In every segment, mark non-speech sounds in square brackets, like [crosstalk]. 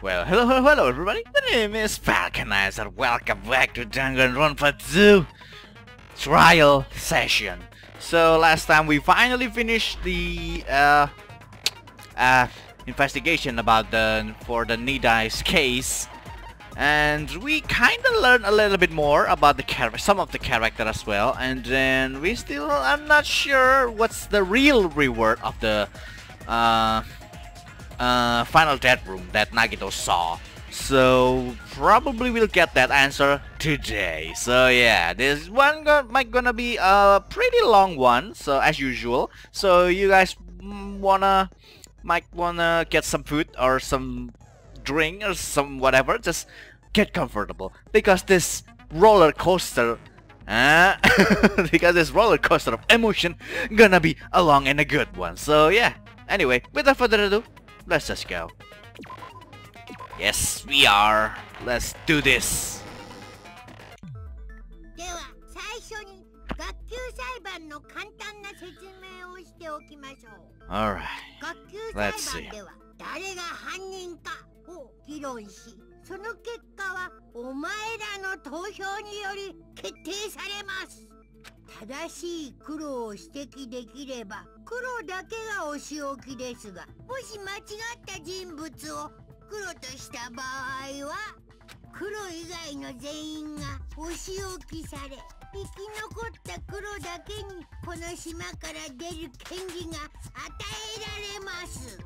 Well, hello, hello, hello, everybody. My name is Falconizer. welcome back to Danganronpa 2 Trial Session. So, last time we finally finished the, uh, uh, investigation about the, for the Nidai's case. And we kinda learned a little bit more about the character, some of the character as well. And then we still, I'm not sure what's the real reward of the, uh, uh, final dead room that Nagito saw. So probably we'll get that answer today. So yeah, this one go might gonna be a pretty long one. So as usual. So you guys wanna might wanna get some food or some drink or some whatever. Just get comfortable because this roller coaster. Uh, [laughs] because this roller coaster of emotion gonna be a long and a good one. So yeah. Anyway, without further ado, let's just go. Yes, we are. Let's do this. では最初に学級裁判の簡単な説明をしておきましょう Alright. 学級 Let's 裁 see. 判では誰が犯人かを議論し その結果はお前らの投票により決定されます。正しい黒を指摘できれば黒だけがお仕置きですがもし間違った人物を黒とした場合は黒以外の全員がお仕置きされ生き残った黒だけにこの島から出る権利が与えられます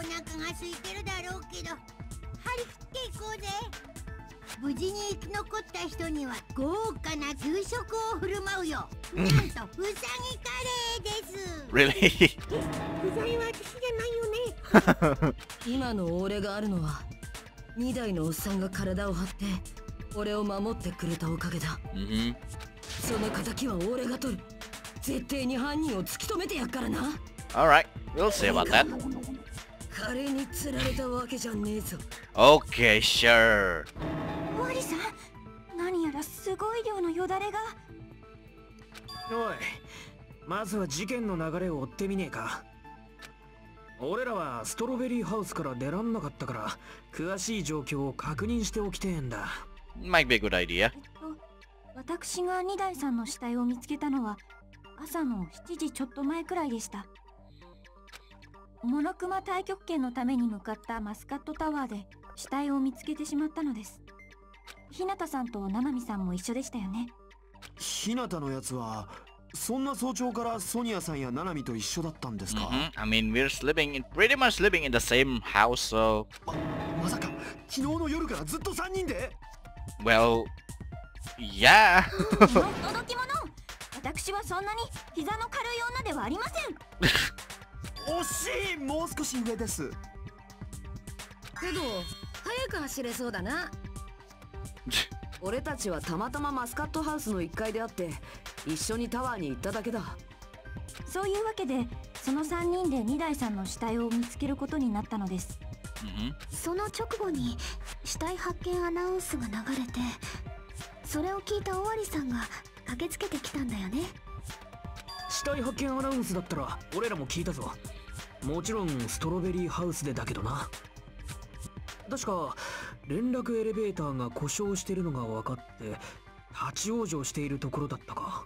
お腹が空いてるだろうけど張り切っていこうぜ無事に生き残った人には豪華な給食を振る舞うよなんとうさぎカレーです Really? 具材は私じゃないよね [laughs] 今の俺があるのは2台のおっさんが体を張って俺を守ってくれたおかげだ mm-hmm. その仇は俺が取る絶対に犯人を突き止めてやっからな Alright. We'll see about that. カレーに釣られたわけじゃねえぞ。Okay, sure. ワリさん何やらすごい量のよだれが。おいまずは事件の流れを追ってみねえか。俺らはストロベリーハウスから出らんなかったから詳しい状況を確認しておきてえんだ。Might be a good idea. えっと私が二代さんの死体を見つけたのは朝の7時ちょっと前くらいでしたモノクマ太極拳のために向かったマスカットタワーで死体を見つけてしまったのです。日向さんと七海さんも一緒でしたよね。日向のやつはそんな早朝からソニアさんやナナミと一緒だったんですか、Mm-hmm. I mean, we're living in pretty much living in the same house, so. まさか昨日の夜からずっと3人で？Well, yeah. の [laughs] おどき者。私はそんなに膝の軽い女ではありません [laughs] 惜しい。もう少し上です。けど早く走れそうだな。[laughs] 俺たちはたまたまマスカットハウスの1階で会って一緒にタワーに行っただけだ。そういうわけでその3人で二代さんの死体を見つけることになったのです。mm-hmm. その直後に死体発見アナウンスが流れてそれを聞いた尾張さんが駆けつけてきたんだよね死体発見アナウンスだったら俺らも聞いたぞ。もちろんストロベリーハウスでだけどな。確か連絡エレベーターが故障してるのが分かって立ち往生しているところだったか。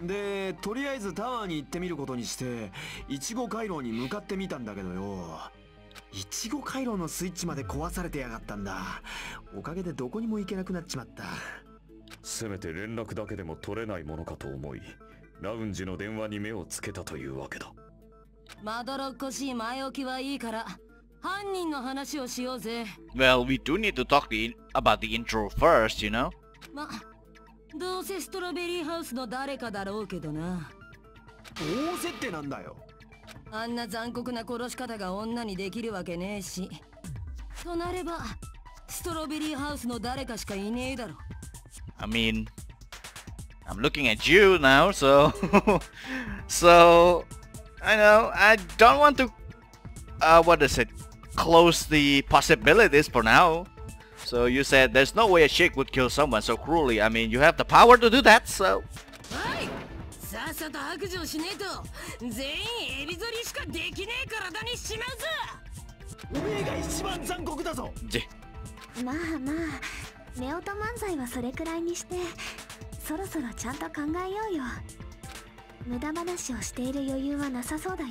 でとりあえずタワーに行ってみることにしていちご回廊に向かってみたんだけどよ。いちご回廊のスイッチまで壊されてやがったんだ。おかげでどこにも行けなくなっちまった。せめて連絡だけでも取れないものかと思いラウンジの電話に目をつけたというわけだ。まどろっこしい前置きはいいから犯人の話をしようぜ。Well, we do need to talk the, about the intro first, you know? まどうせストロベリーハウスの誰かだろうけどな。どうせってなんだよ。あんな残酷な殺し方が女にできるわけねえし。となればストロベリーハウスの誰かしかいねえだろ。I mean, I'm looking at you now, so... [laughs] so, I know, I don't want to... Uh, what is it? Close the possibilities for now. So you said there's no way a sheik would kill someone so cruelly. I mean, you have the power to do that, so... そろそろちゃんと考えようよ。無駄話をしている余裕はなさそうだよ。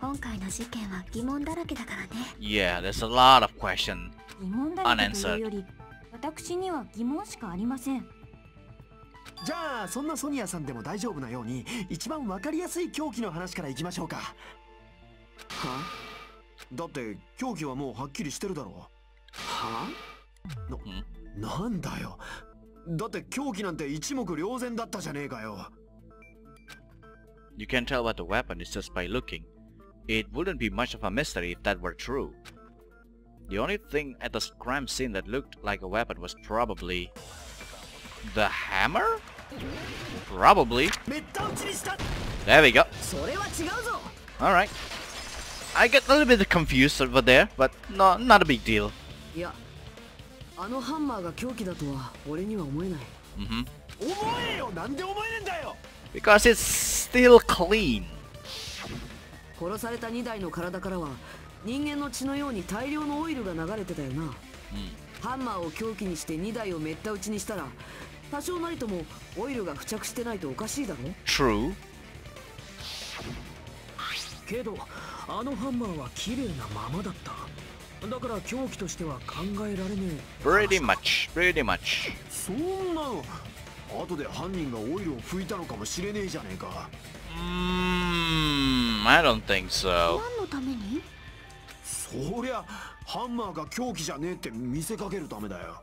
今回の事件は疑問だらけだからね。Yeah, there's a lot of questions. 疑問だらけというより私には疑問しかありません。じゃあそんなソニアさんでも大丈夫なように一番わかりやすい凶器の話からいきましょうか。は？だって凶器はもうはっきりしてるだろ。うは？な、なんだよだって凶器なんて一目瞭然だったじゃねえかよ You can tell what the weapon is just by looking. It wouldn't be much of a mystery if that were true. The only thing at the crime scene that looked like a weapon was probably... The hammer? Probably. めった打ちにした There we go. それは違うぞ Alright. I get a little bit confused over there, but no, not a big deal. いや あのハンマーが凶器だとは俺には思えない。hmm 思えよ。なんで思えねえんだよ。Because it's still clean. 殺された2台の体からは人間の血のように大量のオイルが流れてたよな、ハンマーを凶器にして2台をめった打ちにしたら多少なりともオイルが付着してないとおかしいだろ？True. けどあのハンマーは綺麗なままだっただから凶器としては考えられねえ Pretty much. Pretty much. そんなの後で犯人がオイルを拭いたのかもしれねえじゃねえか Mm, I don't think so. 何のために？そりゃハンマーが凶器じゃねえって見せかけるためだよ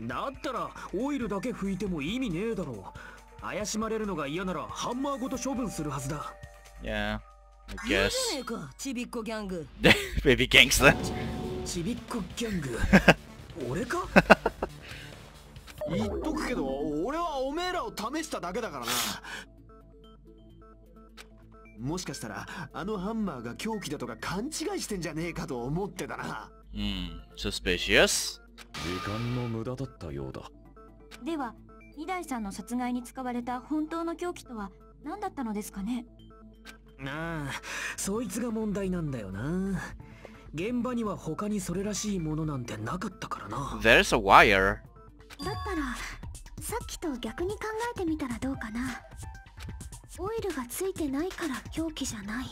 だったらオイルだけ拭いても意味ねえだろう怪しまれるのが嫌ならハンマーごと処分するはずだ Yeah. I guess. じゃねえかちびっこギャング Baby gangster. ちびっこギャング俺か言っとくけど俺はおめえらを試しただけだからなもしかしたらあのハンマーが凶器だとか勘違いしてんじゃねえかと思ってたな Hmm. Suspicious. 時間の無駄だったようだでは二代さんの殺害に使われた本当の凶器とは何だったのですかね？なあそいつが問題なんだよな。現場には他にそれらしいものなんてなかったからな。There's a wire. だったらさっきと逆に考えてみたらどうかな。オイルがついてないから凶器じゃない。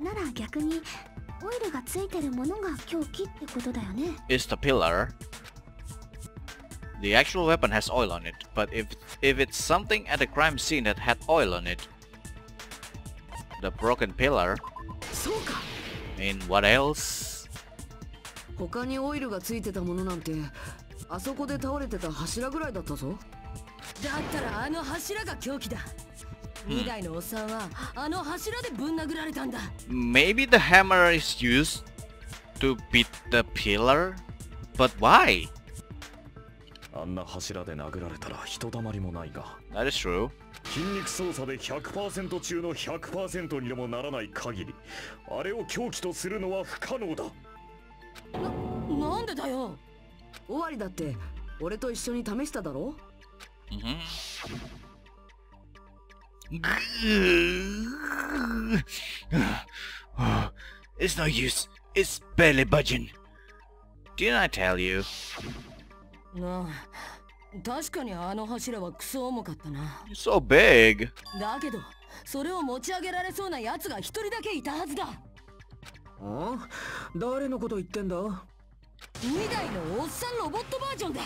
なら逆にオイルがついてるものが凶器ってことだよね。Is the pillar. The actual weapon has oil on it, but if if it's something at the crime scene that had oil on it, the broken pillar, そうか I mean what else? 他にオイルがついてたものなんてあそこで倒れてた柱ぐらいだったぞ。だったらあの柱が凶器だ。2台のおっさんはあの柱でぶん殴られたんだ。Maybe the hammer is used to beat the pillar, but why? あんな柱で殴られたら人だまりもないが。That is true. 筋肉操作で100%中の100%にでもならない限りあれを凶器とするのは不可能だなんでだよ？終わりだって俺と一緒に試しただろ？Mm-hmm. it's no use. It's barely budging. Didn't I tell you? なあ確かにあの柱はクソ重かったな。So big. だけどそれを持ち上げられそうな奴が一人だけいたはずだ。あ誰のこと言ってんだ？2台のおっさんロボットバージョンだ。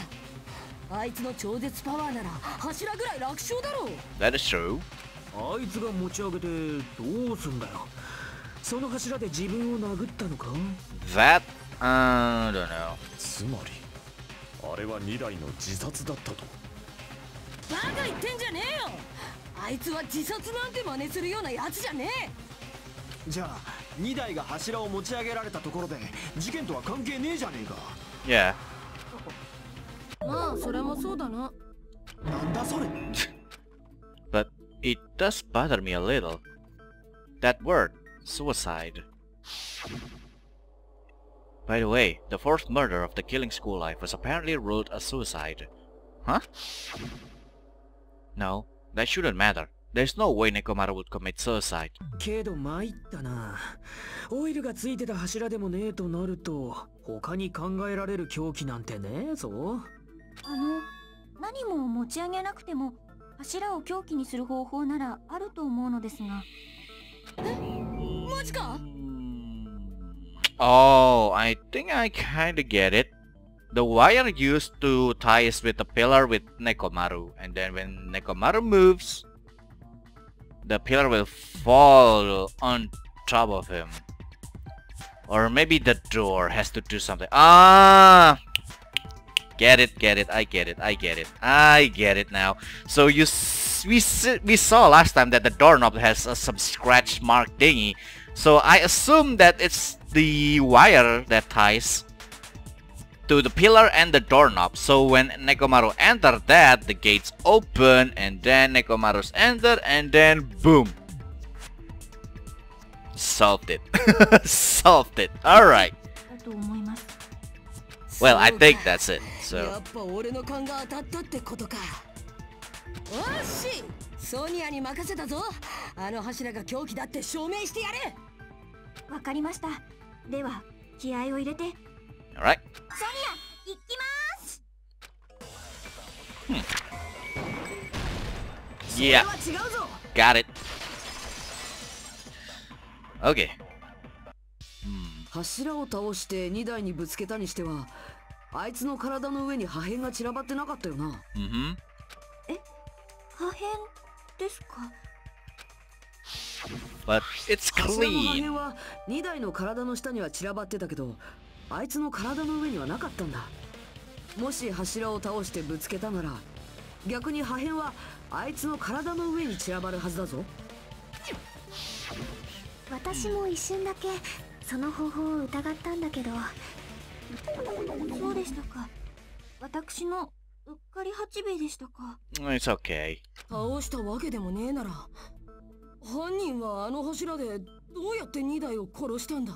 あいつの超絶パワーなら柱ぐらい楽勝だろう。That is true. あいつが持ち上げてどうすんだよ。その柱で自分を殴ったのか？That uh, I don't know. つまり？あれは2台の自殺だったとバカ言ってんじゃねえよあいつは自殺なんて真似するようなやつじゃねじゃあ2台が柱を持ち上げられたところで事件とは関係ねえじゃねえか Yeah. えまあそれもそうだななんだそれ But it does bother me a little. That word, suicide. By the way, the fourth murder of the killing school life was apparently ruled a suicide. Huh? No, that shouldn't matter. There's no way Nekomaru would commit suicide. けど参ったなオイルがついてた柱でもねえとなると他に考えられる凶器なんてねえぞあの何も持ち上げなくても柱を凶器にする方法ならあると思うのですがマジか Oh, I think I kinda get it. The wire used to ties with the pillar with Nekomaru, and then when Nekomaru moves, the pillar will fall on top of him. Or maybe the door has to do something. Ah! Get it, get it, I get it, I get it, I get it now. So you, we we saw last time that the doorknob has uh, some scratch mark thingy. So I assume that it's the wire that ties to the pillar and the doorknob. So when Nekomaru entered that, the gates open and then Nekomaru's entered and then boom. Solved it. [laughs] Solved it. Alright. だと思います Well, I think that's it. や So っぱ俺の勘が当たったってことかおっしソニアに任せたぞあの柱が凶器だって証明してやれわかりました では気合を入れて alright. ソニア行きます Yeah, それは違うぞ got it. Okay. Hmm. 柱を倒して2台にぶつけたにしてはあいつの体の上に破片が散らばってなかったよな Mm-hmm. 破片？ですか？But it's clean. 片は2台の体の下には散らばってたけどあいつの体の上にはなかったんだ。もし柱を倒してぶつけたなら逆に破片はあいつの体の上に散らばるはずだぞ。私も一瞬だけその方法を疑ったんだけど。そうでしたか？私のうっかり八兵衛でしたか？It's okay. 倒したわけでもねえなら犯人はあの柱でどうやって2台を殺したんだ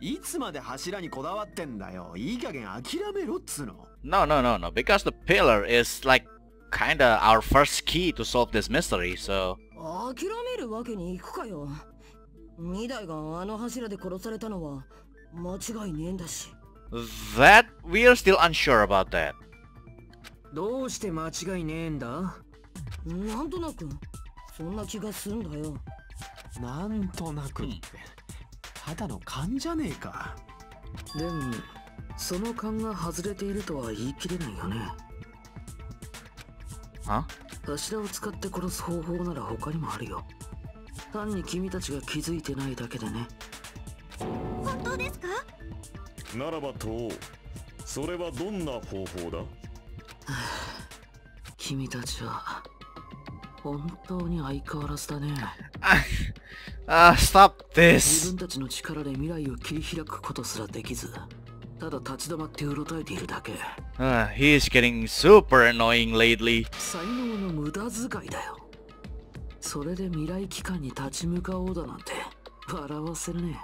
いつまで柱にこだわってんだよいい加減諦めろっつうの No, no, no, no. Because the pillar is like kinda our first key to solve this mystery. So 諦めるわけにいくかよ2台があの柱で殺されたのは間違いねえんだし that we are still unsure about that. どうして間違いねえんだなんとなくそんな気がするんだよ。なんとなくって。ただの勘じゃねえか。でもその勘が外れているとは言い切れないよね。Huh? 柱を使って殺す方法なら他にもあるよ。単に君たちが気づいてないだけでね。本当ですか？ならばとそれはどんな方法だ？[sighs] 君たちは本当に相変わらずだね。[laughs] Ah, stop 自 this. 分たちの力で未来を切り開くことすらできずただ立ち止まってうろたえているだけ。Uh, he is getting super annoying lately. 才能の無駄遣いだよ。それで未来機関に立ち向かおうだなんて笑わせるね。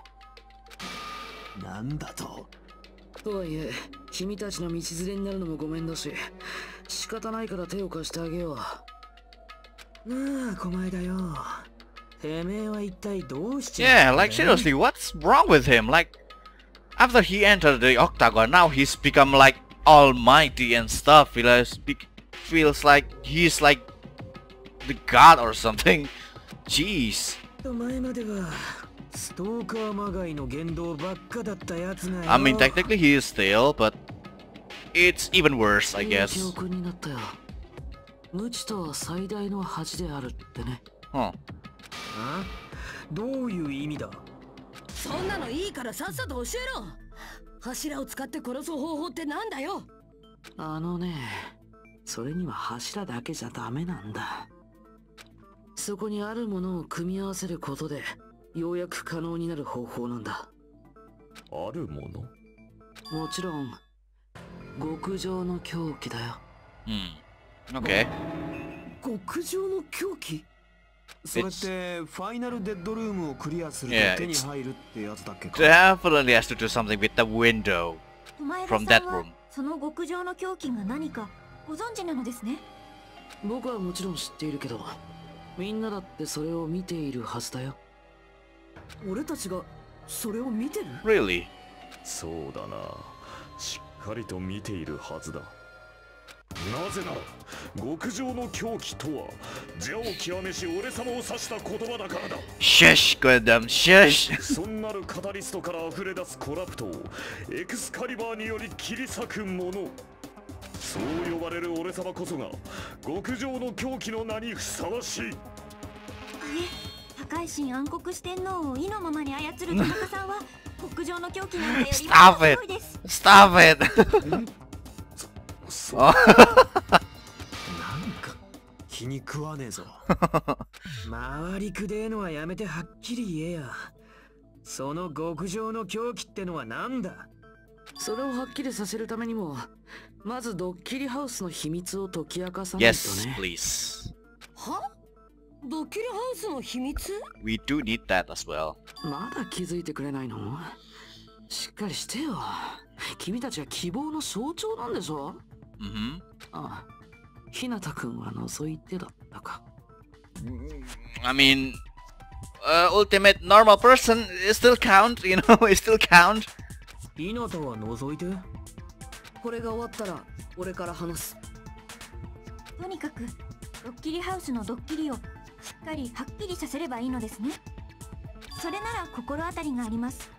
なんだと？とはいえ君たちの道連れになるのもごめんだし仕方ないから手を貸してあげよう Yeah, ゃった like んだよ seriously, what's wrong with him? Like, after he entered the octagon, now he's become like almighty and stuff. He like, speak, feels like he's like the god or something. Jeez. 前まではストーカーまがいの言動ばっかだったやつがよ I mean, technically he is still, but it's even worse, I いい教 guess. 無知とは最大の恥であるってね。Huh. あ？どういう意味だ？そんなのいいからさっさと教えろ。柱を使って殺す方法ってなんだよ。あのねそれには柱だけじゃダメなんだ。そこにあるものを組み合わせることでようやく可能になる方法なんだ。あるもの？もちろん極上の凶器だよ。Hmm. Okay. 極上の凶器それってファイナルデッドルームをクリアすると手に入るってやつだっけか。Definitely has to do something with the window 前 from 田 that room. その極上の狂気が何か？ご存知なのですね？僕はもちろん知っているけどみんなだってそれを見ているはずだよ。俺たちがそれを見てる？Really? そうだな。しっかりと見ているはずだなぜなら極上の狂気とは邪を極めし俺様を指した言葉だからだ。Shush, Gundam, shush! そんなるカタリストから溢れ出すコラプトをエクスカリバーにより切り裂くもの。そう呼ばれる俺様こそが極上の狂気の名にふさわしい。いえ破壊神暗黒四天王を意のままに操る田中さんは極上の狂気なんてよりも強いです。Stop [laughs] it! そ Oh. なんか気に食わねえぞ。[laughs] 回りくでえのはやめてはっきり言えやその極上の狂気ってのは何だ？それをはっきりさせるためにもまずドッキリハウスの秘密を解き明かさないと yes, ね please. は？ドッキリハウスの秘密？We do need that as well. まだ気づいてくれないの？しっかりしてよ。君たちは希望の象徴なんでしょ？Mm-hmm. ああ。ひなたくんは覗いてだったか。I mean, uh, ultimate normal person it still count, you know, [laughs] it still count. ひなたは覗いて。これが終わったら俺から話す。とにかくドッキリハウスのドッキリをしっかりはっきりさせればいいのですね。それなら心当たりがあります。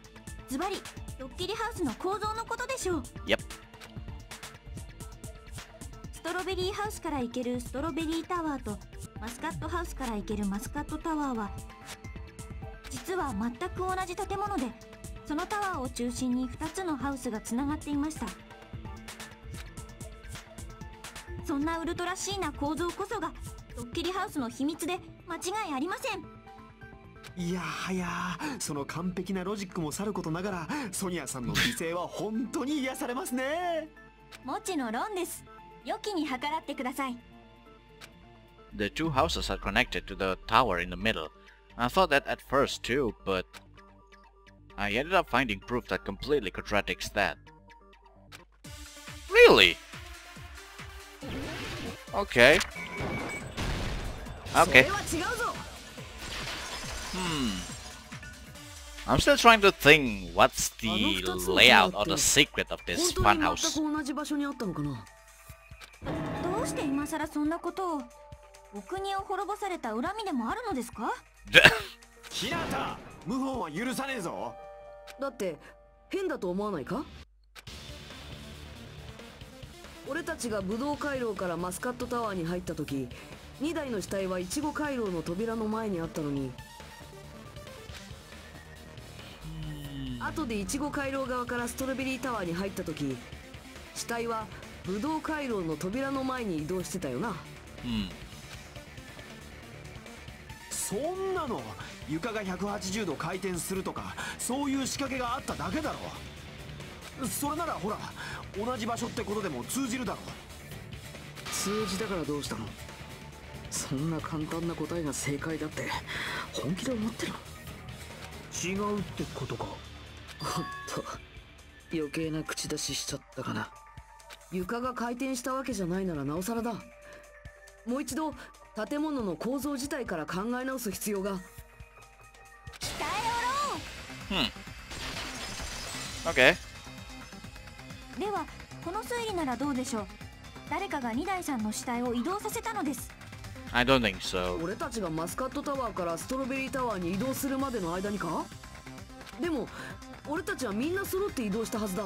ズバリドッキリハウスの構造のことでしょう。Yep. ストロベリーハウスから行けるストロベリータワーとマスカットハウスから行けるマスカットタワーは実は全く同じ建物でそのタワーを中心に2つのハウスがつながっていました。そんなウルトラシーな構造こそがドッキリハウスの秘密で間違いありません。いやはやその完璧なロジックもさることながらソニアさんの美声は本当に癒されますね。もちの論です The two houses are connected to the tower in the middle. I thought that at first too, but... I ended up finding proof that completely contradicts that. Really? Okay. Okay. Hmm. I'm still trying to think what's the layout or the secret of this funhouse. どうして今さらそんなことを？お国を滅ぼされた恨みでもあるのですか？ひなた謀反は許さねえぞ。だって変だと思わないか？俺たちが武道回廊からマスカットタワーに入った時2台の死体はイチゴ回廊の扉の前にあったのに。後でイチゴ回廊側からストロベリータワーに入った時死体は武道回廊の扉の前に移動してたよな。Hmm. そんなの床が180度回転するとかそういう仕掛けがあっただけだろ。それならほら同じ場所ってことでも通じるだろ。数字だからどうしたの？そんな簡単な答えが正解だって本気で思ってる？の違うってことか。おっと余計な口出ししちゃったかな床が回転したわけじゃないならなおさらだ。もう一度建物の構造自体から考え直す必要が。Okay. ではこの推理ならどうでしょう？誰かが二台さんの死体を移動させたのです。I don't think so. 俺たちがマスカットタワーからストロベリータワーに移動するまでの間にか？でも俺たちはみんな揃って移動したはずだ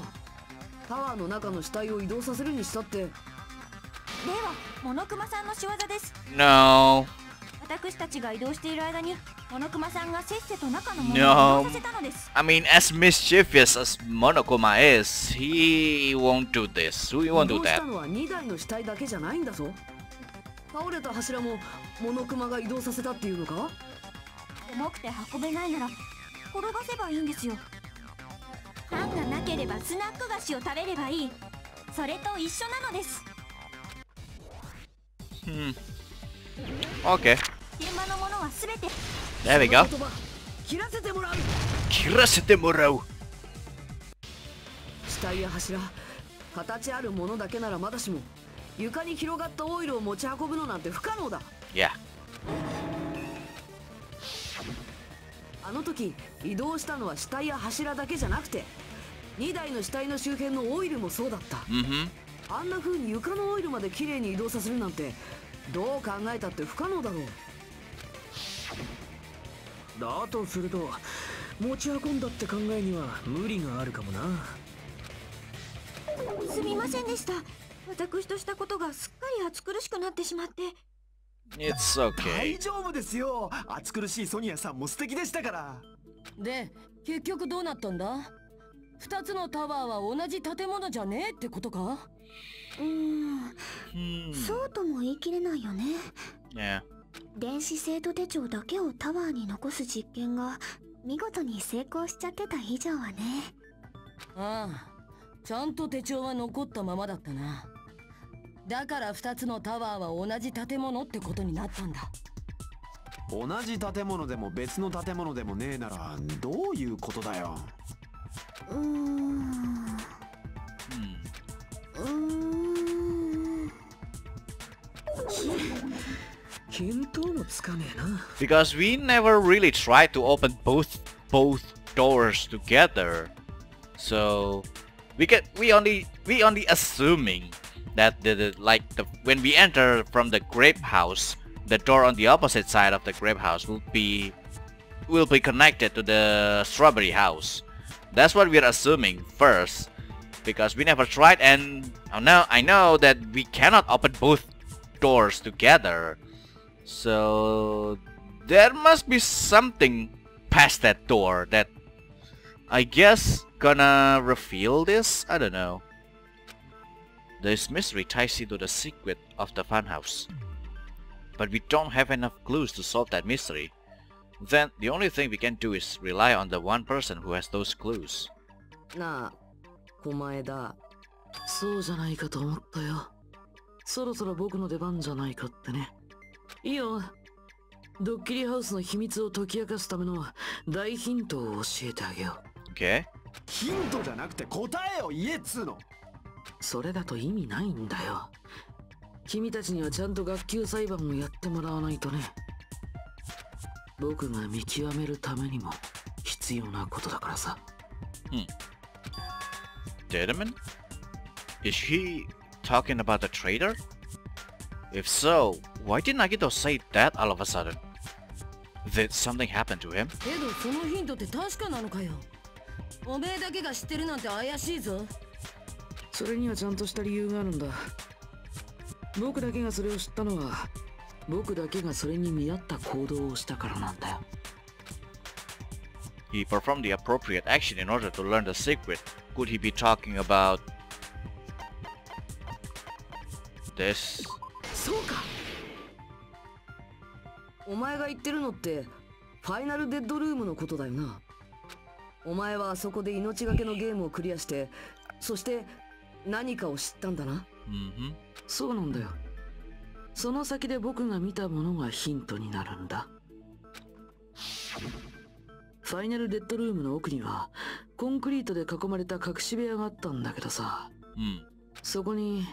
タワーの中の死体を移動させるにしたってではモノクマさんの仕業です No. 私たちが移動している間にモノクマさんがせっせと中のものを移.動させたのです I mean, as mischievous as Monokuma is, he won't do this. He won't 移 do 動した that. のは2台の死体だけじゃないんだぞ倒れた柱もモノクマが移動させたっていうのか？重くて運べないなら転がせばいいんですよパンがなければスナック菓子を食べればいいそれと一緒なのです Hmm. Okay. 現場のものは全て There we go. 言葉切らせてもらう切らせてもらう。死体や柱形あるものだけならまだしも床に広がったオイルを持ち運ぶのなんて不可能だ Yeah. あの時移動したのは死体や柱だけじゃなくて2台の死体の周辺のオイルもそうだった。Mm-hmm. あんな風に床のオイルまで綺麗に移動させるなんてどう考えたって不可能だろう。だとすると持ち運んだって考えには無理があるかもな。すみませんでした。私としたことがすっかり暑苦しくなってしまって It's 大 okay. 丈夫ですよ。暑苦しいソニアさんも素敵でしたから。で結局どうなったんだ？二つのタワーは同じ建物じゃね？えってことか？うーん。Hmm. そうとも言い切れないよね。Yeah. 電子生徒手帳だけをタワーに残す実験が見事に成功しちゃってた以上はね。ああちゃんと手帳は残ったままだったなだから二つのタワーは同じ建物ってことになったんだ同じ建物でも別の建物でもねえならどういうことだようーん Hmm. うーん Because we never really tried to open both both doors together. So we get we only we only assuming that the, the like the when we enter from the grape house, the door on the opposite side of the grape house will be will be connected to the strawberry house. That's what we're assuming first. Because we never tried and oh no, I know that we cannot open both doors together. So there must be something past that door that I guess gonna reveal this? I don't know. This mystery ties into the secret of the funhouse. But we don't have enough clues to solve that mystery. Then the only thing we can do is rely on the one person who has those clues. なあ狛江だそうじゃないかと思ったよそろそろ僕の出番じゃないかってねいいよドッキリハウスの秘密を解き明かすための大ヒントを教えてあげよう Okay? ヒントじゃなくて答えを言えっつうの それだと意味ないんだよ君たちにはちゃんと学級裁判をやってもらわないとね僕が見極めるためにも必要なことだからさ Deadman? Is he talking about the traitor? If so, why did Nagito say that all of a sudden? Did something happen to him? けどそのヒントって確かなのかよおめえだけが知ってるなんて怪しいぞそれにはちゃんとした理由があるんだ僕だけがそれを知ったのは僕だけがそれに見合った行動をしたからなんだよ He performed the appropriate action in order to learn the secret. Could he be talking about this? そうかお前が言ってるのってファイナルデッドルームのことだよなお前はあそこで命がけのゲームをクリアしてそして何かを知ったんだな Mm-hmm. そうなんだよその先で僕が見たものがヒントになるんだファイナルデッドルームの奥にはコンクリートで囲まれた隠し部屋があったんだけどさ Hmm. そこに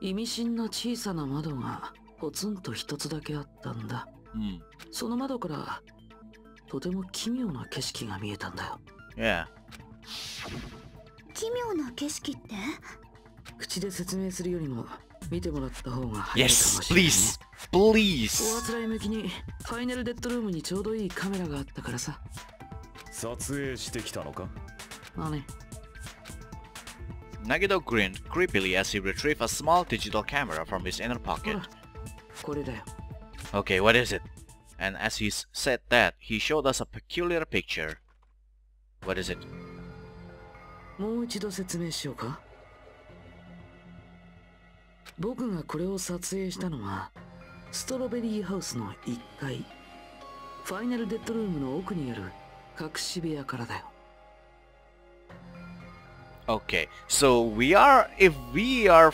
意味深な小さな窓がポツンと一つだけあったんだ Hmm. その窓からとても奇妙な景色が見えたんだよ Yeah. 奇妙な景色って口で説明するよりも見てもらった方が早いか Yes, もしれない、ね、please. お Please. あつらい向きにファイナルデッドルームにちょうどいいカメラがあったからさ撮影してきたのかまあね Nagito grinned creepily as he retrieved a small digital camera from his inner ほ pocket. らこれだよ Okay, what is it? And as he said that, he showed us a peculiar picture. What is it? もう一度説明しようか。僕がこれを撮影したのはストロベリーハウスの1階ファイナルデッドルームの奥にある隠し部屋からだよ。Okay, so we are, if we are...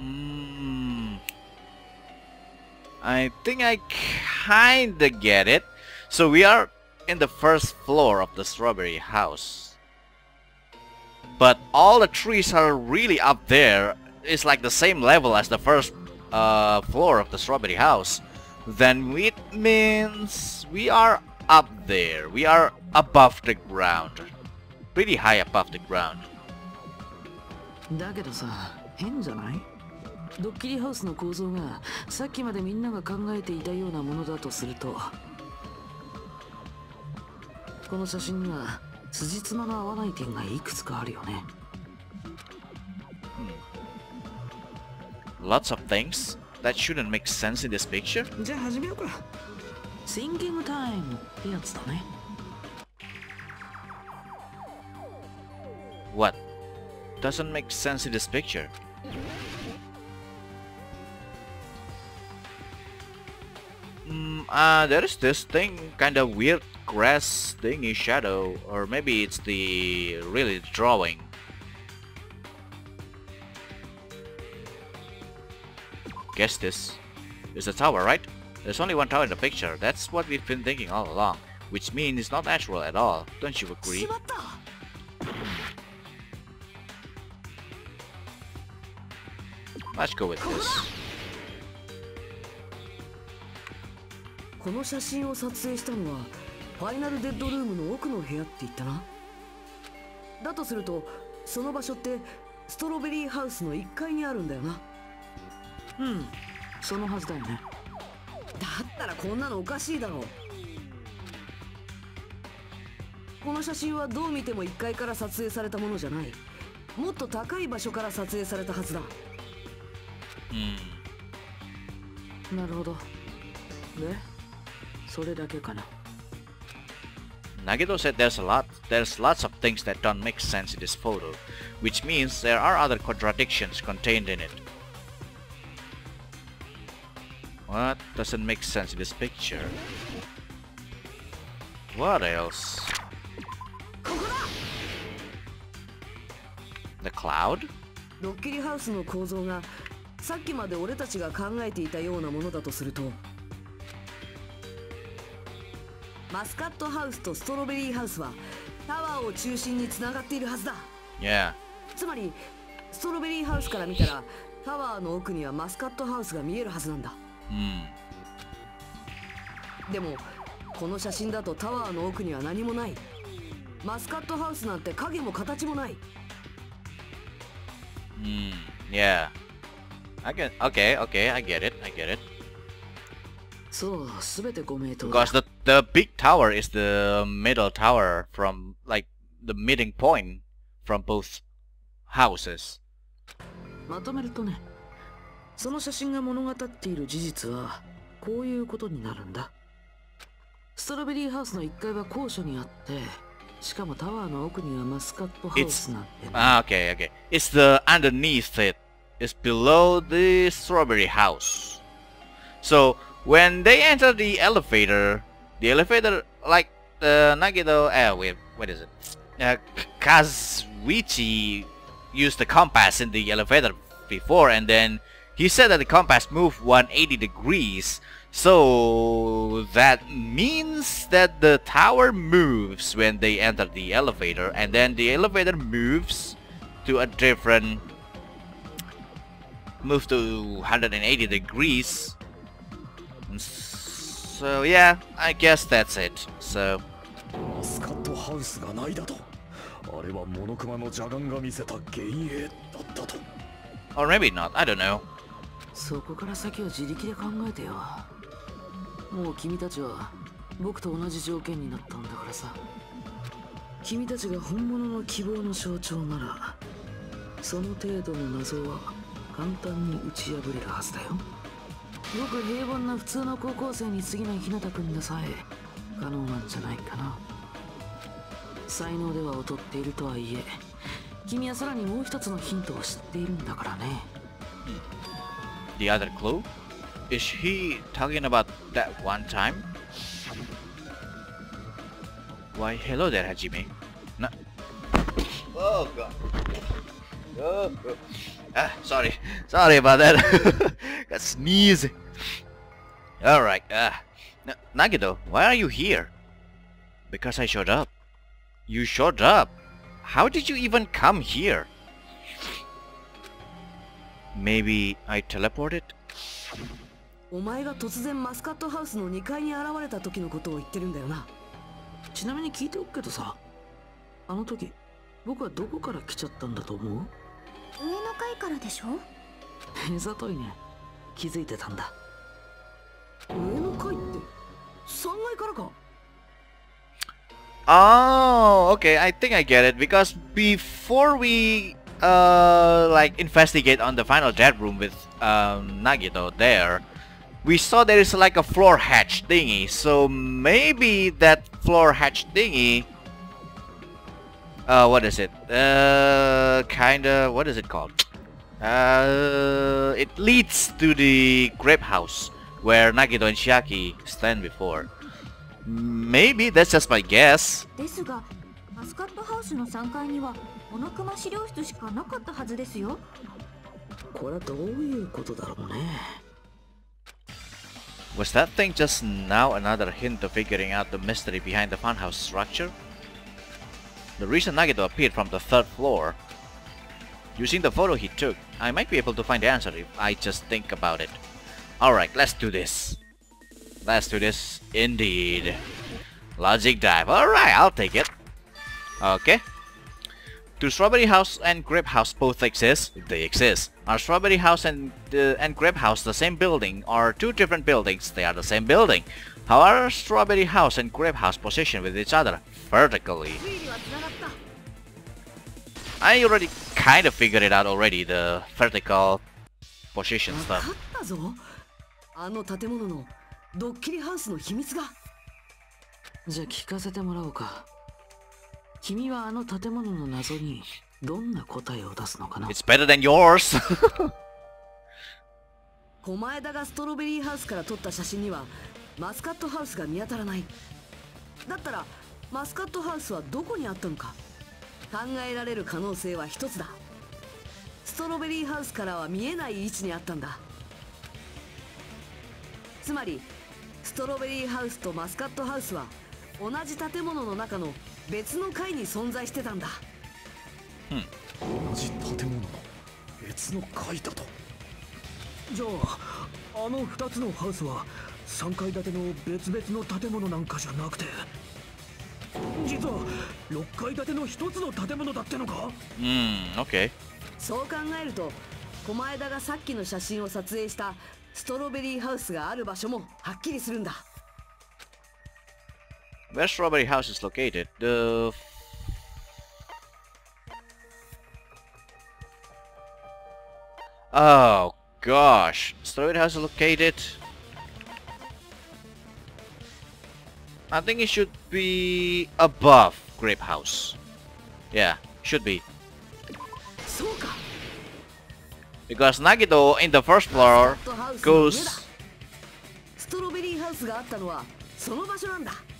Mm, I think I kinda get it. So we are in the first floor of the strawberry house. But all the trees are really up there. It's like the same level as the first uh, floor of the strawberry house. Then it means we are up there. We are above the ground. Pretty high above the ground. だけどさ変じゃないドッキリハウスの構造がさっきまでみんなが考えていたようなものだとすると この写真には辻褄の合わない点がいくつかあるよね Lots of things that shouldn't make sense in this picture. じゃあ始めようかシンキングタイムってやつだね What? Doesn't make sense in this picture. Mm, uh, there is this thing, kinda weird grass thingy shadow, or maybe it's the really drawing. Guess this. It's a tower, right? There's only one tower in the picture, that's what we've been thinking all along. Which means it's not natural at all, don't you agree? Let's go with this. この写真を撮影したのはファイナルデッドルームの奥の部屋って言ったな。だとするとその場所ってストロベリーハウスの1階にあるんだよな。うん。そのはずだよね。だったらこんなのおかしいだろう。この写真はどう見ても1階から撮影されたものじゃない。もっと高い場所から撮影されたはずだ。Hmm. なるほど。で それだけかな Nagito said there's a lot there's lots of things that don't make sense in this photo, which means there are other contradictions contained in it. What doesn't make sense in this picture? What else? The cloud? ドッキリハウスの構造がさっきまで俺たちが考えていたようなものだとすると マスカットハウスとストロベリーハウスはタワーを中心につながっているはずだ Yeah. つまりストロベリーハウスから見たらタワーの奥にはマスカットハウスが見えるはずなんだ Hmm. でもこの写真だとタワーの奥には何もないマスカットハウスなんて影も形もない Hmm. Yeah. I get okay, okay, I get it, I get it. Because the the big tower is the middle tower from like the meeting point from both houses. まとめるとねその写真が物語っている事実はこういうことになるんだストロベリーハウスの1階は高所にあってしかもタワーの奥にはマスカットハウスなんてね Ah, okay, okay. It's the underneath it. It's below the strawberry house. So when they enter the elevator, the elevator like uh, Nagito. Uh, wait, what is it? Uh, Kazuichi used the compass in the elevator before, and then he said that the compass moved 180 degrees. So that means that the tower moves when they enter the elevator, and then the elevator moves to a different move to 180 degrees. So yeah, I guess that's it. So スカットハウスがないだとあれはモノクマの邪眼が見せた幻影だったと or maybe not. I don't know. そこから先は自力で考えてよもう君たちは僕と同じ条件になったんだからさ君たちが本物の希望の象徴ならその程度の謎は簡単に打ち破れるはずだよごく平凡な普通の高校生に過ぎない日向君でさえ可能なんじゃないかな才能では劣っているとはいえ君はさらにもう一つのヒントを知っているんだからね The other clue? Is he talking about that one time? Why, hello there, Hajime. Na- oh god. Oh, oh. Ah, sorry. Sorry about that. Got sneezing. Alright. Uh, Nagito, why are you here? Because I showed up. You showed up? How did you even come here? Maybe I teleported? お前が突然マスカットハウスの2階に現れた時のことを言ってるんだよなちなみに聞いておくけどさあの時僕はどこから来ちゃったんだと思う上の階からでしょ目ざといね気づいてたんだ上の階って3階からか Oh, okay. I think I get it because before we uh like investigate on the final dead room with um Nagito there, we saw there is like a floor hatch thingy. So maybe that floor hatch thingy uh what is it? Uh kinda what is it called? Uh it leads to the grape house where Nagito and Shiaki stand before. Maybe that's just my guess. ですがマスカットハウスの3階にはモノクマ資料室しかなかったはずですよこれはどういうことだろうね Was that thing just now another hint of figuring out the mystery behind the funhouse structure? The reason Nagito appeared from the third floor. Using the photo he took, I might be able to find the answer if I just think about it. Alright, let's do this. Let's do this indeed. Logic dive. Alright, I'll take it. Okay. Do Strawberry House and Grape House both exist? They exist. Are Strawberry House and uh, and Grape House the same building or two different buildings? They are the same building. How are Strawberry House and Grape House positioned with each other? Vertically. I already kind of figured it out already, the vertical position 分 stuff. あの建物のドッキリハウスの秘密がじゃあ聞かせてもらおうか君はあの建物の謎にどんな答えを出すのかな？It's better than yours. [laughs] 狛枝がストロベリーハウスから撮った写真にはマスカットハウスが見当たらないだったらマスカットハウスはどこにあったのか？考えられる可能性は一つだ。ストロベリーハウスからは見えない位置にあったんだ。つまりストロベリーハウスとマスカットハウスは同じ建物の中の別の階に存在してたんだ。同じ建物の？別の階だと？じゃああの2つのハウスは3階建ての別々の建物なんかじゃなくて？実は6階建ての1つの建物だってのか Hmm, okay. そう考えると狛枝がさっきの写真を撮影したストロベリーハウスがある場所もはっきりするんだ Where Strawberry House is located? The... Oh gosh. Strawberry House is located... I think it should be above Grape House. Yeah, should be. Because Nagito in the first floor goes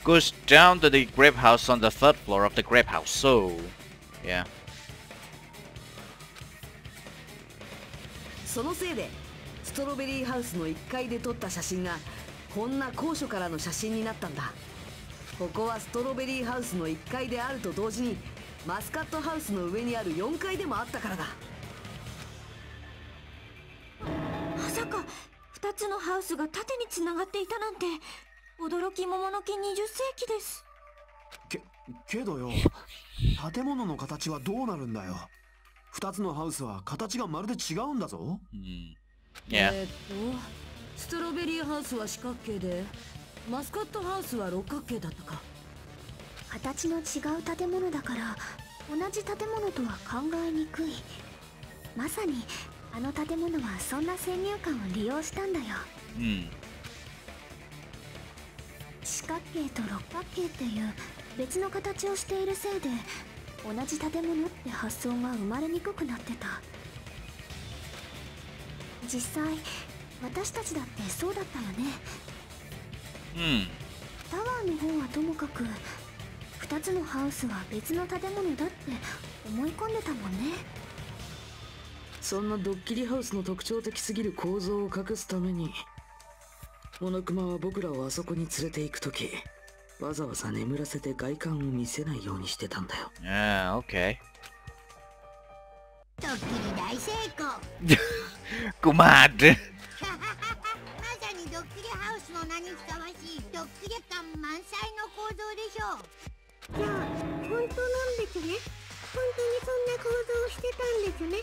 goes down to the grape house on the third floor of the grape house. So, yeah. そのせいでストロベリーハウスの1階で撮った写真がこんな高所からの写真になったんだここはストロベリーハウスの1階であると同時にマスカットハウスの上にある4階でもあったからだまさか2つのハウスが縦につながっていたなんて驚き桃の木20世紀ですけけどよ建物の形はどうなるんだよ二つのハウスは形がまるで違うんだぞ Hmm. Yeah. えーっとストロベリーハウスは四角形でマスカットハウスは六角形だったか形の違う建物だから同じ建物とは考えにくいまさにあの建物はそんな先入観を利用したんだよ Hmm. 四角形と六角形っていう別の形をしているせいで同じ建物って発想が生まれにくくなってた実際私たちだってそうだったよね Hmm. タワーの方はともかく2つのハウスは別の建物だって思い込んでたもんねそんなドッキリハウスの特徴的すぎる構造を隠すためにモノクマは僕らをあそこに連れて行く時わざわざ眠らせて外観を見せないようにしてたんだよ Yeah, okay. ドッキリ大成功 Kumad! まさにドッキリハウスの名にふさわしいドッキリ感満載の構造でしょうじゃあ本当なんですね本当にそんな構造をしてたんですね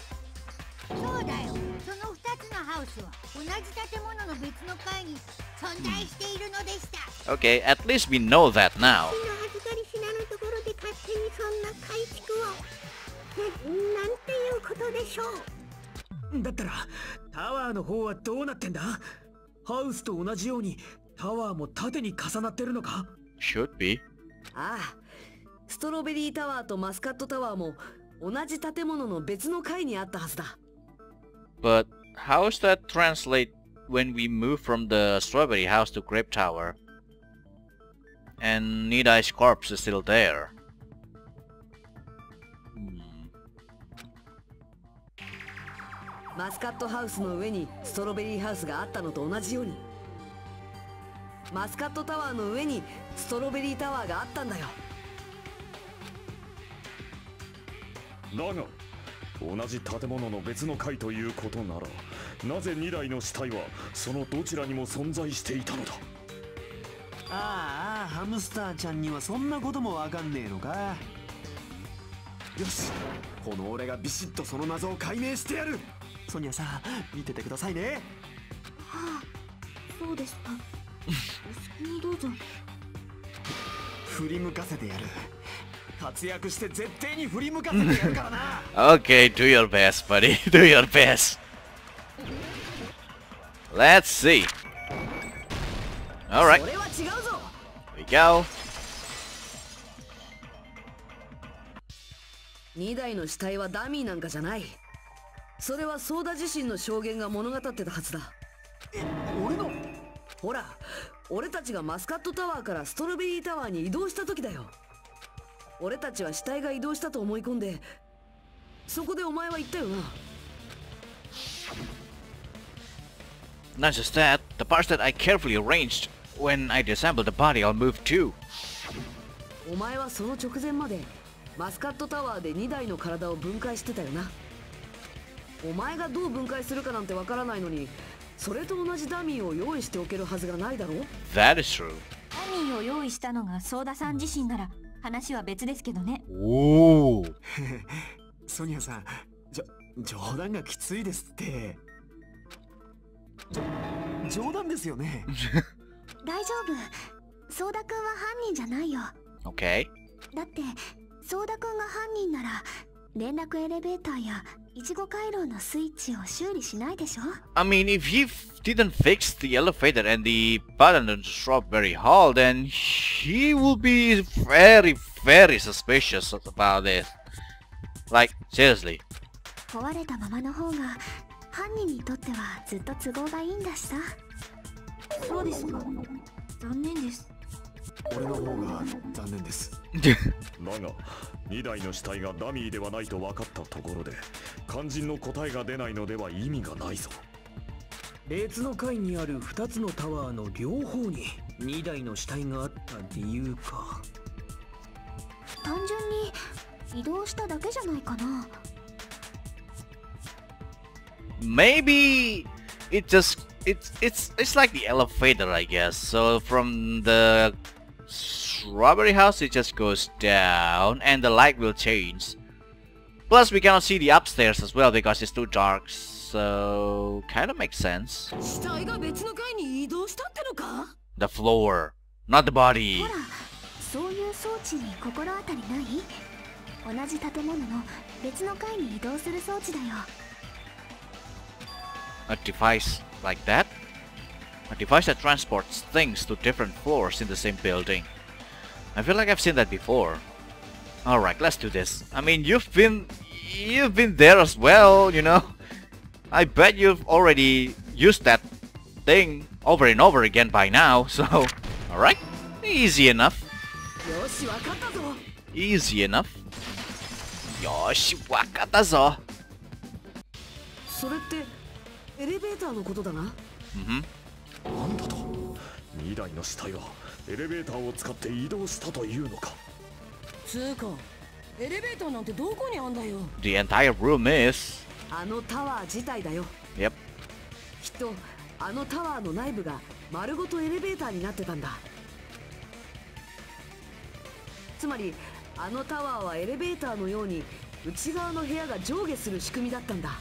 そうだよその2つのハウスは同じ建物の別の階に存在しているのでした Okay, at least we know that now. 火の預かり品のところで勝手にそんな改築をななんていうことでしょうだったらタワーの方はどうなってんだハウスと同じようにタワーも縦に重なってるのか Should be. ああストロベリータワーとマスカットタワーも同じ建物の別の階にあったはずだ But how does that translate when we move from the strawberry house to grape tower? And Nidai's corpse is still there. マスカットハウスの上にストロベリーハウスがあったのと同じように。マスカットタワーの上にストロベリータワーがあったんだよ。だが同じ建物の別の階ということならなぜ2台の死体はそのどちらにも存在していたのだ？ああハムスターちゃんにはそんなこともわかんねえのか。よしこの俺がビシッとその謎を解明してやるソニアさん見ててくださいねはあそうですか [laughs] お好きにどうぞ振り向かせてやる活躍して絶対に振り向かせてやるからな [laughs] Okay, do your best, buddy. [laughs] do your best. Let's see. Alright, それは違うぞ here we go. 2台の死体はダミーなんかじゃないそれはソーダ自身の証言が物語ってたはずだ。俺の？ほら俺たちがマスカットタワーからストロベリータワーに移動した時だよ。俺たちは死体が移動したと思い込んでそこでお前は言ったよな。Not just that, the parts that I carefully arranged when I disassembled the body all moved too. お前はその直前までマスカットタワーで2台の体を分解してたよなお前がどう分解するかなんてわからないのにそれと同じダミーを用意しておけるはずがないだろ？That is true. ダミーを用意したのがソーダさん自身なら話は別ですけどね Ooh. ソニアさんじょ冗談がきついですって冗談ですよね [laughs] 大丈夫ソーダくんは犯人じゃないよ Okay. だってソーダくんが犯人なら連絡エレベーターやいちご回廊のスイッチを修理しないでしょ I mean, if he didn't fix the elevator and the button on the strawberry hall, then he will be very, very suspicious about this. Like, seriously. 壊れたままの方が犯人にとってはずっと都合がいいんだしさそうですか残念です俺の方が残念ですだが2台の死体がダミーではないと分かったところで肝心の答えが出ないのでは意味がないぞ。別の階にある2つのタワーの両方に2台の死体があった理由か。単純に移動しただけじゃないかな。Maybe it just it's it's it's like the elevator, I guess. So from the strawberry house, it just goes down, and the light will change. Plus, we cannot see the upstairs as well because it's too dark. So kind of makes sense. 死体が別の階に移動したってのか The floor, not the body. ほらそういう装置に心当たりない同じ建物の別の階に移動する装置だよ A device like that? A device that transports things to different floors in the same building. I feel like I've seen that before. Alright, let's do this. I mean, you've been... You've been there as well, you know? I bet you've already used that thing over and over again by now, [laughs] so... Alright, easy enough. Easy enough. Yoshi, wakata zo. Mm-hmm. なんだと2台の死体はエレベーターを使って移動したというのか？つうかエレベーターなんてどこにあんだよ。The entire room is. あのタワー自体だよ。Yep. きっとあのタワーの内部が丸ごとエレベーターになってたんだ。つまりあのタワーはエレベーターのように内側の部屋が上下する仕組みだったんだ。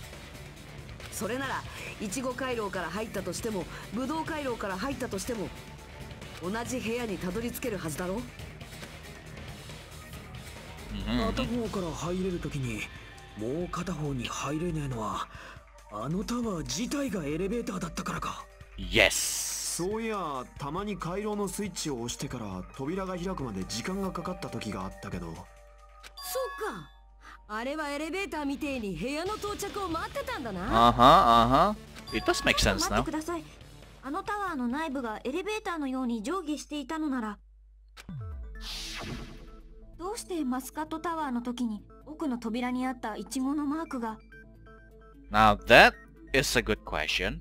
それならいちご回廊から入ったとしてもブドウ回廊から入ったとしても同じ部屋にたどり着けるはずだろ？Mm-hmm. 片方から入れるときにもう片方に入れねえのはあのタワー自体がエレベーターだったからか Yes. そういやたまに回廊のスイッチを押してから扉が開くまで時間がかかった時があったけどそっかあれはエレベーターみてえに部屋の到着を待ってたんだな Uh huh. Uh huh. It does make sense と待っ now. てくださいあのタワーの内部がエレベーターのように上下していたのならどうしてマスカットタワーの時に奥の扉にあったイチゴのマークが？Now that is a good question.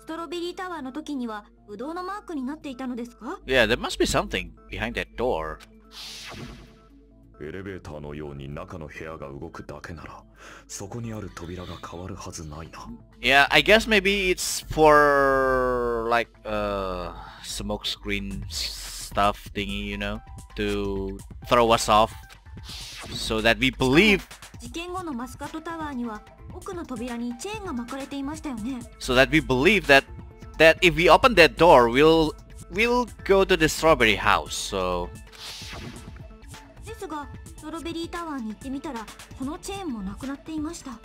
ストロベリータワーの時にはブドウのマークになっていたのですか？Yeah, there must be something behind that door. エレベーターのように中の部屋が動くだけならそこにある扉が変わるはずないな Yeah, I guess maybe it's for like uh smoke screen stuff thingy, you know, to throw us off so that we believe 事件後のマスカットタワーには奥の扉にチェーンが巻かれていましたよね so that we believe that that if we open that door we'll we'll go to the strawberry house. So ですがストロベリータワーに行ってみたらこのチェーンもなくなっていました。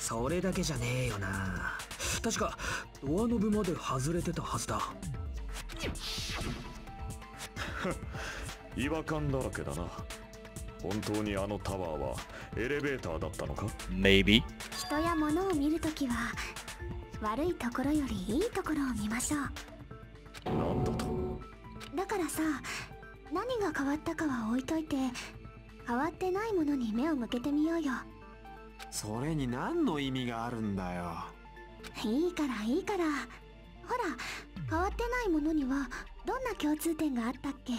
それだけじゃねえよな。確かドアノブまで外れてたはずだ。[laughs] 違和感だらけだな。本当にあのタワーはエレベーターだったのか？Maybe. 人や物を見るときは悪いところよりいいところを見ましょう。なんだと？だからさ何が変わったかは置いといて変わってないものに目を向けてみようよそれに何の意味があるんだよいいからいいからほら変わってないものにはどんな共通点があったっけ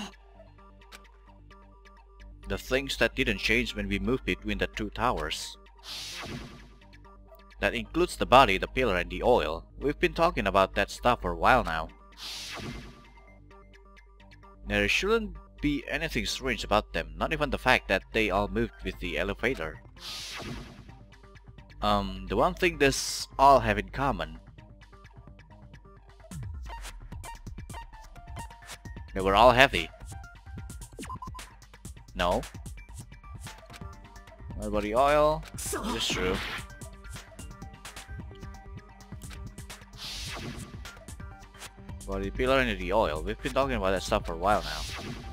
the things that didn't change when we moved between the two towers. That includes the body, the pillar, and the oil. We've been talking about that stuff for a while now. There shouldn't be anything strange about them, not even the fact that they all moved with the elevator. Um, the one thing this all have in common. They were all heavy. No. About the oil? That is true. Body pillar and the oil. We've been talking about that stuff for a while now.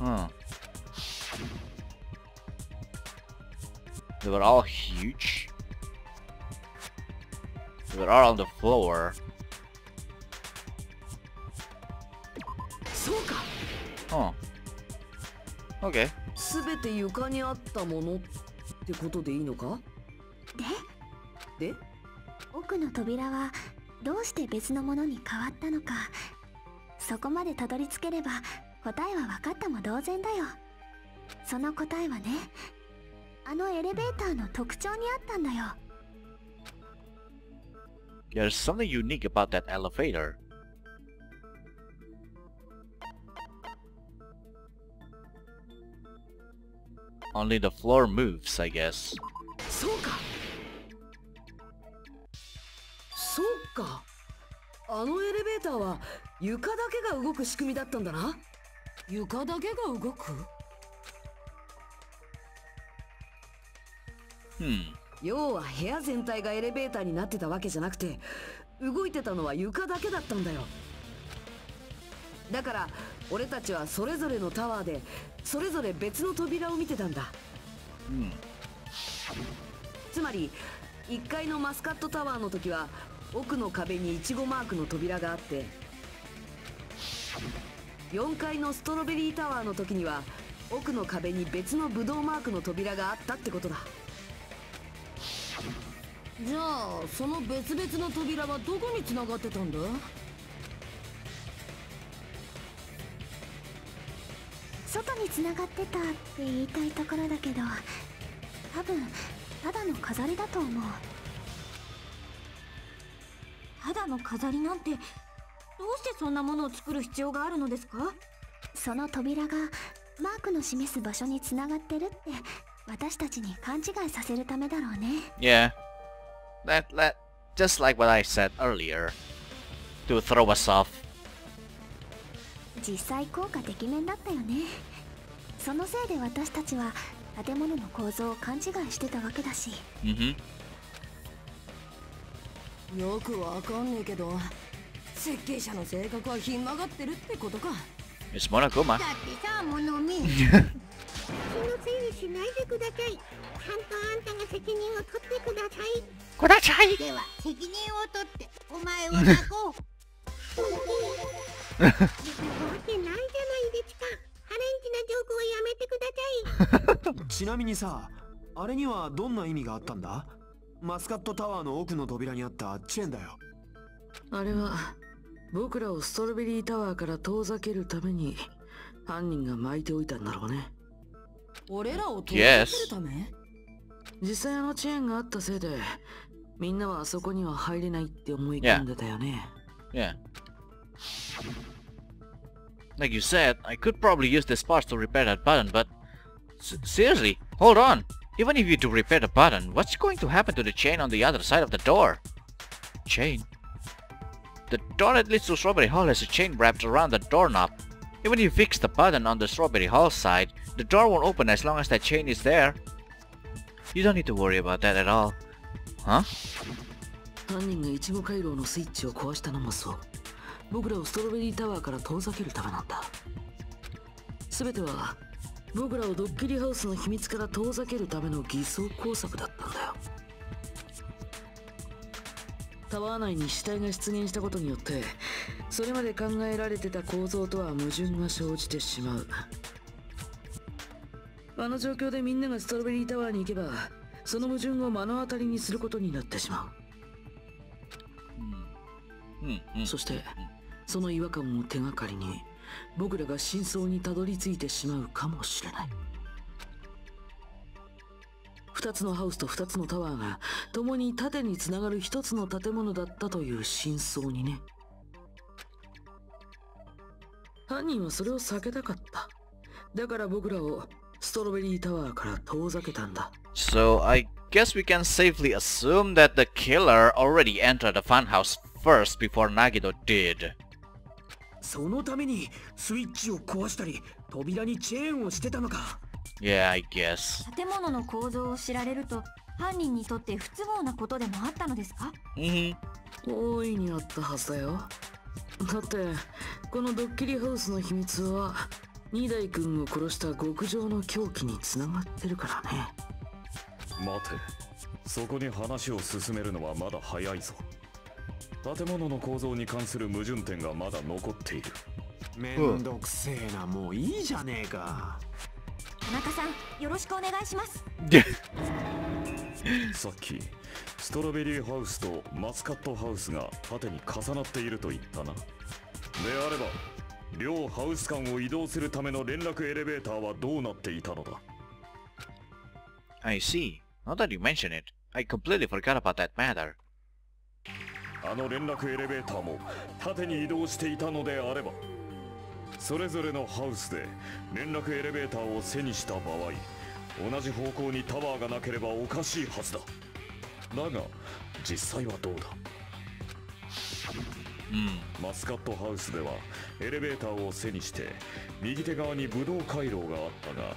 Huh. They were all huge. They were all on the floor. Huh. Okay. 全て床にあったものってことでいいのか？で？で？奥の扉はどうして別のものに変わったのかそこまでたどり着ければ答えは分かったも同然だよ。その答えはねあのエレベーターの特徴にあったんだよ。There's something unique about that elevator. Only the floor moves, I guess. そうか。そうか。あのエレベーターは床だけが動く仕組みだったんだな床だけが動く？Hmm. 要は部屋全体がエレベーターになってたわけじゃなくて動いてたのは床だけだったんだよだから俺たちはそれぞれのタワーでそれぞれ別の扉を見てたんだ Hmm. つまり1階のマスカットタワーの時は奥の壁にイチゴマークの扉があって4階のストロベリータワーの時には奥の壁に別のブドウマークの扉があったってことだ。じゃあその別々の扉はどこに繋がってたんだ？外に繋がってたって言いたいところだけど多分ただの飾りだと思う。ただの飾りなんてどうしてそんなものを作る必要があるのですか？その扉がマークの示す場所に繋がってるって私たちに勘違いさせるためだろうね Yeah. That, that, just like what I said earlier. To throw us off. 実際効果てきめんだったよねそのせいで私たちは建物の構造を勘違いしてたわけだし Mm-hmm. よくわかんねえけど設計者の性格はひん曲がってるってことか.だってさモノミ気のせいにしないでください。ちゃんとあんたが責任を取ってください。ください。では責任を取ってお前を泣こう。[laughs] わけないじゃないですかハレンチなジョークをやめてください。[laughs] ちなみにさあれにはどんな意味があったんだ？マスカットタワーの奥の扉にあったチェーンだよ。あれは僕らをストロベリータワーから遠ざけるために犯人が巻いておいたんだろうね俺らを遠ざけるため実際あのチェーンがあったせいでみんなはあそこには入れないって思い込んでたよね Yeah. Like you said, I could probably use this parts to repair that button, but... Seriously, hold on! Even if you do repair the button, what's going to happen to the chain on the other side of the door? Chain? The door that leads to Strawberry Hall has a chain wrapped around the doorknob. Even if you fix the button on the Strawberry Hall side, the door won't open as long as that chain is there. You don't need to worry about that at all. Huh? 犯人がいちご回廊のスイッチを壊したのもそう僕らをストロベリータワーから遠ざけるためなんだ全ては僕らをドッキリハウスの秘密から遠ざけるための偽装工作だったんだよ タワー内に死体が出現したことによってそれまで考えられてた構造とは矛盾が生じてしまう。あの状況でみんながストロベリータワーに行けばその矛盾を目の当たりにすることになってしまう。Hmm, hmm. そしてその違和感を手がかりに僕らが真相にたどり着いてしまうかもしれない二つのハウスと二つのタワーが共に縦につながる一つの建物だったという真相にね。犯人はそれを避けたかった。だから僕らをストロベリータワーから遠ざけたんだ。So I guess we can safely assume that the killer already entered the funhouse first before Nagido did. そのためにスイッチを壊したり扉にチェーンをしてたのか Yeah, I guess. 建物の構造を知られると犯人にとって不都合なことでもあったのですか？Mm-hmm. 大いにあったはずだよ。だってこのドッキリハウスの秘密は二代君を殺した極上の狂気につながってるからね。待て。そこに話を進めるのはまだ早いぞ。建物の構造に関する矛盾点がまだ残っている。めんどくせえな。もういいじゃねえか田中さんよろしくお願いします [laughs] さっきストロベリーハウスとマスカットハウスが縦に重なっていると言ったなであれば両ハウス間を移動するための連絡エレベーターはどうなっていたのだ？I see. Now that you mention it, I completely forgot about that matter. あの連絡エレベーターも縦に移動していたのであればそれぞれのハウスで連絡エレベーターを背にした場合同じ方向にタワーがなければおかしいはずだ。だが実際はどうだ？Hmm. マスカットハウスではエレベーターを背にして右手側にブドウ回廊があったが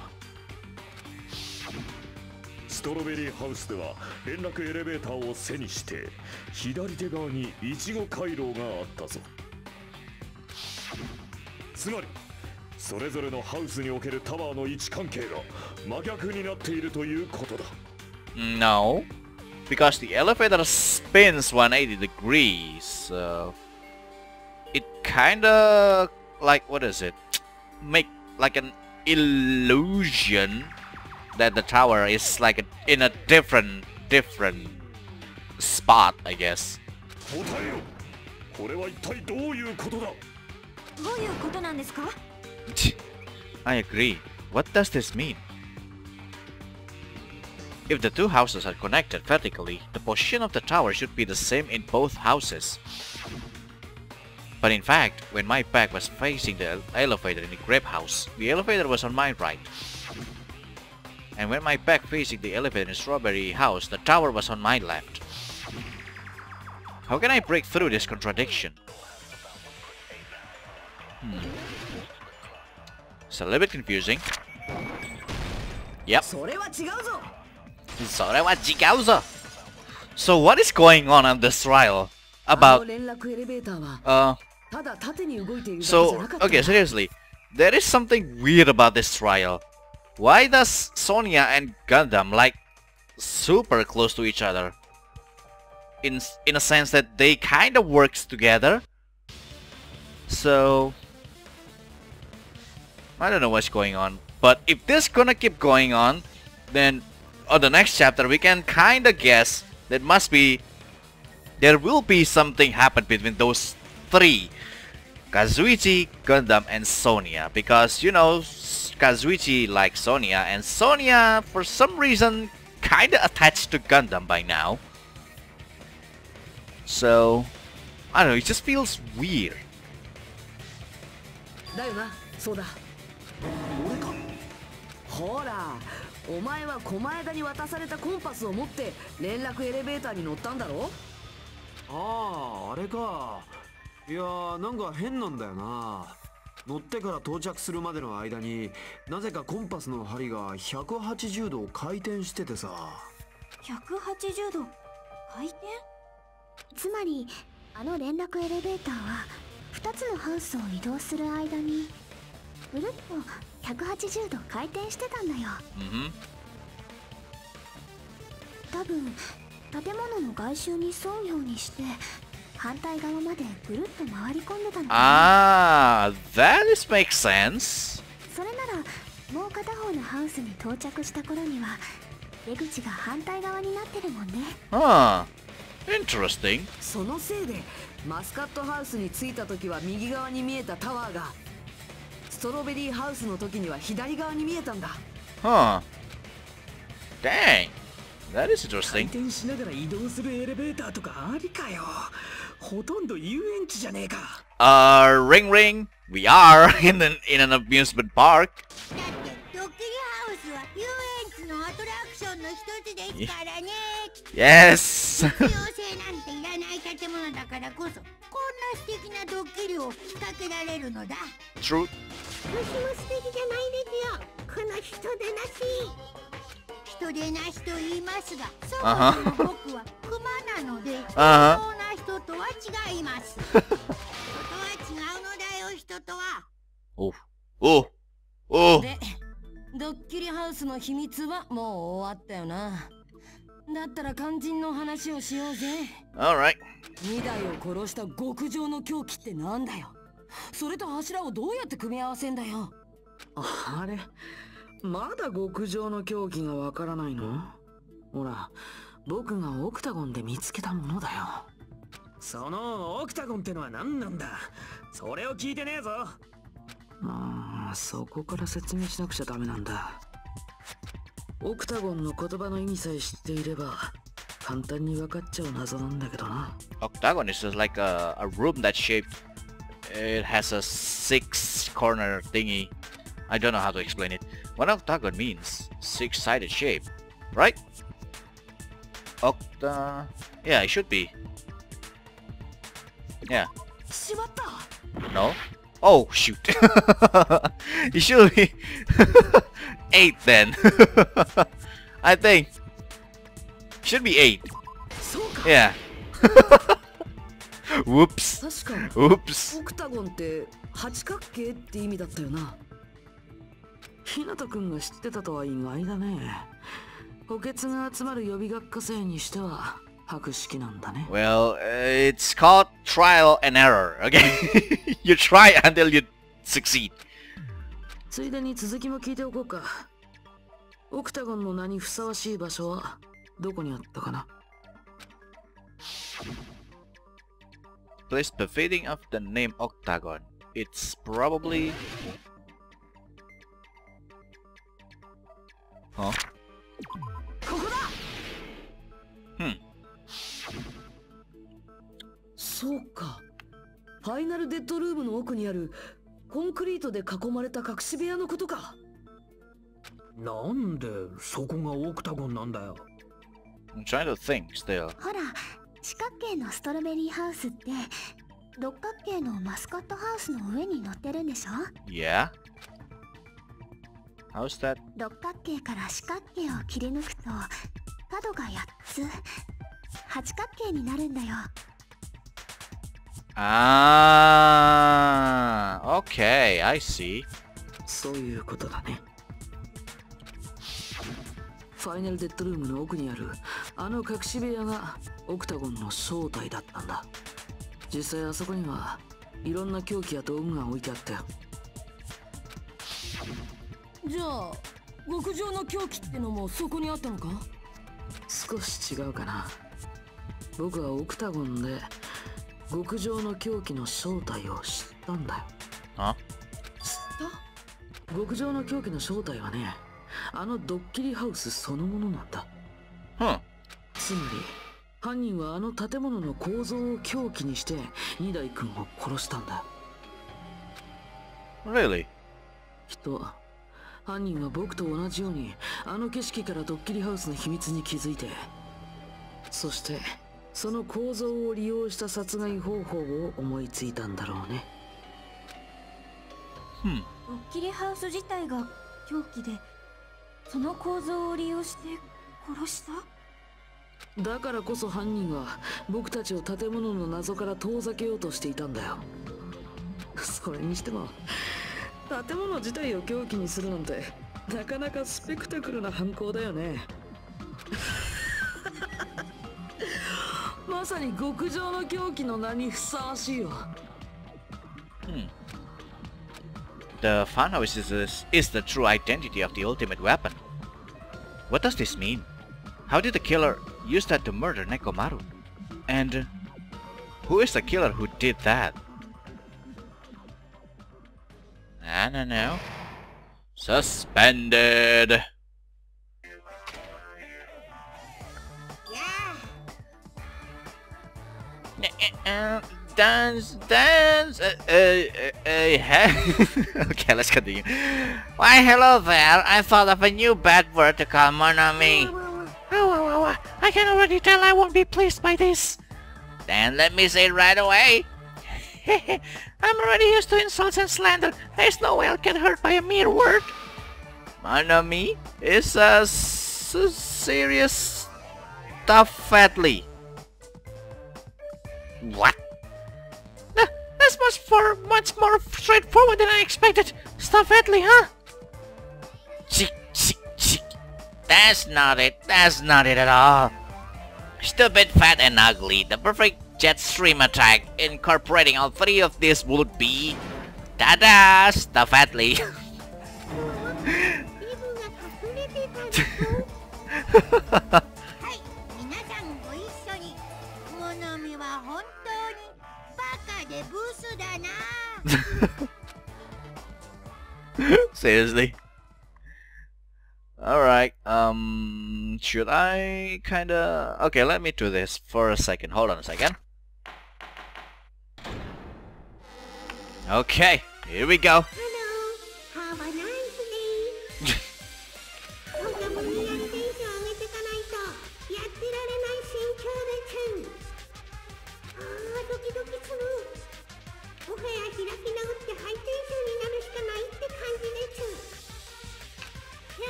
ストロベリーハウスでは連絡エレベーターを背にして左手側にイチゴ回廊があったぞつまりそれぞれのハウスにおけるタワーの位置関係が真逆になっているということだ No. Because the elevator spins 180 degrees, so... It kinda... Like, what is it? make like an illusion that the tower is like a, in a different different spot, I guess. 答えよこれは一体どういうことだ I agree. What does this mean? If the two houses are connected vertically, the position of the tower should be the same in both houses. But in fact, when my back was facing the elevator in the grape house, the elevator was on my right. And when my back facing the elevator in strawberry house, the tower was on my left. How can I break through this contradiction? Hmm. It's a little bit confusing. Yep. それは違うぞ So what is going on on this trial あの about 連絡エレベーターは uh ただ縦に動いているだけじ so ゃなかったん okay だ seriously there is something weird about this trial why does Sonya and Gundam like super close to each other in in a sense that they kind of works together so I don't know what's going on but if this gonna keep going on then on the next chapter we can kind of guess that must be there will be something happen between those three Kazuichi, Gundam, and Sonia because you know S- Kazuichi likes Sonia and Sonia for some reason kinda attached to Gundam by now so I don't know it just feels weird だよなそうだ ほらお前は狛枝に渡されたコンパスを持って連絡エレベーターに乗ったんだろ？あああれか。いやーなんか変なんだよな。乗ってから到着するまでの間になぜかコンパスの針が180度回転しててさ。180度回転？つまりあの連絡エレベーターは2つのハウスを移動する間にぐるっと180度回転してたんだよ。mm-hmm 多分建物の外周に沿うようにして反対側までぐるっと回り込んでたんだよ ah that is makes sense. それならもう片方のハウスに到着した頃には出口が反対側になってるもんね。Huh. Interesting. そのせいでマスカットハウスに着いた時は右側に見えたタワーが。ストロベリーハウスの時には左側に見えたんだ。Huh. Dang. That is 回 interesting 転しながら移動するエレベーターとかありかよ。ほとんど遊園地じゃねえか。Uh, ring ring. We are [laughs] in an in an amusement park. だってドッキリハウスは遊園地のアトラクションの一つですからね。Yes. 必要性なんていらない建物だからこそ素敵なドッキリを仕掛けられるのだ True. 私も素敵じゃないですよこの人でなし人でなしと言いますがそあもそも僕はクマなので本当あな人とは違います人とは違うのだよ人とは Oh. Oh. Oh. でドッキリハウスの秘密はもう終わったよなだったら肝心の話をしようぜ。All right. 2台を殺した極上の凶器ってなんだよ。それと柱をどうやって組み合わせんだよ。あれ？まだ極上の狂気がわからないの？ほら僕がオクタゴンで見つけたものだよ。そのオクタゴンってのは何なんだ？それを聞いてねえぞ。ああそこから説明しなくちゃダメなんだオクタゴンの言葉の意味さえ知っていれば簡単に分かっちゃう謎なんだけどな Octagon is just like a, a room that's shaped. It has a six corner thingy. I don't know how to explain it. What octagon means? Six sided shape. Right? Octa. Yeah, it should be. Yeah. しまった No? Oh, shoot. it should be 8 then. [laughs] I think. Should be 8. そうか Yeah. [laughs] Whoops. 確か Oops. オクタゴンって八角形って意味だったよなひなたくんが知ってたとは意外だね補欠が集まる予備学科生にしては Well, uh, it's called trial and error, okay? [laughs] you try until you succeed. ついでに続きも聞いておこうかオクタゴンの名にふさわしい場所はどこにあったかな Place befitting of the name Octagon. It's probably... Huh? ルデッドルームの奥にあるコンクリートで囲まれた隠し部屋のことかなんでそこがオクタゴンなんだよ I'm trying to think still. ほら四角形のストロベリーハウスって六角形のマスカットハウスの上に乗ってるんでしょ？Yeah? How's that? 六角形から四角形を切り抜くと角が8つ八角形になるんだよ Ah, okay, I see. そういうことだね。ファイナルデッドルームの奥にあるあの隠し部屋がオクタゴンの正体だったんだ。実際あそこにはいろんな凶器や道具が置いてあったよ。じゃあ極上の凶器ってのもそこにあったのか？少し違うかな。僕はオクタゴンで極上の凶器の正体を知ったんだよ Huh? 知った？極上の凶器の正体はねあのドッキリハウスそのものなんだ Huh. つまり犯人はあの建物の構造を凶器にして二代君を殺したんだ Really? きっと犯人は僕と同じようにあの景色からドッキリハウスの秘密に気づいてそしてその構造を利用した殺害方法を思いついたんだろうね。Hmm. ドッキリハウス自体が凶器でその構造を利用して殺した？だからこそ犯人は僕たちを建物の謎から遠ざけようとしていたんだよ。それにしても建物自体を凶器にするなんてなかなかスペクタクルな犯行だよねまさに極上の凶器の名にふさわしいよ Hmm. The funhouse is, is, is the true identity of the ultimate weapon. What does this mean? How did the killer use that to murder Nekomaru? And uh, who is the killer who did that? I don't know. Suspended. [laughs] dance, dance. Uh, uh, uh, uh, [laughs] okay, let's continue. Why, hello there. I thought of a new bad word to call. Oh, oh, oh, oh, I can already tell I won't be pleased by this. Then let me say it right away. [laughs] I'm already used to insults and slander. There's no way I'll get hurt by a mere word. Monami is a s- serious tough fatly. What? Th- That's much for much more straightforward than I expected. Stuff huh? Chick, chick, chick. That's not it. That's not it at all. Stupid, fat, and ugly. The perfect jet stream attack incorporating all three of these would be... Ta-da! Stuff Hadley. [laughs] [laughs] Seriously? Alright, um... Should I kinda... Okay, let me do this for a second. Hold on a second. Okay, here we go.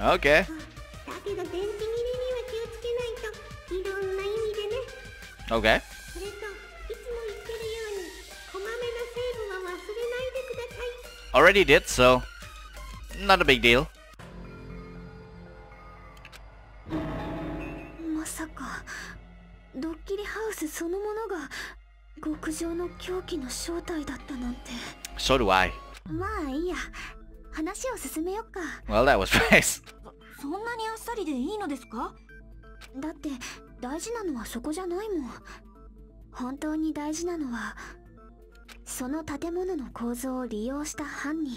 ッホー Okay. だけど電池切れには気をつけないといろんな意味でね Okay. それといつも言ってるようにこまめなセーブは忘れないでください Already did, so... Not a big deal. まさかドッキリハウスそのものが極上の凶器の正体だったなんて So do I. まあいいや話を進めよっか。Well, that was [laughs] fast. そんなにあっさりでいいのですか？だって大事なのはそこじゃないもん。本当に大事なのはその建物の構造を利用した犯人。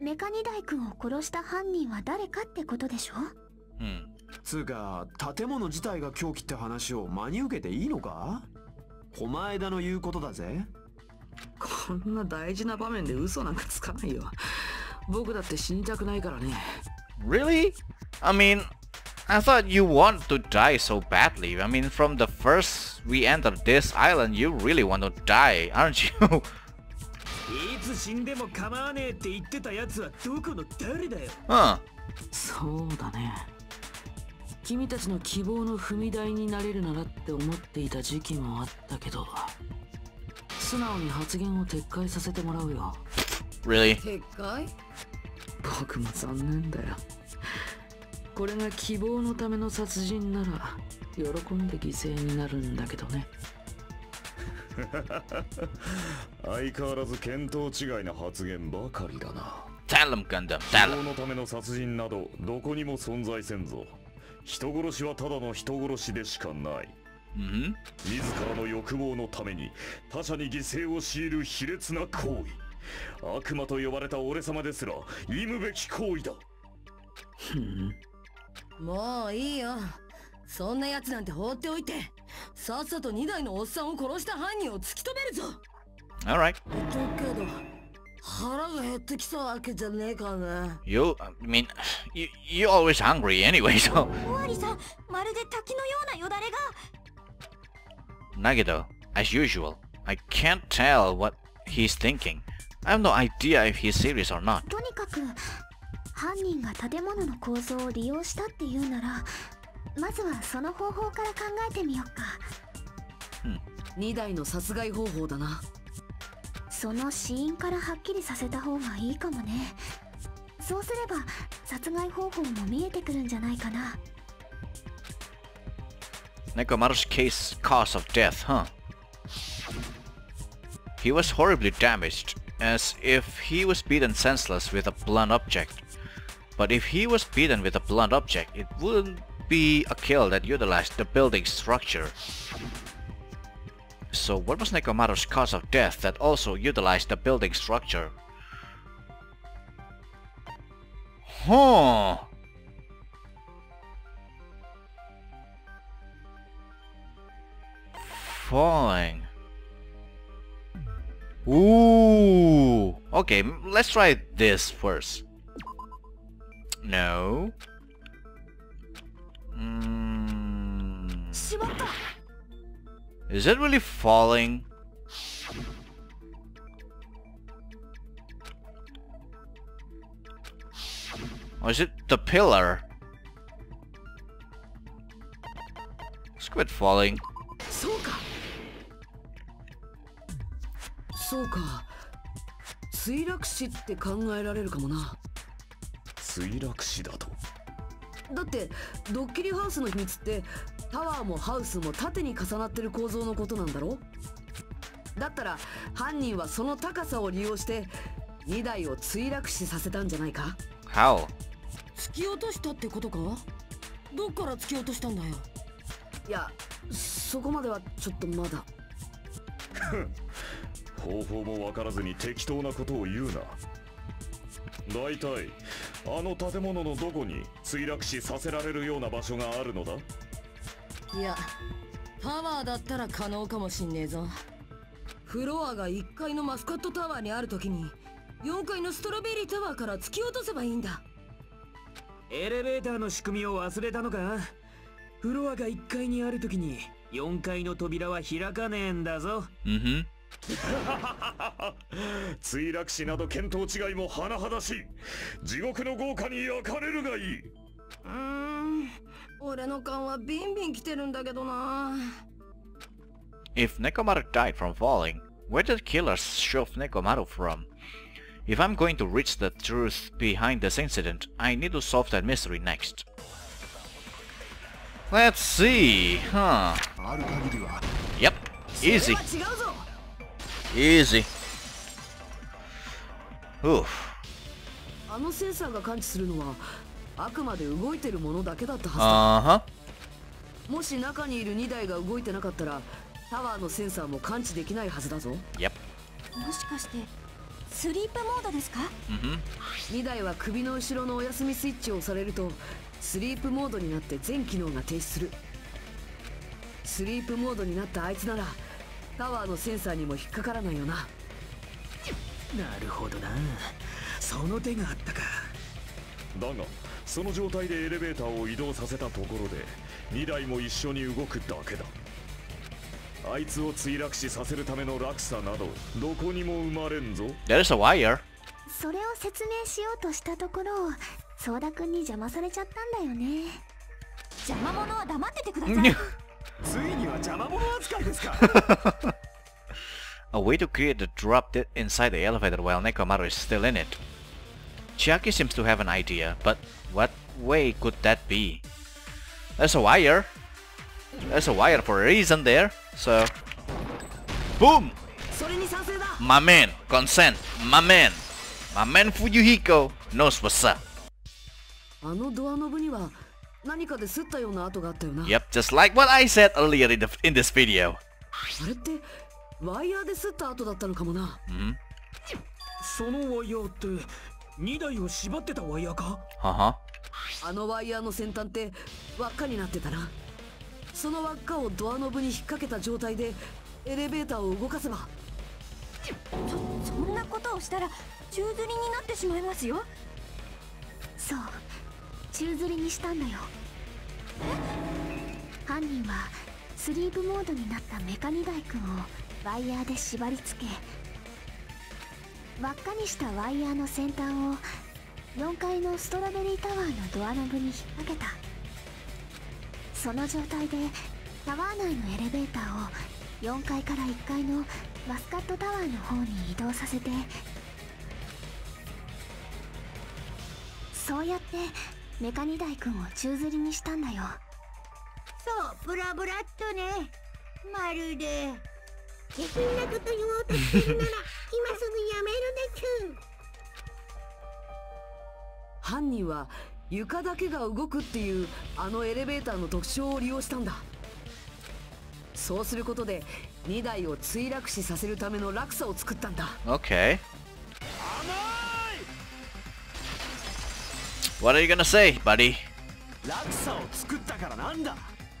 メカニダイ君を殺した犯人は誰かってことでしょ？Hmm. つうか建物自体が狂気って話を真に受けていいのか？狛枝の言うことだぜ。こんな大事な場面で嘘なんかつかないよ 僕だって死にたくないからね Really? I mean, I thought you want to die so badly. I mean, from the first we entered this island, you really want to die, aren't [laughs] you? いつ死んでも構わねえって言ってたやつはどこの誰だよ huh. そうだね君たちの希望の踏み台になれるならって思っていた時期もあったけど素直に発言を撤回させてもらうよ Really? 撤回 僕も残念だよこれが希望のための殺人なら喜んで犠牲になるんだけどね [laughs] 相変わらず見当違いな発言ばかりだな Tell him, Gundam. 希 Tell 望 him. のための殺人などどこにも存在せんぞ人殺しはただの人殺しでしかない Mm-hmm. 自らの欲望のために他者に犠牲を強いる卑劣な行為悪魔と呼ばれた俺様ですら忌むべき行為だもういいよそんな奴なんて放っておいてさっさと2台のおっさんを殺した犯人を突き止めるぞ Alright. だけど腹が減ってきたわけじゃねえかな You, I mean, you, you're always hungry anyway, so. おわりさんまるで滝のようなよだれが Nagito, as usual, I can't tell what he's thinking. I have no idea if he's serious or not. とにかく犯人が建物の構造を利用したっていうならまずはその方法から考えてみよっか。2台の殺害方法だな。その死因からはっきりさせた方がいいかもね。そうすれば殺害方法も見えてくるんじゃないかな。Nekomaru's case cause of death, huh? He was horribly damaged, as if he was beaten senseless with a blunt object. But if he was beaten with a blunt object, it wouldn't be a kill that utilized the building's structure. So what was Nekomaru's cause of death that also utilized the building structure? Huh. Falling. Ooh. Okay, let's try this first. No. Mm. Is it really falling? Or is it the pillar? It's quit falling. そうか。墜落死って考えられるかもな。墜落死だと？だってドッキリハウスの秘密ってタワーもハウスも縦に重なってる構造のことなんだろ？だったら犯人はその高さを利用して2台を墜落死させたんじゃないか？How? 突き落としたってことか？どっから突き落としたんだよ？いやそこまではちょっとまだ [laughs] 方法も分からずに適当なことを言うな。大体あの建物のどこに墜落死させられるような場所があるのだ。いやタワーだったら可能かもしんねえぞ。フロアが1階のマスカットタワーにある時に4階のストロベリータワーから突き落とせばいいんだ。エレベーターの仕組みを忘れたのか？フロアが1階にある時に4階の扉は開かねえんだぞ。Mm-hmm. 墜落死など見当違いも甚だしい地獄の豪華に焼かれるがいいうーん俺の勘はビンビン来てるんだけどな If Nekomaru died from falling, where did killers shove Nekomaru from? If I'm going to reach the truth behind this incident, I need to solve that mystery next. Let's see, huh? ある限りは Yep, それ easy, は違うぞ Easy. Oof. あのセンサーが感知するのはあくまで動いてるものだけだったは Uh huh. ずだもし中にいる2台が動いてなかったらタワーのセンサーも感知できないはずだぞ Yep. もしかしてスリープモードですか？Mm-hmm. 2台は首の後ろのお休みスイッチを押されるとスリープモードになって全機能が停止するスリープモードになったあいつならタワーのセンサーにも引っかからないよな。なるほどな。その手があったか。だがその状態でエレベーターを移動させたところで2台も一緒に動くだけだ。あいつを墜落死させるための落差などどこにも生まれんぞ。There's a wire. それを説明しようとしたところソーダくんに邪魔されちゃったんだよね。邪魔者は黙っててください [laughs] [laughs] ついには邪魔者扱いですか A way to create the drop that inside the elevator while Nekomaru is still in it. Chiaki seems to have an idea, but what way could that be? There's a wire. There's a wire for a reason there. So, boom! それに賛成だ My man, consent. My man, my man Fuyuhiko knows what's up. あのドアノブには 何かで擦ったような跡があったよな。Yep, just like what I said earlier in the in this video. あれってワイヤーで擦った跡だったのかもな。Hmm? そのワイヤーって2台を縛ってたワイヤーか？Uh huh. あのワイヤーの先端って輪っかになってたな。その輪っかをドアノブに引っ掛けた状態でエレベーターを動かせば。そんなことをしたら宙吊りになってしまいますよ。そう宙吊りにしたんだよ。犯人はスリープモードになったメカニダイ君をワイヤーで縛り付け輪っかにしたワイヤーの先端を4階のストロベリータワーのドアノブに引っ掛けた。その状態でタワー内のエレベーターを4階から1階のマスカットタワーの方に移動させて。そうやってメカニダイ君を宙吊りにしたんだよ。そうブラブラっとね。まるで。下品なこと言おうとしてるなら今すぐやめるでちゅ犯人は床だけが動くっていうあのエレベーターの特徴を利用したんだ。そうすることで2台を墜落死させるための落差を作ったんだ。Okay. What are you gonna say, buddy? 落差を作ったからなんだ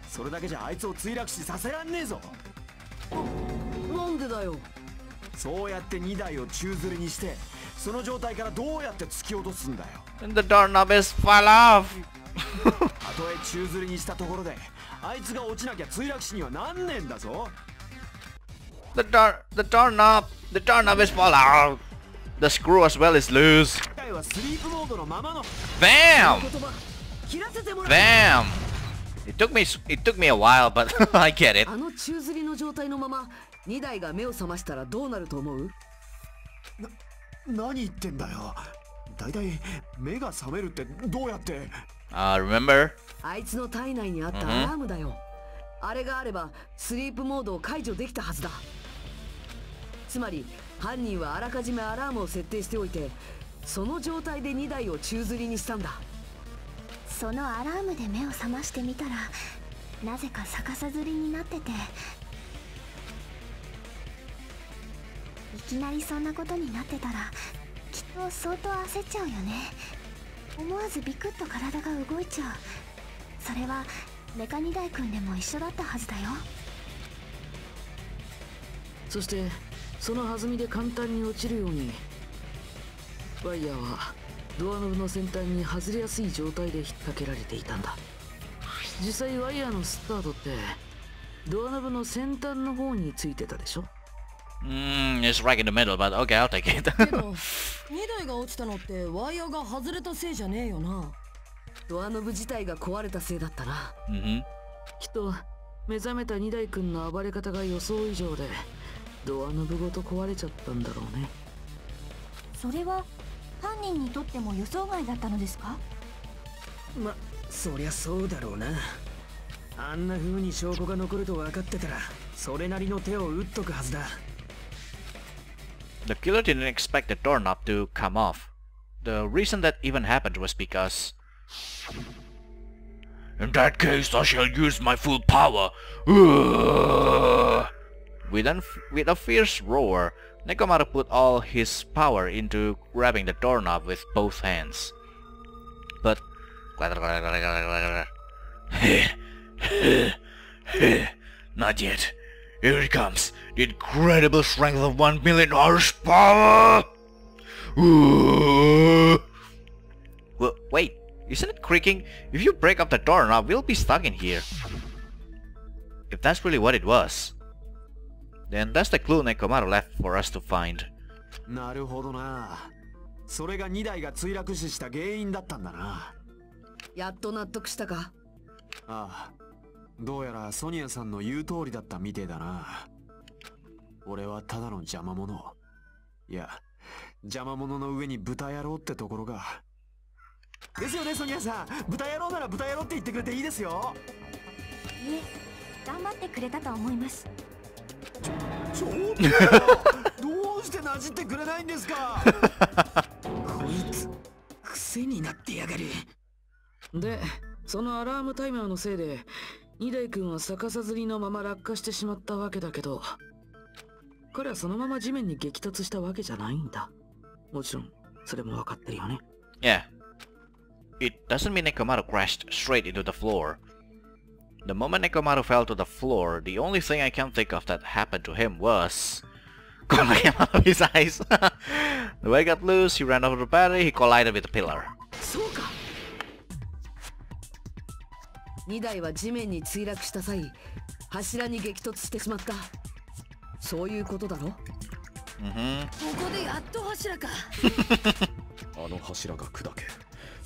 それだけじゃあいつを墜落死させらんねえぞなんでだよそうやって2台を宙吊りにしてその状態からどうやって突き落とすんだよ And the doorknob is fall off. [laughs] たとえ宙吊りにしたところであいつが落ちなきゃ墜落死にはなんねえんだぞ The door, the doorknob, the doorknob is fall out. The screw as well is loose. 機械はスリープモードのままの Bam! 言葉切らせてもらう Bam! It took me, it took me a while, but [laughs] I get it. あの宙吊りの状態のまま2台が目を覚ましたらどうなると思う？何言ってんだよだいたい目が覚めるってどうやって？Uh, remember? あいつの体内にあったアラームだよ、あれがあればスリープモードを解除できたはずだつまり犯人はあらかじめアラームを設定しておいてその状態で2台を宙吊りにしたんだ。そのアラームで目を覚ましてみたらなぜか逆さ吊りになってて。いきなりそんなことになってたらきっと相当焦っちゃうよね。思わずビクッと体が動いちゃう。それはメカニダイ君でも一緒だったはずだよ。そしてその弾みで簡単に落ちるようにワイヤーはドアノブの先端に外れやすい状態で引っ掛けられていたんだ。実際ワイヤーのスタートってドアノブの先端の方についてたでしょ？Mm, it's right in the middle, but okay, I'll take it. けど2台が落ちたのってワイヤーが外れたせいじゃねえよな。ドアノブ自体が壊れたせいだったな。Mm-hmm. きっと目覚めた二台君の暴れ方が予想以上でドアノブごと壊れちゃったんだろうね。それは犯人にとっても予想外だったのですかまそりゃそうだろうなあんな風に証拠が残ると分かってたらそれなりの手を打っとくはずだ The killer didn't expect the doorknob to come off. The reason that even happened was because... In that case, I shall use my full power. With, an, with a fierce roar, Nekomaru put all his power into grabbing the doorknob with both hands. But... [laughs] Not yet. Here it comes. The incredible strength of 1 million horsepower! [laughs] Well, wait, isn't it creaking? If you break up the doorknob, we'll be stuck in here. If that's really what it was, then that's the clue Nekomaru left for us to find. なるほどな。それが2台が墜落死した原因だったんだな。やっと納得したかああ。どうやらソニアさんの言う通りだったみてえだな。俺はただの邪魔者。いや、邪魔者の上に豚野郎ってところが。ですよね、ソニアさん。豚野郎なら豚野郎って言ってくれていいですよ。いえ頑張ってくれたと思いますちょっとどうしてなじってくれないんですか？こいつ癖になってやがる。でそのアラームタイマーのせいで二代君は逆さずりのまま落下してしまったわけだけど彼はそのまま地面に激突したわけじゃないんだ。もちろん。それも分かってるよね。Yeah. It doesn't mean Nekomaru crashed straight into the floor. The moment Nekomaru fell to the floor, the only thing I can think of that happened to him was... Cola came out of his eyes. the way got loose, he ran over the battery, he collided with a pillar. そうか2台は地面に墜落した際柱に激突してしまったそういうことだろ Mm-hmm. ここでやっと柱かあの柱が砕け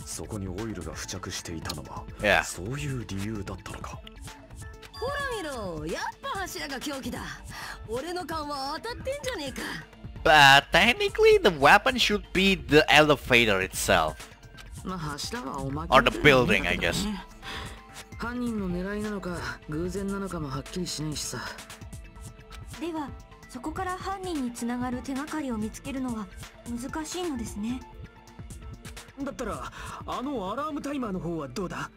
そこにオイルが付着していたのは Yeah. そういう理由だったのかほら見ろやっぱ柱が狂気だ俺の勘は当たってんじゃねえか But technically, the weapon should be the elevator itself. まあ柱はおまけ Or み the building, だ I guess. ね犯人の狙いなのか偶然なのかもはっきりしないしさではそこから犯人につながる手がかりを見つけるのは難しいのですねだったらあのアラームタイマーの方はどうだ？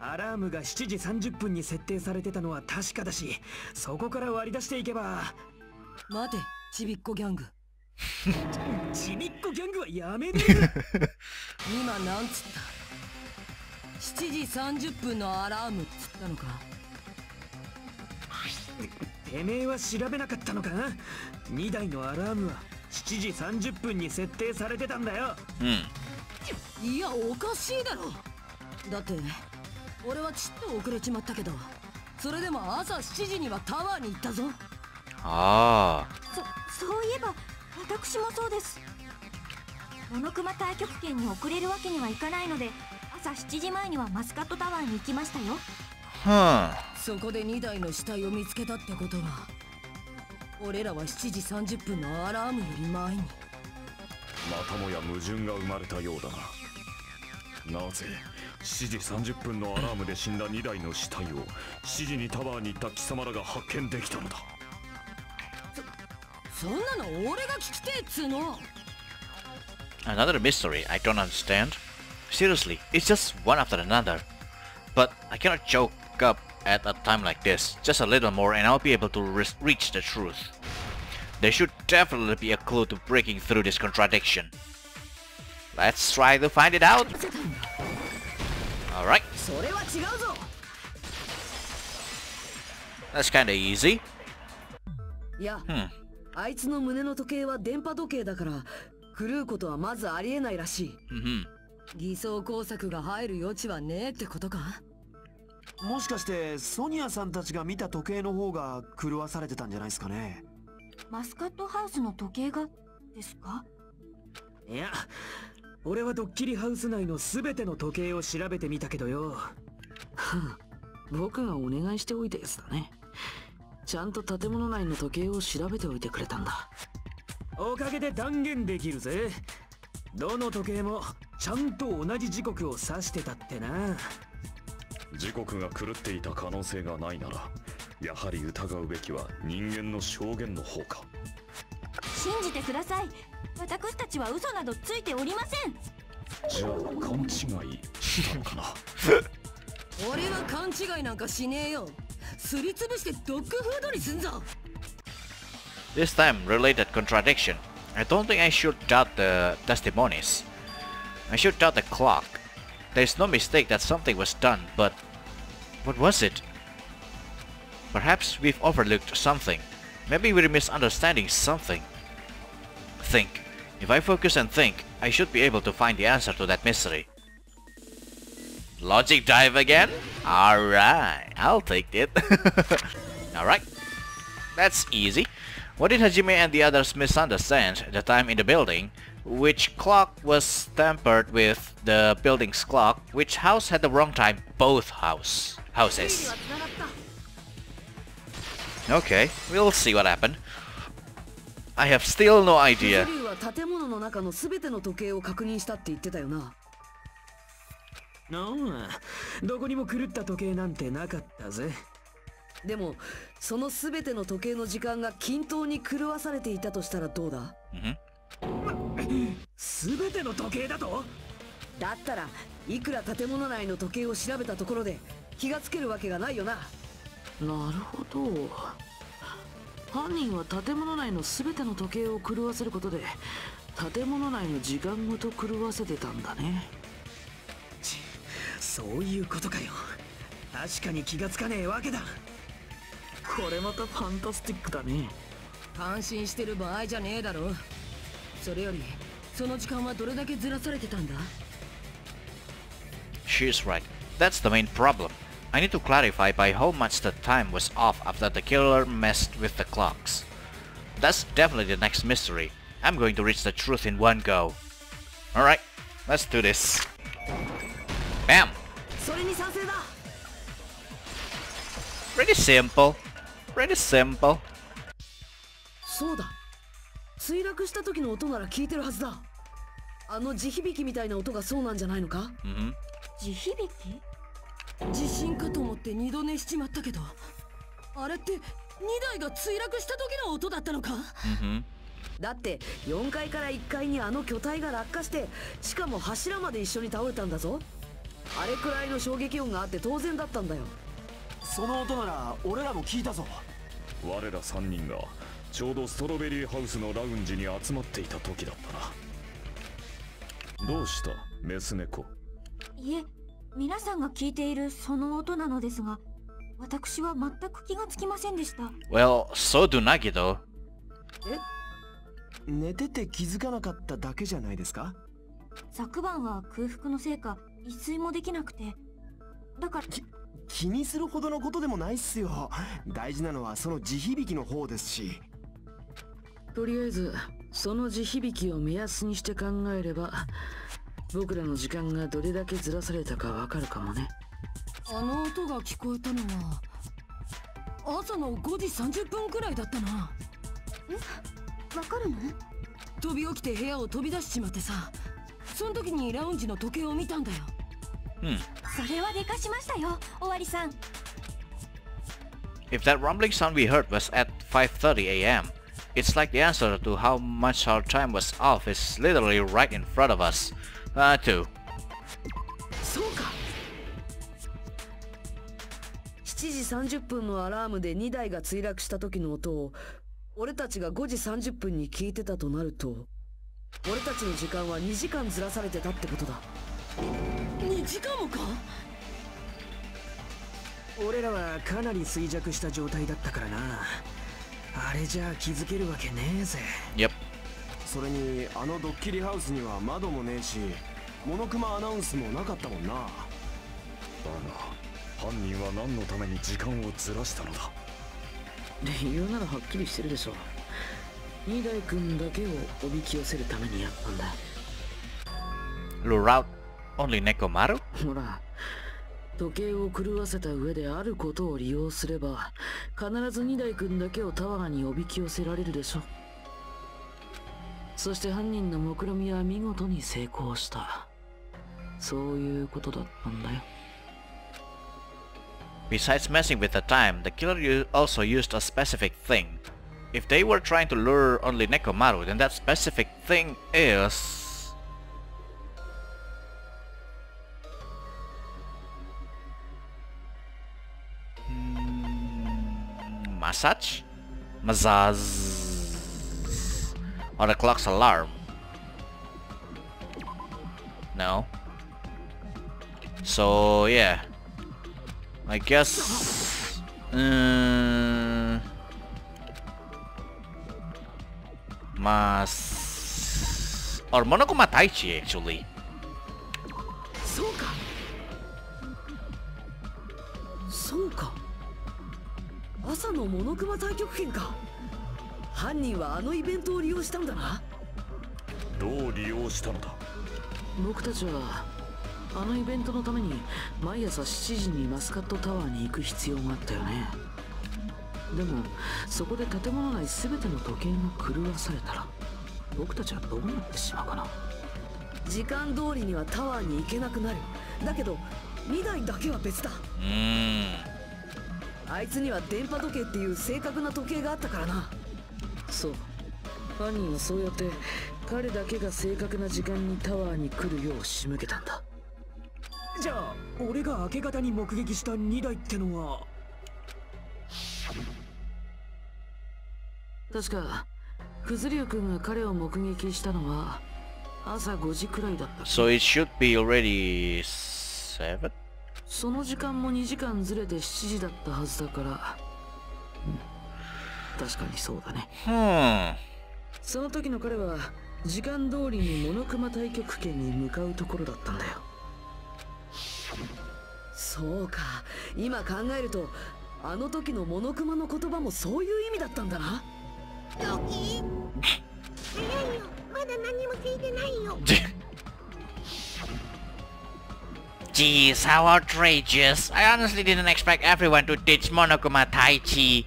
アラームが7時30分に設定されてたのは確かだしそこから割り出していけば。待てちびっこギャング。ちびっこギャングはやめる。[laughs] 今なんつった？7時30分のアラームっつったのか。てめえは調べなかったのか？2台のアラームは7時30分に設定されてたんだよ。Hmm. いやおかしいだろ。だって俺はちっと遅れちまったけどそれでも朝7時にはタワーに行ったぞ。Ah. そそういえば私もそうです。モノクマ太極拳に遅れるわけにはいかないので朝7時前にはマスカットタワーに行きましたよ。Huh. そこで2台の死体を見つけたってことは俺らは7時30分のアラームより前にまたもや矛盾が生まれたようだななぜ7時30分のアラームで死んだ2台の死体を7時にタワーに行った貴様らが発見できたのだそんなの俺が聞きてえっつうの Another mystery I don't understand. Seriously, it's just one after another. But I cannot choke up at a time like this. Just a little more and I'll be able to re reach the truth. There should definitely be a clue to breaking through this contradiction. Let's try to find it out. Alright, それは違うぞ that's kinda easy. いや、Hmm. あいつの胸の時計は電波時計だから狂うことはまずありえないらしい Mm-hmm. 偽装工作が入る余地はねえってことかもしかしてソニアさんたちが見た時計の方が狂わされてたんじゃないですかねマスカットハウスの時計がですか？いや俺はドッキリハウス内の全ての時計を調べてみたけどよ。僕がお願いしておいたやつだね。ちゃんと建物内の時計を調べておいてくれたんだ。おかげで断言できるぜ。どの時計もちゃんと同じ時刻を指してたってな。時刻が狂っていた可能性がないならやはり疑うべきは人間の証言の方か信じてください私たちは嘘などついておりませんじゃあ勘違いしたのかな [laughs] 俺は勘違いなんかしねえよすりつぶしてドッグフードにすんぞ This time, related contradiction. I don't think I should doubt the testimonies. I should doubt the clock. There's no mistake that something was done, but... What was it? Perhaps we've overlooked something. Maybe we're misunderstanding something. Think. If I focus and think, I should be able to find the answer to that mystery. Logic dive again? Alright, I'll take it. [laughs] Alright. That's easy. What did Hajime and the others misunderstand the time in the building? Which clock was tampered with the building's clock? Which house had the wrong time? Both house houses. Okay, we'll see what happened. I have still no idea. フジリュウは建物の中の全ての時計を確認したって言ってたよなああどこにも狂った時計なんてなかったぜでもその全ての時計の時間が均等に狂わされていたとしたらどうだ Mhm. 全ての時計だと？だったらいくら建物内の時計を調べたところで気がつけるわけがないよな。なるほど。犯人は建物内の全ての時計を狂わせることで建物内の時間ごと狂わせてたんだね。そういうことかよ。確かに気がつかねえわけだ。これまたファンタスティックだね。感心してる場合じゃねえだろそれよりその時間はどれだけずらされてたんだ She's right. That's the main problem. I need to clarify by how much the time was off after the killer messed with the clocks. That's definitely the next mystery. I'm going to reach the truth in one go. Alright, let's do this. Bam! それに賛成だ Pretty simple. Pretty simple. そうだ 墜落した時の音なら聞いてるはずだ。あの地響きみたいな音がそうなんじゃないのか？hmm 地響き？地震かと思って二度寝しちまったけど。あれって2台が墜落した時の音だったのか？hmm だって4階から1階にあの巨体が落下してしかも柱まで一緒に倒れたんだぞ。あれくらいの衝撃音があって当然だったんだよ。その音なら俺らも聞いたぞ。我ら3人がちょうどストロベリーハウスのラウンジに集まっていた時だったな。どうしたメス猫？いえ皆さんが聞いているその音なのですが私は全く気がつきませんでした。Well, so do Nagi though. 寝てて気づかなかっただけじゃないですか？昨晩は空腹のせいか一睡もできなくて。だから気にするほどのことでもないっすよ。大事なのはその地響きの方ですしとりあえずその地響きを目安にして考えれば僕らの時間がどれだけずらされたかわかるかもね。あの音が聞こえたのは朝の5時30分くらいだったな。わかるの？飛び起きて部屋を飛び出しちまってさその時にラウンジの時計を見たんだよ。Hmm. それはでかしましたよおわりさん。If that rumbling sound we heard was at 5.30 a.m., it's like the answer to how much our time was off is literally right in front of us. Uh, too. そうか7時30分のアラームで2台が墜落した時の音を俺たちが5時30分に聞いてたとなると俺たちの時間は2時間ずらされてたってことだ2時間もか？俺らはかなり衰弱した状態だったからなあれじゃあ気づけるわけねえぜ。Yep. それにあのドッキリハウスには窓もねえしモノクマアナウンスもなかったもんな。だが犯人は何のために時間をずらしたのだ？理由ならはっきりしてるでしょ二代君だけをおびき寄せるためにやったんだ。Lure out only Nekomaru? [laughs] ほら時計を狂わせた上であることを利用すれば必ず二代君だけをタワーにおびき寄せられるでしょそして犯人の目論みは見事に成功したそういうことだったんだよ Besides messing with the time, the killer also used a specific thing. if they were trying to lure only Nekomaru, then that specific thing is... massage? Massage... Or the clock's alarm? No. So yeah. I guess... Uh, Mas... Or Monokuma Taichi actually. そうかそうか 朝のモノクマ太極拳か。犯人はあのイベントを利用したんだな。どう利用したのだ？僕たちはあのイベントのために毎朝7時にマスカットタワーに行く必要があったよね。でもそこで建物内全ての時計が狂わされたら僕たちはどうなってしまうかな。時間通りにはタワーに行けなくなる。だけど2台だけは別だ。Hmm. あいつには電波時計っていう正確な時計があったからな。そう。犯人はそうやって彼だけが正確な時間にタワーに来るよう仕向けたんだ。じゃあ俺が明け方に目撃した2台ってのは？確かクズリュウ君が彼を目撃したのは朝5時くらいだった So it should be already 7? その時間も2時間ずれて7時だったはずだから、うん、確かにそうだね。Hmm. その時の彼は時間通りにモノクマ太極拳に向かうところだったんだよ。そうか。今考えるとあの時のモノクマの言葉もそういう意味だったんだな。ドキ。早いよまだ何も聞いてないよ [laughs] Jeez, how outrageous. I honestly didn't expect everyone to teach Monokuma Tai Chi.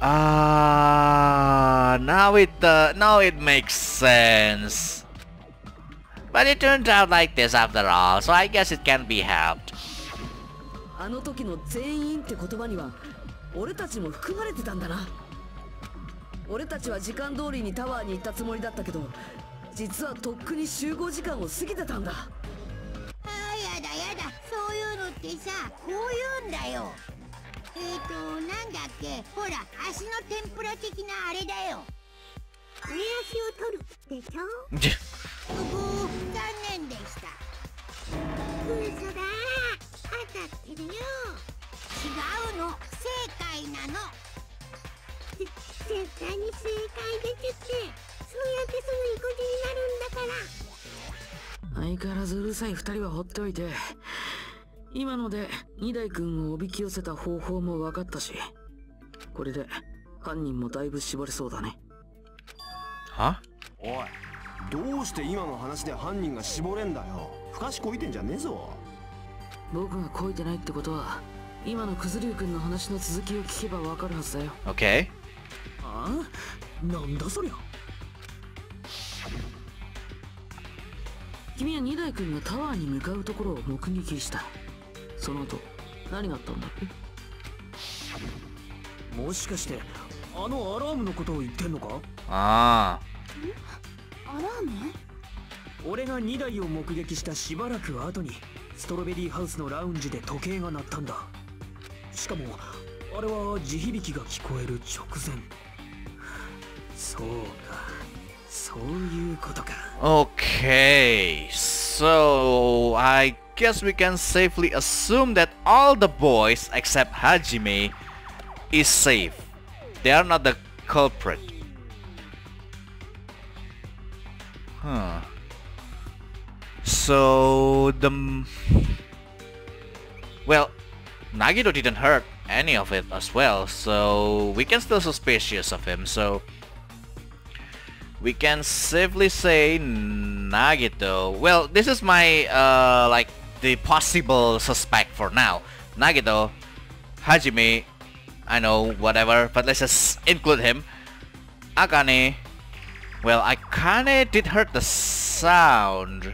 Ah, uh, now it uh, now it makes sense. But it turned out like this after all, so I guess it can be helped. あの時の全員って言葉には俺たちも含まれてたんだな俺たちは時間通りにタワーに行ったつもりだったけど実はとっくに集合時間を過ぎてたんだあーやだやだ。そういうのってさこう言うんだよ。えーとなんだっけ。ほら足の天ぷら的なあれだよ。上足を取るでしょうぶ残念でした。嘘だ当たってるよ。違うの。不正解なの。絶対に正解ですって。そうやってすぐ意固地になるんだから相変わらずうるさい二人は放っておいて今ので二代君をおびき寄せた方法も分かったしこれで犯人もだいぶ絞れそうだね。Huh? おいどうして今の話で犯人が絞れんだよ。不可視こいてんじゃねえぞ。僕がこいてないってことは今のクズリュウ君の話の続きを聞けば分かるはずだよ。Okay. ああ？なんだそりゃ君は二代君がタワーに向かうところを目撃した。その後何があったんだ？っけもしかしてあのアラームのことを言ってんのか？Ah. アラーム？俺が2台を目撃したしばらく後にストロベリーハウスのラウンジで時計が鳴ったんだ。しかもあれは地響きが聞こえる直前。そうか Okay, so I guess we can safely assume that all the boys except Hajime is safe. They are not the culprit. Huh. So the well, Nagito didn't hurt any of it as well, so we can still suspicious of him. So we can safely say Nagito. Well, this is my uh like the possible suspect for now. Nagito, Hajime, I know whatever, but let's just include him. Akane. Well, Akane did hurt the sound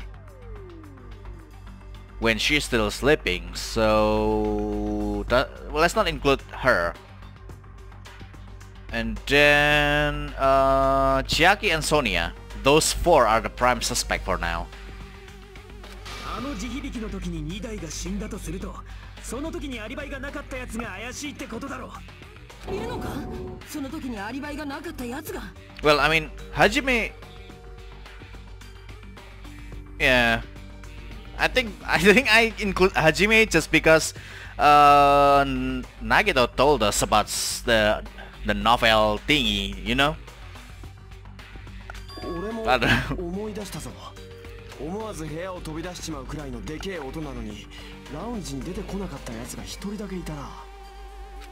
when she's still sleeping, so that, well, let's not include her. And then uh, Chiaki and Sonia. Those four are the prime suspect for now. あの地響きの時に2台が死んだとするとその時にアリバイがなかったやつが怪しいってことだろいるのかその時にアリバイがなかったやつが Well, I mean, Hajime. Yeah, I think [laughs] I think I include Hajime just because uh, Nagito told us about s- the the novel thingy, you know? 俺も I don't know. 思い出したぞ。思わず部屋を飛び出しちまうくらいのでけえ音なのにラウンジに出てこなかったやつが一人だけいたな。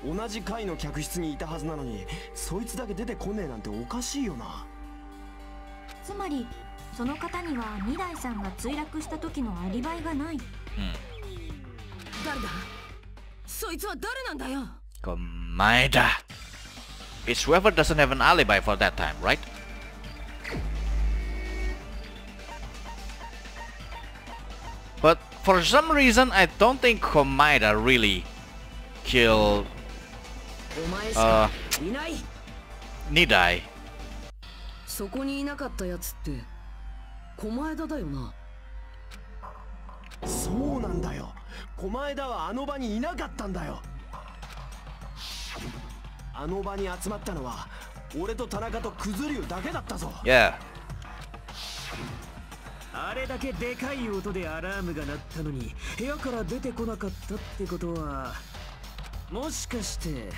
同じ階の客室にいたはずなのにそいつだけ出てこねえなんておかしいよな。つまりその方には二代さんが墜落した時のアリバイがない。誰だ？そいつは誰なんだよ？Komaeda. It's whoever doesn't have an alibi for that time, right? But for some reason, I don't think Komaeda really killed お前しか uh, いない Nidai. そこにいなかったやつって狛枝だよなそうなんだよ狛枝はあの場にいなかったんだよ あの場に集まったのは俺と田中とクズリュウだけだったぞ。Yeah. あれだけでかい音でアラームが鳴ったのに部屋から出てこなかったってことはもしかして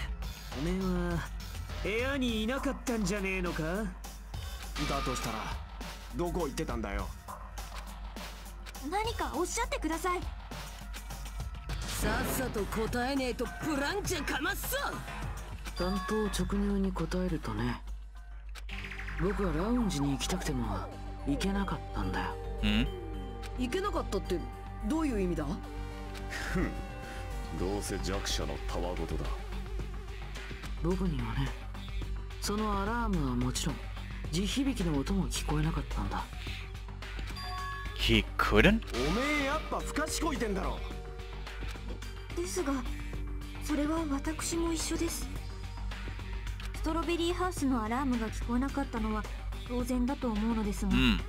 おめえは部屋にいなかったんじゃねえのか？だとしたらどこ行ってたんだよ？何かおっしゃってください。さっさと答えねえとプランチェかますぞ担当直入に答えるとね僕はラウンジに行きたくても行けなかったんだよ。Hmm? 行けなかったってどういう意味だ？どうせ弱者のたわごとだ。僕にはねそのアラームはもちろん地響きの音も聞こえなかったんだ。He couldn't? おめえやっぱ不賢いてんだろ。ですがそれは私も一緒ですストロベリーハウスのアラームが聞こえなかったのは当然だと思うのですが、Hmm.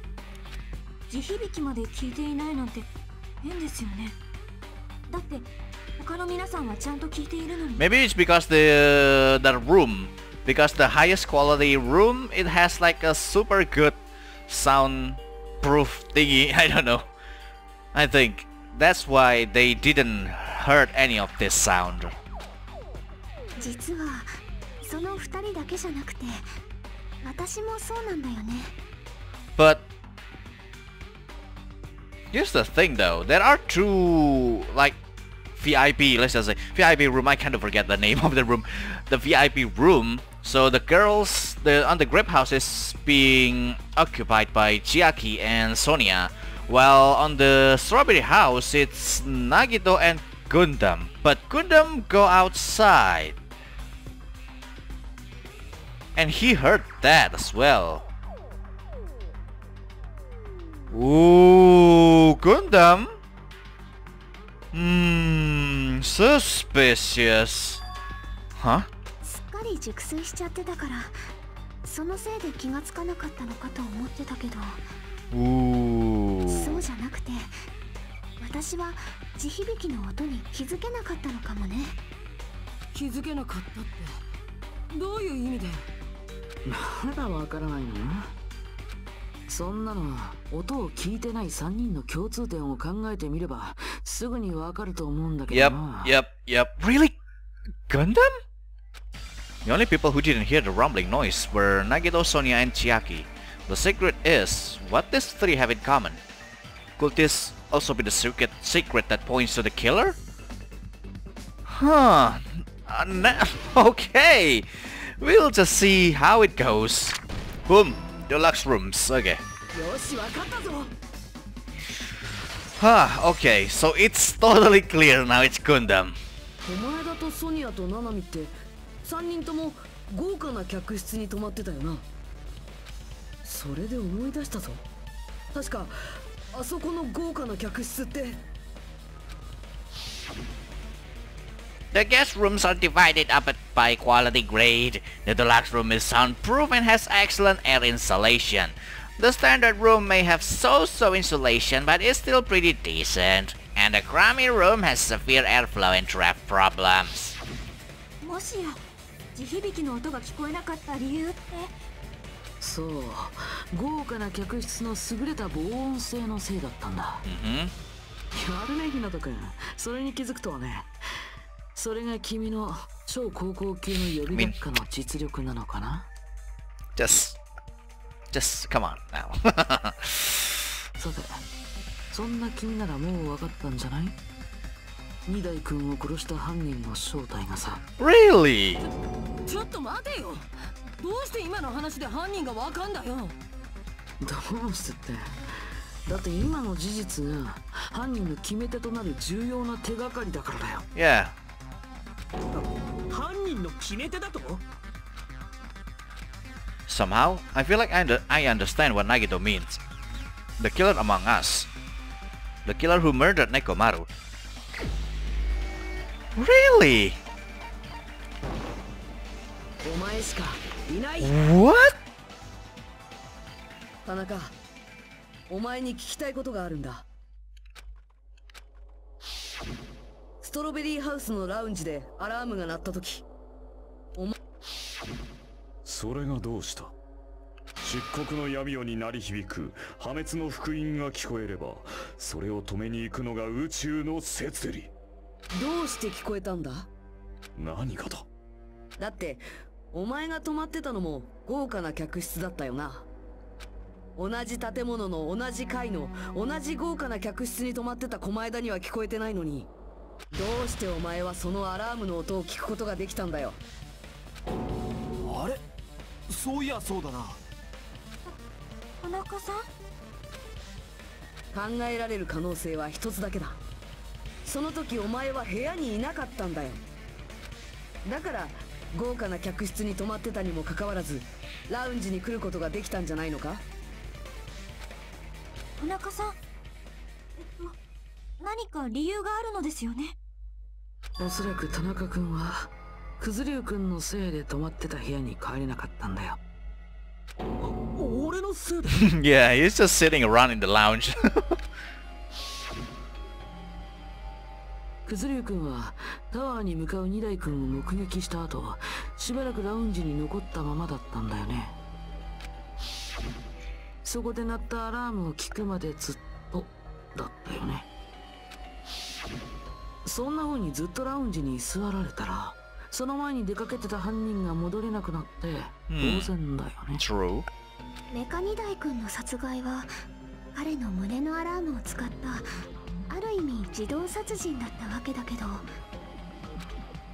地響きまで聞いていないなんて変ですよねだって他の皆さんはちゃんと聞いているのに Maybe it's because the the room, because the highest quality room, it has like a super good soundproof thingy. I don't know. I think that's why they didn't heard any of this sound. 実はその2人だけじゃなくて私もそうなんだよね But here's the thing though, there are two like VIP, let's just say VIP room, I kind of forget the name [laughs] of the room. The VIP room, so the girls the on the grape house is being occupied by Chiaki and Sonia. While on the strawberry house it's Nagito and Gundam. But Gundam go outside. And he heard that as well. Ooh, Gundam? Hmm, suspicious. Huh? すっかり熟睡しちゃってたからそのせいで気がつかなかったのかと思ってたけど Ooh. そうじゃなくて私は地響きの音に気づけなかったのかもね気づけなかったってどういう意味でまだわからないのそんなのは音を聞いてない3人の共通点を考えてみればすぐにわかると思うんだけど Yep, な yep, yep. Really? Gundam? The only people who didn't hear the rumbling noise were Nagito, Sonia, and Chiaki. The secret is, what these three have in common? Could this also be the secret, secret that points to the killer? Huh. Uh, na- [laughs] okay. We'll just see how it goes. Boom. Deluxe rooms. Okay. Huh, okay, so it's totally clear now it's Gundam. 狛枝とソニアとナナミって3人とも豪華な客室に泊まってたよなそれで思い出したぞ確かあそこの豪華な客室って The guest rooms are divided up at by quality grade. The deluxe room is soundproof and has excellent air insulation. The standard room may have so-so insulation but is still pretty decent. And the crummy room has severe airflow and draft problems. もしや地響きの音が聞こえなかった理由ってそう豪華な客室の優れた防音性のせいだったんだ Mm-hmm. やるねひなたくんそれに気づくとはね それが君の超高校級の予備学科の実力なのかな？Just... Just come on now. [laughs] さてそんな君ならもう分かったんじゃない？二代君を殺した犯人の正体がさ。Really? ちょっと待てよ。どうして今の話で犯人がわかんだよ？どうしてって。だって今の事実が犯人の決め手となる重要な手がかりだからだよ。Yeah. 犯人の決め手だと Somehow, I feel like I, under- I understand what Nagito means. The killer among us. The killer who murdered Nekomaru. Really? What? 田中お前に聞きたいことがあるんだストロベリーハウスのラウンジでアラームが鳴った時。それがどうした？漆黒の闇夜に鳴り響く破滅の福音が聞こえればそれを止めに行くのが宇宙の摂理。どうして聞こえたんだ？何がだ？だってお前が泊まってたのも豪華な客室だったよな。同じ建物の同じ階の同じ豪華な客室に泊まってた狛枝には聞こえてないのにどうしてお前はそのアラームの音を聞くことができたんだよ？あれ？そういやそうだな。田中さん？考えられる可能性は一つだけだ。その時お前は部屋にいなかったんだよ。だから豪華な客室に泊まってたにもかかわらずラウンジに来ることができたんじゃないのか？田中さんえっと何か理由があるのですよね？おそらく田中君はくずりゅう君のせいで泊まってた部屋に帰れなかったんだよ。俺のせいで [laughs] yeah, he's just sitting around in the lounge. くずりゅう君はタワーに向かう二代君を目撃した後しばらくラウンジに残ったままだったんだよね。そこで鳴ったアラームを聞くまでずっとだったよねそんな風にずっとラウンジに居座られたらその前に出かけてた犯人が戻れなくなってうん。当然だよね、True. メカニダイ君の殺害は彼の胸のアラームを使ったある意味自動殺人だったわけだけど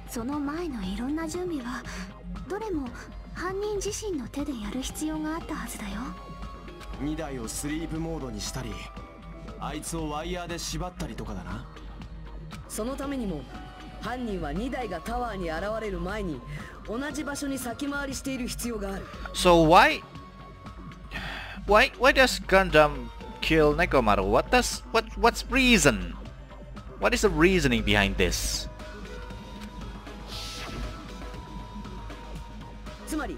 その前のいろんな準備はどれも犯人自身の手でやる必要があったはずだよ。2台をスリープモードにしたりあいつをワイヤーで縛ったりとかだなそのためにも犯人は2台がタワーに現れる前に同じ場所に先回りしている必要がある So why... Why why does Gundam kill Nekomaru? What does... What, what's reason? What is the reasoning behind this? つまり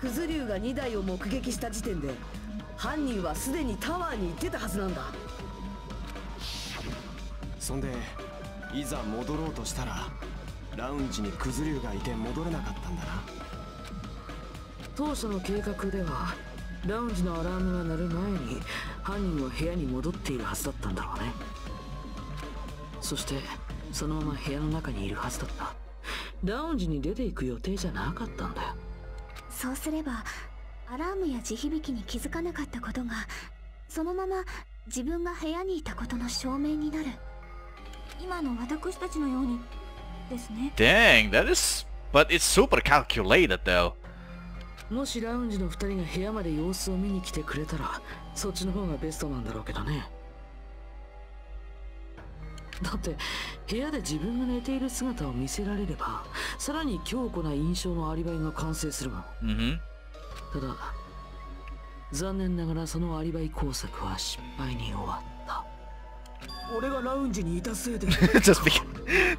クズ竜が2台を目撃した時点で犯人はすでにタワーに行ってたはずなんだそんでいざ戻ろうとしたらラウンジにクズ竜がいて戻れなかったんだな。当初の計画ではラウンジのアラームが鳴る前に犯人は部屋に戻っているはずだったんだろうね。そしてそのまま部屋の中にいるはずだった。ラウンジに出ていく予定じゃなかったんだよ。そうすればアラームや地響きに気づかなかったことがそのまま自分が部屋にいたことの証明になる今の私たちのようにですね Dang, that is... But it's super calculated though. もしラウンジの2人が部屋まで様子を見に来てくれたらそっちの方がベストなんだろうけどねだって部屋で自分が寝ている姿を見せられればさらに強固な印象のアリバイが完成するもん Mm-hmm. ただ残念ながらそのアリバイ工作は失敗に終わっ [laughs] just because...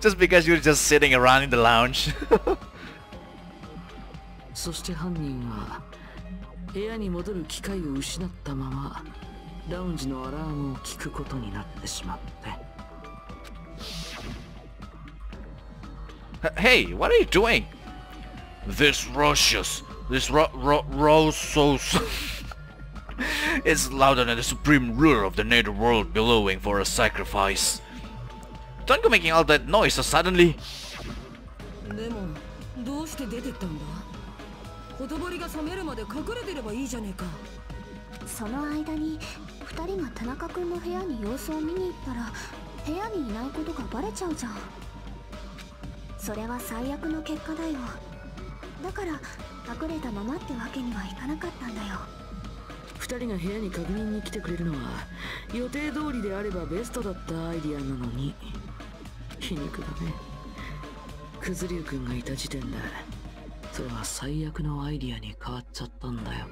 Just because you're just sitting around in the lounge. [laughs] そして犯人は部屋に戻る機会を失ったままラウンジのアラームを聞くことになってしまって Hey, what are you doing? This Russia's, this ro ro Rosos [laughs] is louder than the supreme ruler of the netherworld bellowing for a sacrifice. Don't go making all that noise so suddenly. でもどうして出てったんだほとぼりが冷めるまで隠れてればいいじゃねえかその間に2人が田中君の部屋に様子を見に行ったら部屋にいないことがバレちゃうじゃんそれは最悪の結果だよだから隠れたままってわけにはいかなかったんだよ2人が部屋に確認に来てくれるのは予定通りであればベストだったアイディアなのに。皮肉だね。くずりゅうくんがいた時点でそれは最悪のアイディアに変わっちゃったんだよ。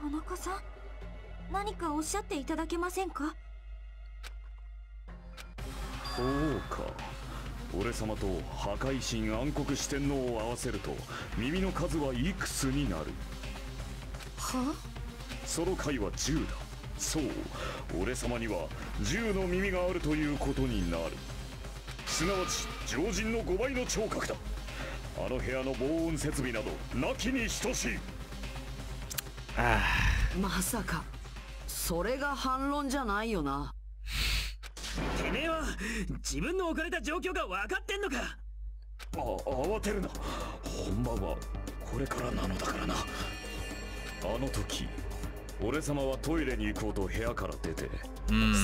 田中さん何かおっしゃっていただけませんか？そうか。俺様と破壊神暗黒四天王を合わせると耳の数はいくつになる？はその回は？10だそう俺様には10の耳があるということになる。すなわち常人の5倍の聴覚だ。あの部屋の防音設備などなきに等しい。まさかそれが反論じゃないよな。てめえは自分の置かれた状況が分かってんのか？あ慌てるな。本番はこれからなのだからなあの時俺様はトイレに行こうと部屋から出て、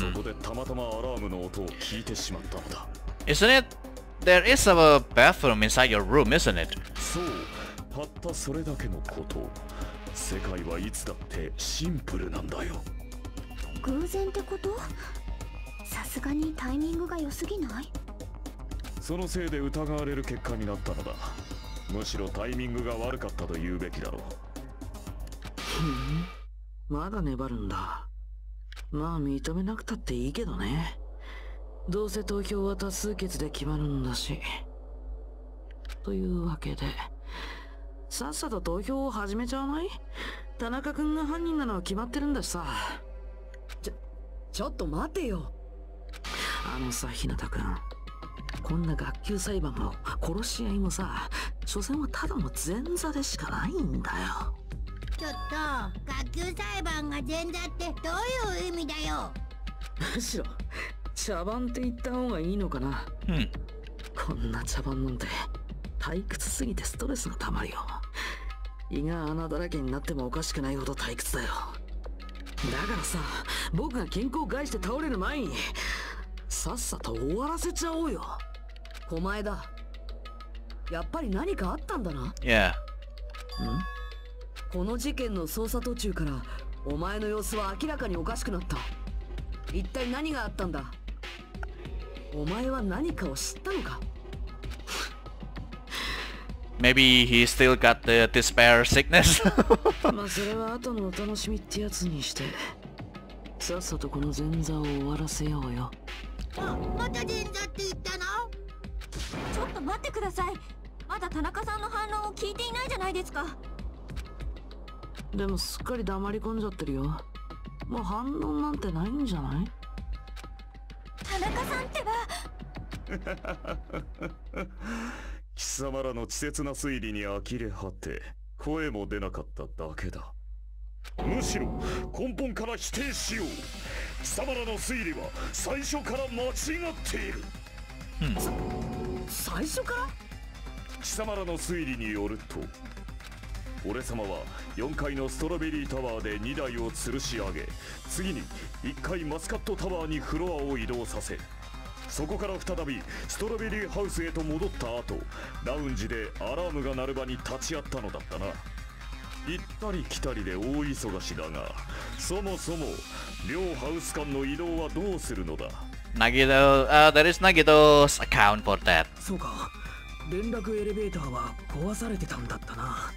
そこでたまたまアラームの音を聞いてしまったのだ。Isn't it? There is a bathroom inside your room, isn't it? そうたったそれだけのこと。世界はいつだってシンプルなんだよ。偶然ってこと？さすがにタイミングが良すぎない？そのせいで疑われる結果になったのだ。むしろタイミングが悪かったと言うべきだろうまだ粘るんだ。まあ認めなくたっていいけどね。どうせ投票は多数決で決まるんだし。というわけでさっさと投票を始めちゃわない？田中君が犯人なのは決まってるんだしさ。ちょちょっと待てよ。あのさ日向君。こんな学級裁判も殺し合いもさ所詮はただの前座でしかないんだよ。ちょっと学級裁判が前座ってどういう意味だよ？むしろ茶番って言った方がいいのかな？Hmm. こんな茶番なんて退屈すぎてストレスがたまるよ。胃が穴だらけになってもおかしくないほど退屈だよ。だからさ僕が健康を害して倒れる前にさっさと終わらせちゃおうよ。狛江だ。やっぱり何かあったんだな？Yeah. この事件の捜査途中からお前の様子は明らかにおかしくなった。一体何があったんだ？お前は何かを知ったのか？[laughs] Maybe he still got the despair sickness. [laughs] まあそれは後のお楽しみってやつにして。さっさとこの前座を終わらせようよ。あまた前座って言ったの？ちょっと待ってください。まだ田中さんの反論を聞いていないじゃないですかでもすっかり黙り込んじゃってるよ。もう反論なんてないんじゃない？田中さんってば。[laughs] 貴様らの稚拙な推理に呆れ果て声も出なかっただけだ。むしろ根本から否定しよう。貴様らの推理は最初から間違っている。最初から？貴様らの推理によると俺様は4階のストロベリータワーで2台を吊るし上げ次に1階マスカットタワーにフロアを移動させそこから再びストロベリーハウスへと戻った後ラウンジでアラームが鳴る場に立ち会ったのだったな。行ったり来たりで大忙しだがそもそも両ハウス間の移動はどうするのだ？Nagito, uh, there is Nagito's account for that. そうか。連絡エレベーターは壊されてたんだったな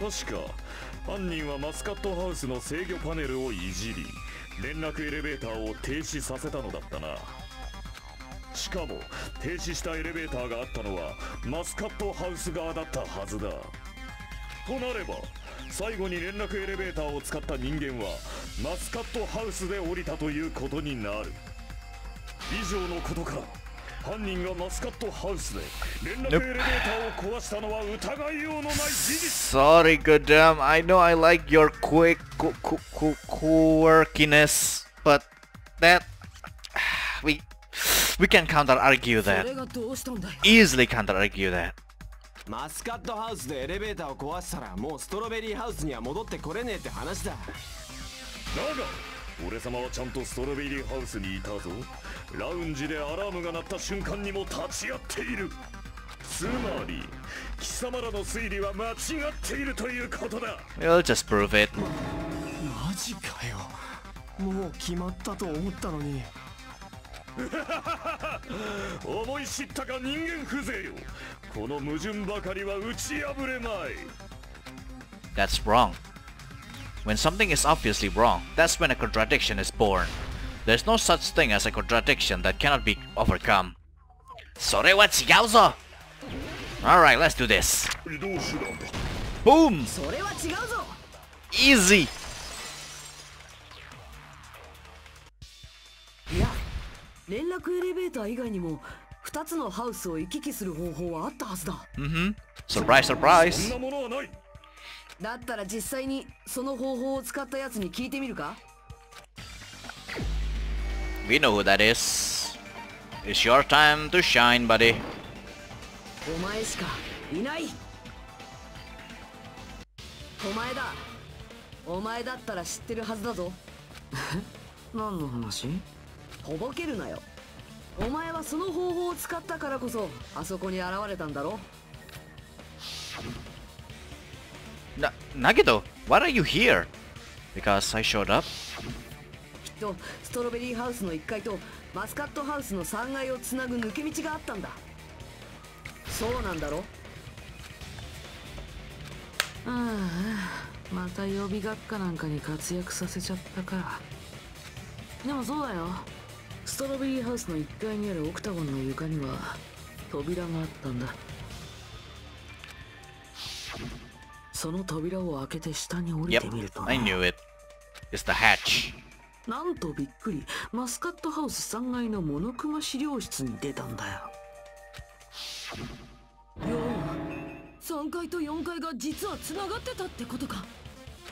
確か犯人はマスカットハウスの制御パネルをいじり連絡エレベーターを停止させたのだったな。しかも停止したエレベーターがあったのはマスカットハウス側だったはずだ。となれば最後に連絡エレベーターを使った人間はマスカットハウスで降りたということになる。以上のことから。犯人がマスカットハウスで連絡エレベーターを壊したのは疑いようのない事実 Sorry, Goddam. I know I like your quick qu- qu- qu- quirkiness, but that we we can counter argue そ that. Easily counter argue that. マスカットハウスでエレベーターを壊したらもうストロベリーハウスには戻ってこれねえって話だだが俺様はちゃんとストロベリーハウスにいたぞラウンジでアラームが鳴った瞬間にも立ち会っているつまり貴様らの推理は間違っているということだ We'll just prove it. マジかよもう決まったと思ったのに [laughs] 思い知ったか人間風情よこの矛盾ばかりは打ち破れまい That's wrong. When something is obviously wrong, that's when a contradiction is born. There's no such thing as a contradiction that cannot be overcome. それは違うぞ Alright, let's do this. Boom! Easy! いや連絡エレベーター以外にも2つのハウスを行き来する方法はあったはずだ Mm-hmm. Surprise, surprise. そんなものはないだったら実際にその方法を使ったやつに聞いてみるか We know who that is. It's your time to shine, buddy. お前しかいないお前だお前だったら知ってるはずだぞ何の話とぼけるなよお前はその方法を使ったからこそあそこに現れたんだろ Na Nagito, why are you here? Because I showed up? とストロベリーハウスの1階とマスカットハウスの3階をつなぐ抜け道があったんだ。そうなんだろ？ああまた予備学科なんかに活躍させちゃったか。でもそうだよ。ストロベリーハウスの1階にあるオクタゴンの床には扉があったんだ。その扉を開けて下に降り Yep, てみるとな。I knew it. It's the hatch. なんとびっくり。マスカットハウス3階のモノクマ資料室に出たんだよ。3階と4階が実は繋がってたってことか。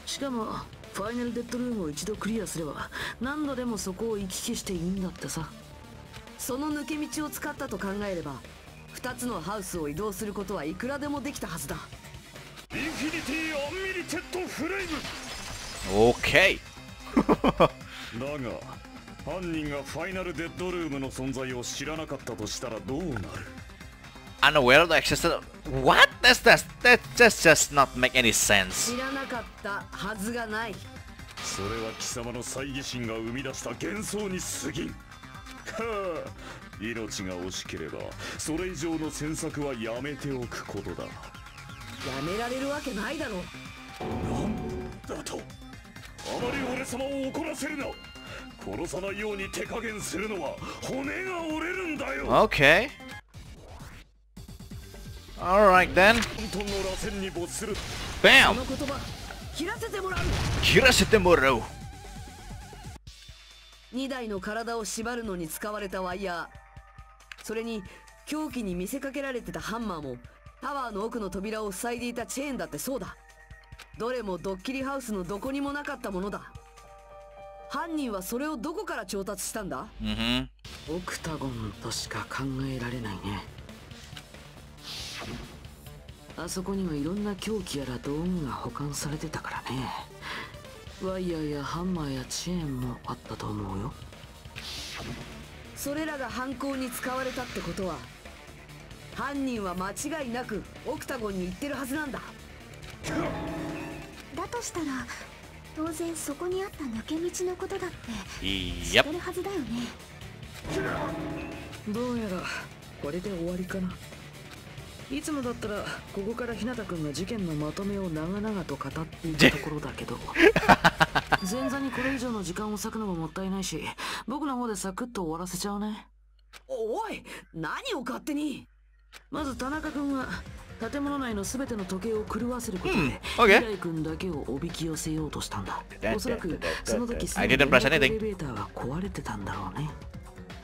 しかもファイナルデッドルームを一度クリアすれば何度でもそこを行き来していいんだってさ。その抜け道を使ったと考えれば2つのハウスを移動することはいくらでもできたはずだ。インフィニティ・アンリミテッド・フレイム Okay. [laughs] だが犯人がファイナルデッドルームの存在を知らなかったとしたらどうなる？Unaware of the existence. What? That's that's that just just not make any sense. 知らなかったはずがないそれは貴様の猜疑心が生み出した幻想に過ぎんはあ命が惜しければそれ以上の詮索はやめておくことだやめられるわけないだろだと？あまり俺様を怒らせるな殺さないように手加減するのは骨が折れるんだよ Okay. Alright then. Bam! の言葉切らせてもらう切らせてもらう2台の体を縛るのに使われたワイヤーそれに凶器に見せかけられてたハンマーもタワーの奥の扉を塞いでいたチェーンだってそうだどれもドッキリハウスのどこにもなかったものだ。犯人はそれをどこから調達したんだ？Mm-hmm. オクタゴンとしか考えられないね。あそこにはいろんな凶器やら道具が保管されてたからね。ワイヤーやハンマーやチェーンもあったと思うよ。それらが犯行に使われたってことは犯人は間違いなくオクタゴンに行ってるはずなんだだとしたら当然そこにあった抜け道のことだって知.ってるはずだよね。どうやらこれで終わりかな。いつもだったらここから日向君が事件のまとめを長々と語っていたところだけど。[laughs] 前座にこれ以上の時間を割くのももったいないし僕の方でサクッと終わらせちゃうね。おい何を勝手に。まず田中君は建物内の全ての時計を狂わせることで、未来君だけをおびき寄せようとしたんだ。だおそらくその時エレベーターが壊れてたんだろうね。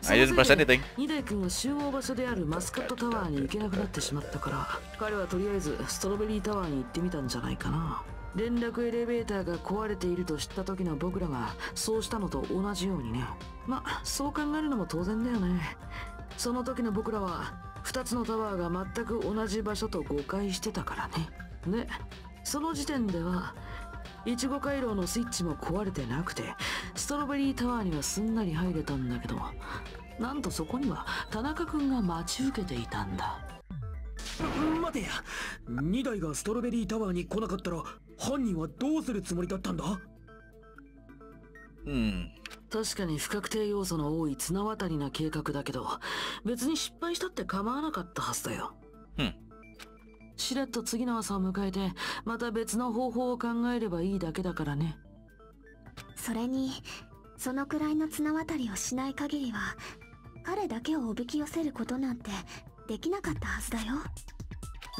I didn't press anything 二代君が集合場所であるマスカットタワーに行けなくなってしまったから彼はとりあえずストロベリータワーに行ってみたんじゃないかな。連絡エレベーターが壊れていると知った時の僕らがそうしたのと同じようにね。まあそう考えるのも当然だよね。その時の僕らは2つのタワーが全く同じ場所と誤解してたからね。でその時点ではいちご回廊のスイッチも壊れてなくてストロベリータワーにはすんなり入れたんだけどなんとそこには田中君が待ち受けていたんだ。待てや。2台がストロベリータワーに来なかったら犯人はどうするつもりだったんだ？Hmm. 確かに不確定要素の多い綱渡りな計画だけど別に失敗したって構わなかったはずだよ。うん。しれっと次の朝を迎えてまた別の方法を考えればいいだけだからね。それにそのくらいの綱渡りをしない限りは彼だけをおびき寄せることなんてできなかったはずだよ。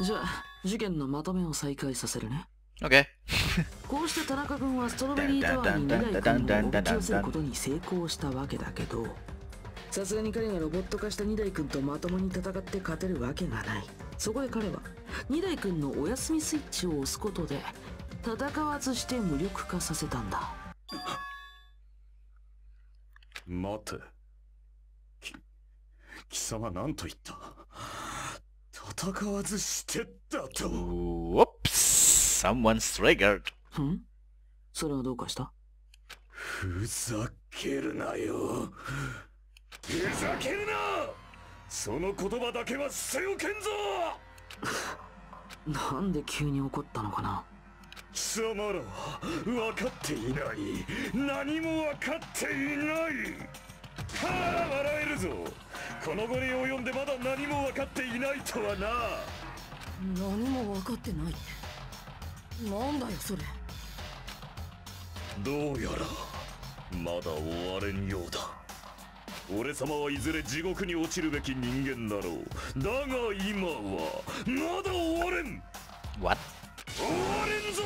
じゃあ事件のまとめを再開させるね Okay. こうして田中君はストロベリータワーに未来君をおびき寄せることに成功したわけだけどさすがに彼がロボット化した二代君とまともに戦って勝てるわけがないそこで彼は二代君のお休みスイッチを押すことで戦わずして無力化させたんだ待てき貴様何と言った戦わずしてだと Whoops. Someone's triggered. ん？それはどうかした？ふざけるなよ。ふざけるな！その言葉だけは捨ておけんぞなんで急に怒ったのかな？貴様らは分かっていない。何も分かっていない。はあ笑えるぞ。この後に及んでまだ何も分かっていないとはな。何も分かってない。ってなんだよそれ。どうやらまだ終われんようだ。俺様はいずれ地獄に落ちるべき人間だろうだが今はまだ終われん。What? 終われんぞ。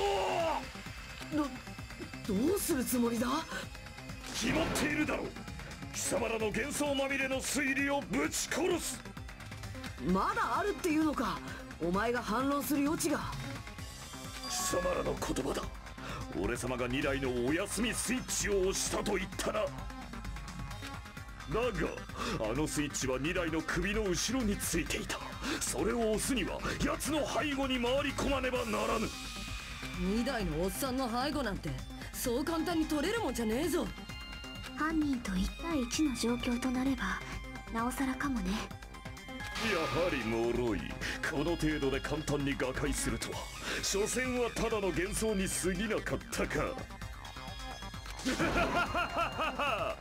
どどうするつもりだ？決まっているだろう。貴様らの幻想まみれの推理をぶち殺す。まだあるっていうのか。お前が反論する余地が。貴様らの言葉だ。俺様が2台のお休みスイッチを押したと言ったなだがあのスイッチは2台の首の後ろについていた。それを押すには奴の背後に回り込まねばならぬ。2台のおっさんの背後なんてそう簡単に取れるもんじゃねえぞ。犯人と1対1の状況となればなおさらかもね。やはり脆い。この程度で簡単に瓦解するとは。所詮はただの幻想に過ぎなかったか。[laughs]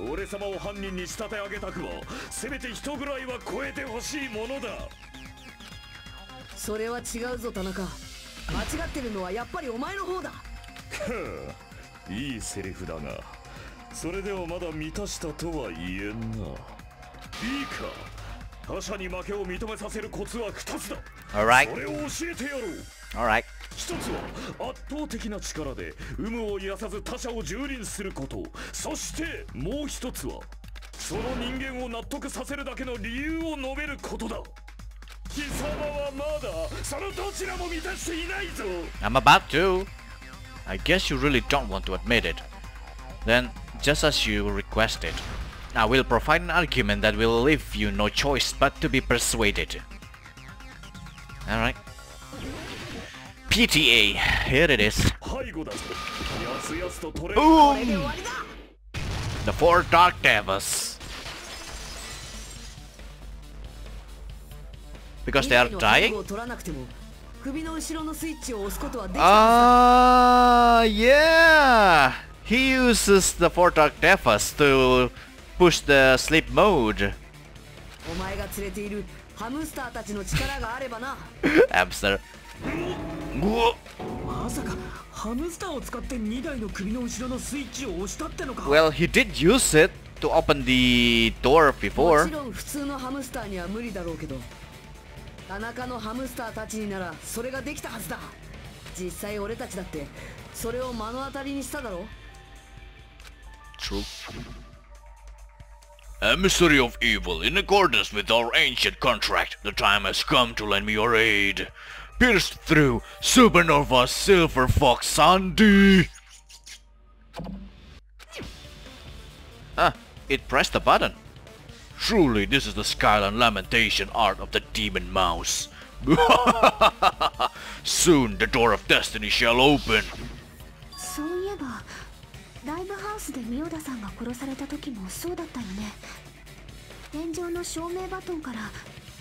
俺様を犯人に仕立て上げたくはせめて人ぐらいは超えてほしいものだ。それは違うぞ田中。間違ってるのはやっぱりお前の方だ。はあいいセリフだが。それではまだ満たしたとは言えんな。いいか他者に負けを認めさせるコツは2つだ Alright. それを教えてやろう Alright. 一つは圧倒的な力で有無を言わさず他者を蹂躙することそしてもう一つはその人間を納得させるだけの理由を述べることだ貴様はまだそのどちらも満たしていないぞ I'm about to. I guess you really don't want to admit it. Then, just as you requested, I will provide an argument that will leave you no choice but to be persuaded. Alright. PTA, here it is. 背後だぞやすやすと取れ Boom! The four Dark Devils. Because they are 二台 dying? の背後を取らなくても首の後ろのスイッチを押すことはできたは Ah, yeah! He uses the four Dark Devils to push the sleep mode. ずお前が連れているハムスターたちの力があればな Hamster. Whoa. まさかハムスターを使って2台の首の後ろのスイッチを押したってのか Well, he did use it to open the door も before. ちろん普通のハムスターには無理だろうけど田中のハムスターたちにならそれができたはずだ実際俺たちだってそれを目の当たりにしただろ True. Emissary of evil, in accordance with our ancient contract, the time has come to lend me your aid. Pierced through Supernova Silver Fox Sandy. Ah, it pressed the button. Truly, this is the Skyline Lamentation art of the Demon Mouse. [laughs] Soon the door of destiny shall open. スでミオダさんが殺された時もそうだったよね。天井の照明バトンから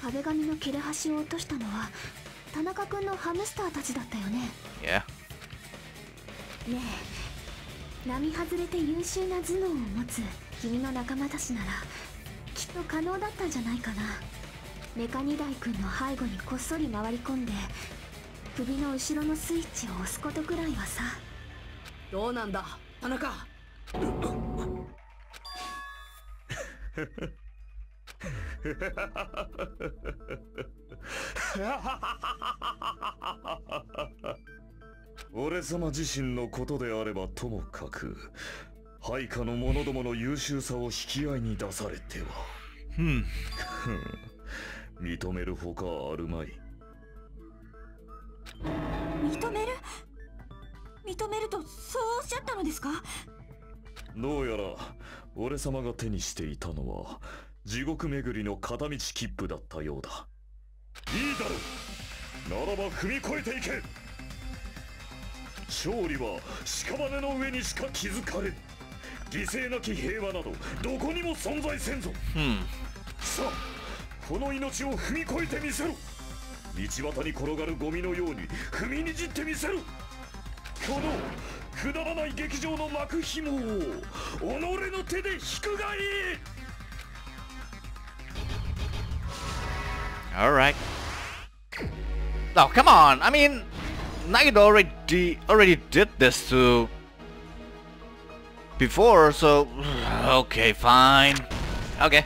壁紙の切れ端を落としたのは田中君のハムスターたちだったよね。Yeah. ねえ。並外れて優秀な頭脳を持つ君の仲間たちならきっと可能だったんじゃないかな。メカニダイ君の背後にこっそり回り込んで首の後ろのスイッチを押すことくらいはさ。どうなんだ田中俺様自身のことであればともかく配下の者どもの優秀さを引き合いに出されては。Hmm. [laughs] 認めるほかあるまい。認める？認めるとそうおっしゃったのですか？どうやら俺様が手にしていたのは地獄巡りの片道切符だったようだ。いいだろう。ならば踏み越えていけ。勝利は屍の上にしか築かれん。犠牲なき平和などどこにも存在せんぞ。Hmm. さあこの命を踏み越えてみせろ。道端に転がるゴミのように踏みにじってみせろ。このくだらない劇場の幕紐を己の手で引くがいい Alright. Oh, come on! I mean, Knight already already did this to before, so okay, fine. Okay.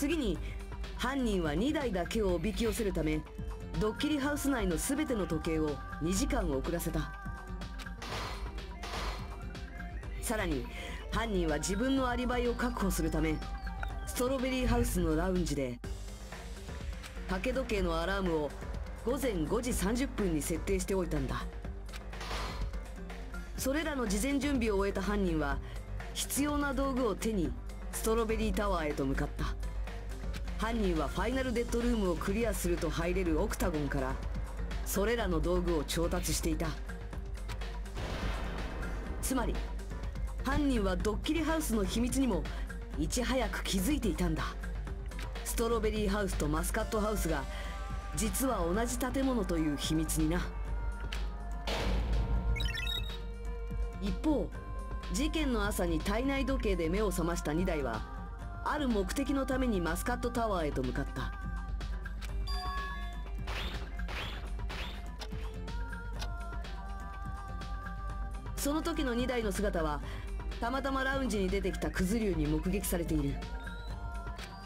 次に犯人は2台だけをおびき寄せるためドッキリハウス内の全ての時計を2時間遅らせた。さらに犯人は自分のアリバイを確保するためストロベリーハウスのラウンジで掛け時計のアラームを午前5時30分に設定しておいたんだ。それらの事前準備を終えた犯人は必要な道具を手にストロベリータワーへと向かった。犯人はファイナルデッドルームをクリアすると入れるオクタゴンからそれらの道具を調達していた。つまり犯人はドッキリハウスの秘密にもいち早く気づいていたんだ。ストロベリーハウスとマスカットハウスが実は同じ建物という秘密にな。一方事件の朝に体内時計で目を覚ました2台はある目的のためにマスカットタワーへと向かった。その時の2台の姿はたまたまラウンジに出てきたクズ竜に目撃されている。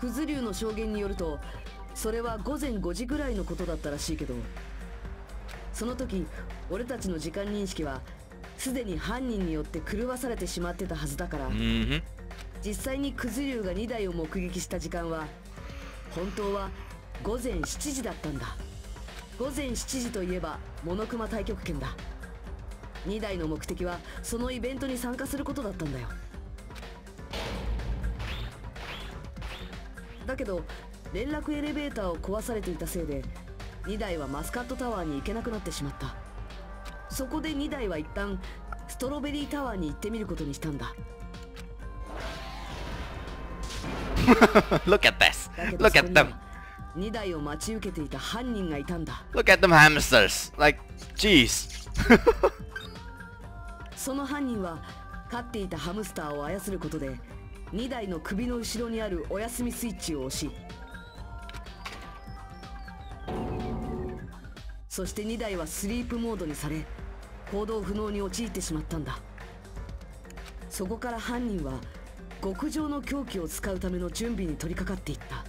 クズ竜の証言によるとそれは午前5時ぐらいのことだったらしいけどその時俺たちの時間認識はすでに犯人によって狂わされてしまってたはずだから、実際にクズ竜が2台を目撃した時間は本当は午前7時だったんだ。午前7時といえばモノクマ太極拳だ。2台の目的はそのイベントに参加することだったんだよ。だけど連絡エレベーターを壊されていたせいで2台はマスカットタワーに行けなくなってしまった。そこで2台は一旦ストロベリータワーに行ってみることにしたんだ。[laughs] Look at this. Look at them. 2台を待ち受けていた犯人がいたんだ Look at them hamsters. Like, jeez. その犯人は飼っていたハムスターを操ることで2台の首の後ろにあるお休みスイッチを押しそして2台はスリープモードにされ行動不能に陥ってしまったんだそこから犯人は極上の凶器を使うための準備に取り掛かっていった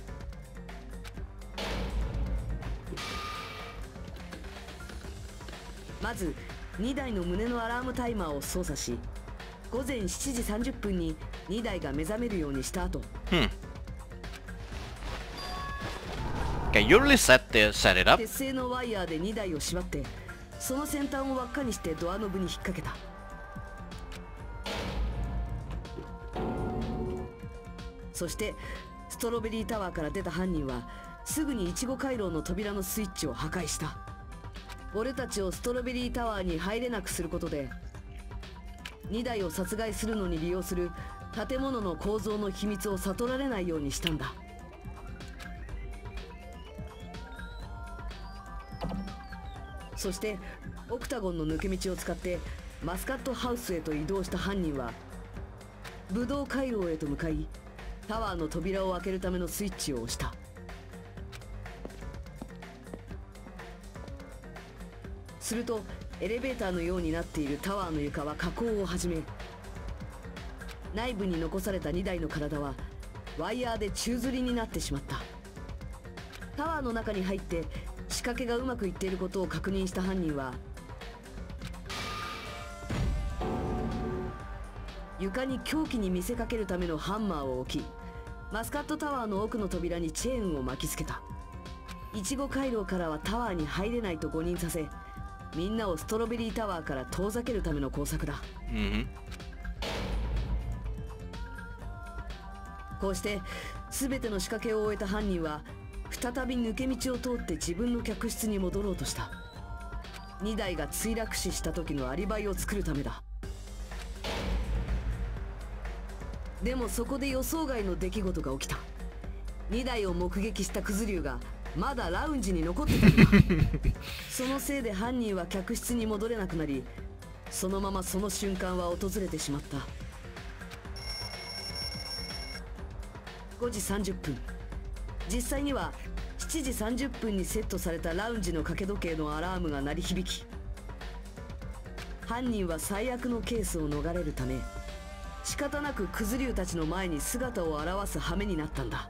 まず2台の胸のアラームタイマーを操作し午前7時30分に2台が目覚めるようにした後 Hmm. Okay, you really set, the, set it up. 鉄製のワイヤーで2台を縛ってその先端を輪っかにしてドアノブに引っ掛けたそしてストロベリータワーから出た犯人はすぐにイチゴ回廊の扉のスイッチを破壊した。俺たちをストロベリータワーに入れなくすることで2台を殺害するのに利用する建物の構造の秘密を悟られないようにしたんだ。そしてオクタゴンの抜け道を使ってマスカットハウスへと移動した犯人はブドウ回廊へと向かいタワーの扉を開けるためのスイッチを押した。するとエレベーターのようになっているタワーの床は下降を始め内部に残された2台の体はワイヤーで宙吊りになってしまった。タワーの中に入って仕掛けがうまくいっていることを確認した犯人は床に凶器に見せかけるためのハンマーを置きマスカットタワーの奥の扉にチェーンを巻きつけた。イチゴ回廊からはタワーに入れないと誤認させみんなをストロベリータワーから遠ざけるための工作だ。Mm-hmm. こうして全ての仕掛けを終えた犯人は再び抜け道を通って自分の客室に戻ろうとした。2台が墜落死した時のアリバイを作るためだでもそこで予想外の出来事が起きた。2台を目撃したクズ竜がまだラウンジに残ってた。ん [laughs] だそのせいで犯人は客室に戻れなくなりそのままその瞬間は訪れてしまった。5時30分。実際には7時30分にセットされたラウンジの掛け時計のアラームが鳴り響き犯人は最悪のケースを逃れるため仕方なくクズ竜たちの前に姿を現す羽目になったんだ。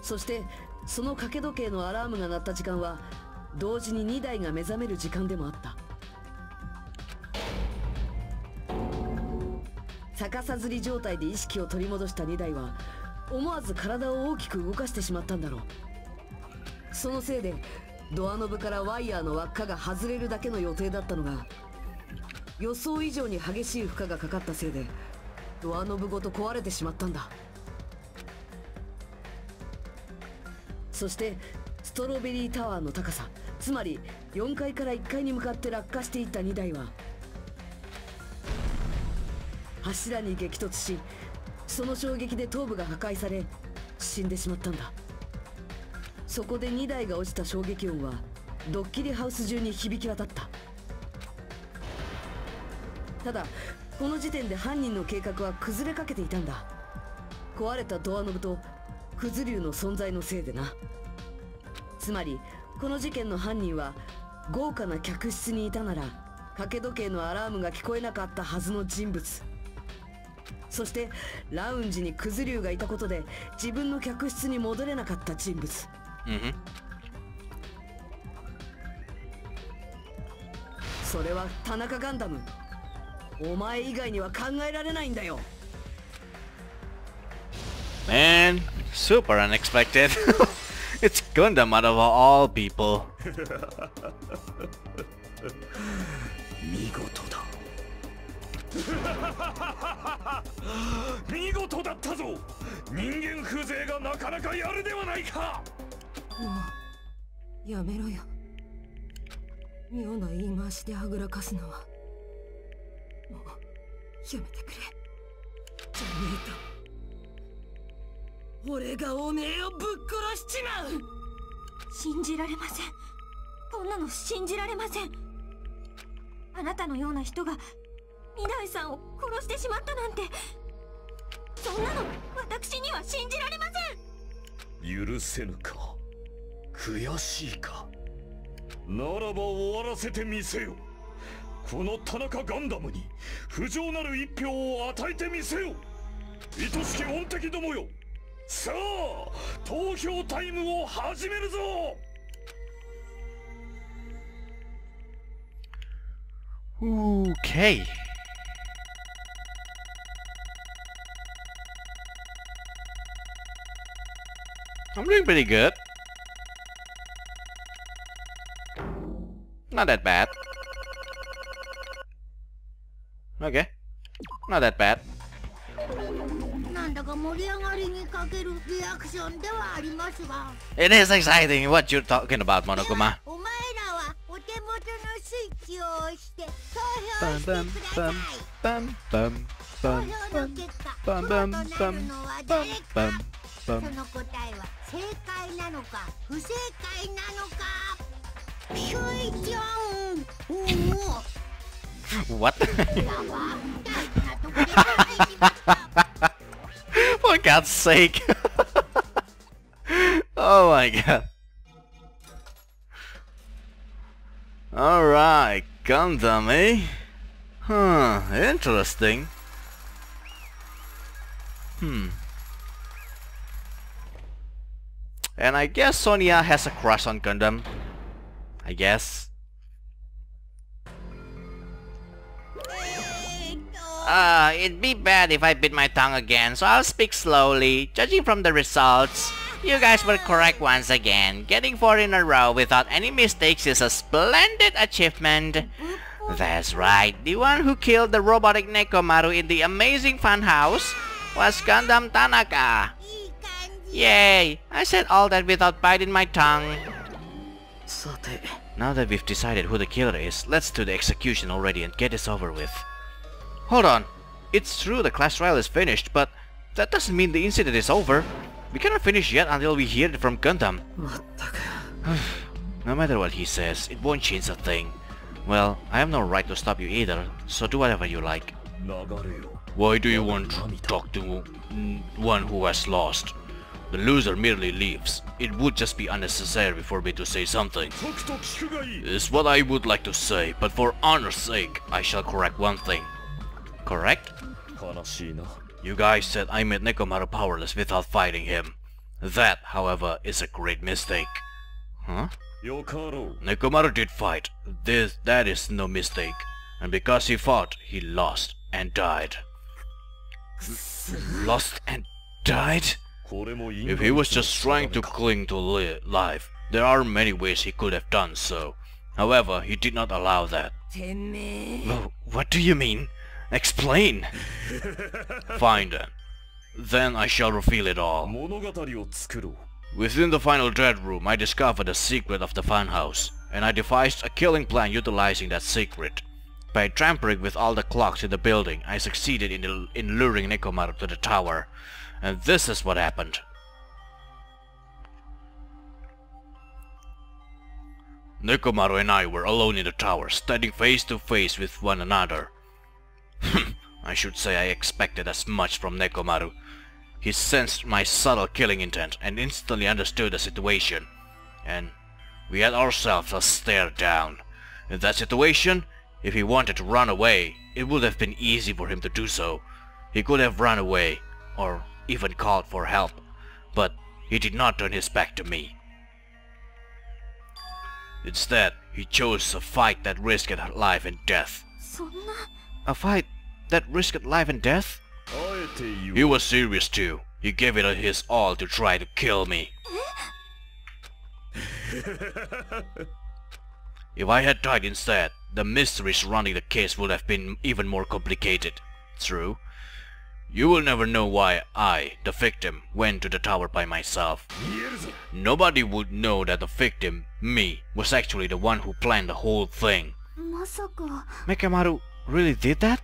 そしてその掛け時計のアラームが鳴った時間は同時に2台が目覚める時間でもあった。逆さずり状態で意識を取り戻した2台は思わず体を大きく動かしてしまったんだろう。そのせいでドアノブからワイヤーの輪っかが外れるだけの予定だったのが予想以上に激しい負荷がかかったせいでドアノブごと壊れてしまったんだ。そしてストロベリータワーの高さつまり4階から1階に向かって落下していった2台は柱に激突しその衝撃で頭部が破壊され死んでしまったんだ。そこで2台が落ちた衝撃音はドッキリハウス中に響き渡った。ただこの時点で犯人の計画は崩れかけていたんだ。壊れたドアノブとクズ竜の存在のせいでな。つまりこの事件の犯人は豪華な客室にいたなら掛け時計のアラームが聞こえなかったはずの人物。そしてラウンジにクズ竜がいたことで自分の客室に戻れなかった人物。Mm-hmm. それは田中ガンダムお前以外には考えられないんだよ。Man, super unexpected. [laughs] it's Gundam out of all people. 見事だ見事だったぞ。人間風情がなかなかやるではないか。もうやめろよ。妙な言い回しであぐらかすのはやめてくれじゃねえと俺がおめえをぶっ殺しちまう信じられませんこんなの信じられませんあなたのような人が二代さんを殺してしまったなんてそんなの私には信じられません許せぬか。悔しいか。ならば終わらせてみせよ。この田中ガンダムに不浄なる一票を与えてみせよ愛しき恩敵どもよさあ投票タイムを始めるぞ Okay. I'm doing pretty good. Not that bad. Okay. Not that bad. なんだか盛り上がりにかけるリアクションではありますが It is exciting what you're talking about, Monokuma. お前らはお手元のスイッチを押して投票してください bum, bum, 投 bum, 票の結果 bum, プロ bum, となる bum, のは誰 bum, か bum, そ bum. の答えは正解なのか不正解なのかピュイチョンおお what? [laughs] For God's sake. [laughs] oh my god. Alright, Gundam, eh? Huh, interesting. Hmm. And I guess Sonia has a crush on Gundam. I guess. Uh, it'd be bad if I bit my tongue again, so I'll speak slowly. Judging from the results, you guys were correct once again. Getting four in a row without any mistakes is a splendid achievement. That's right, the one who killed the robotic Nekomaru in the amazing funhouse was Gundam Tanaka. Yay! I said all that without biting my tongue. Now that we've decided who the killer is, let's do the execution already and get this over with. Hold on. It's true the class trial is finished, but that doesn't mean the incident is over. We cannot finish yet until we hear it from Gundam. [sighs] no matter what he says, it won't change a thing. Well, I have no right to stop you either, so do whatever you like. Why do you want to talk to one who has lost? The loser merely leaves. It would just be unnecessary for me to say something. It's what I would like to say, but for honor's sake, I shall correct one thing correct? You guys said I made Nekomaru powerless without fighting him. That, however, is a great mistake. Huh? Nekomaru did fight. This, that is no mistake. And because he fought, he lost and died. [laughs] lost and died? If he was just trying to cling to li life, there are many ways he could have done so. However, he did not allow that. Well, what do you mean? Explain! Fine then. Then I shall reveal it all. Within the final dread room, I discovered the secret of the funhouse, and I devised a killing plan utilizing that secret. By tampering with all the clocks in the building, I succeeded in, in luring Nekomaru to the tower. And this is what happened. Nekomaru and I were alone in the tower, standing face to face with one another. Hmm, I should say I expected as much from Nekomaru. He sensed my subtle killing intent and instantly understood the situation. And we had ourselves a stare down. In that situation, if he wanted to run away, it would have been easy for him to do so. He could have run away, or even called for help, but he did not turn his back to me. Instead, he chose a fight that risked life and death. A fight that risked life and death? He was serious too. He gave it his all to try to kill me. [laughs] if I had died instead, the mystery surrounding the case would have been even more complicated. True. You will never know why I, the victim, went to the tower by myself. Nobody would know that the victim, me, was actually the one who planned the whole thing. Mikamaru, really did that?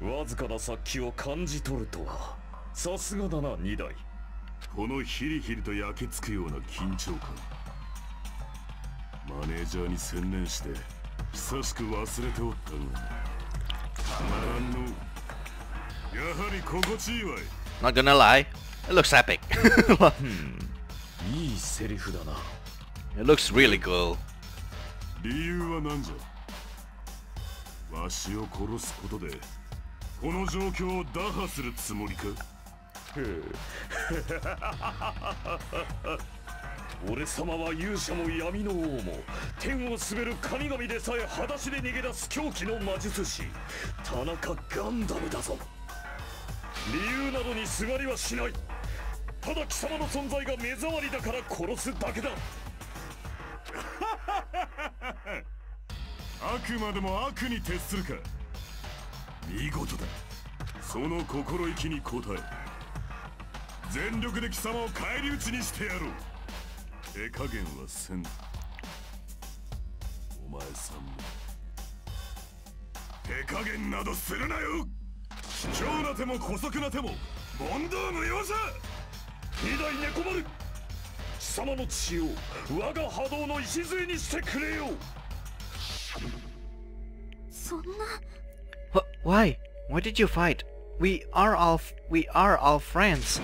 わずかな殺気を感じ取るとは。さすがだな二代。このヒリヒリと焼けつくような緊張感。マネージャーに専念して久しく忘れておったがたまらんの。やはり心地いいわい。Not gonna lie, it looks epic. [laughs] いいセリフだな it looks really cool. 理由は何じゃわしを殺すことでこの状況を打破するつもりか？[laughs] 俺様は勇者も闇の王も天を滑る神々でさえ裸足で逃げ出す狂気の魔術師田中ガンダムだぞ。理由などにすがりはしない。ただ貴様の存在が目障りだから殺すだけだ。あくまでも悪に徹するか。見事だ。その心意気に応え。全力で貴様を返り討ちにしてやろう。手加減はせん。お前さんも。手加減などするなよ。卑怯な手も姑息な手も。問答無用じゃ。二代猫丸様の血を我が波動の礎にしてくれよそんな Wh- why? Why did you fight? We are all f- we are all friends.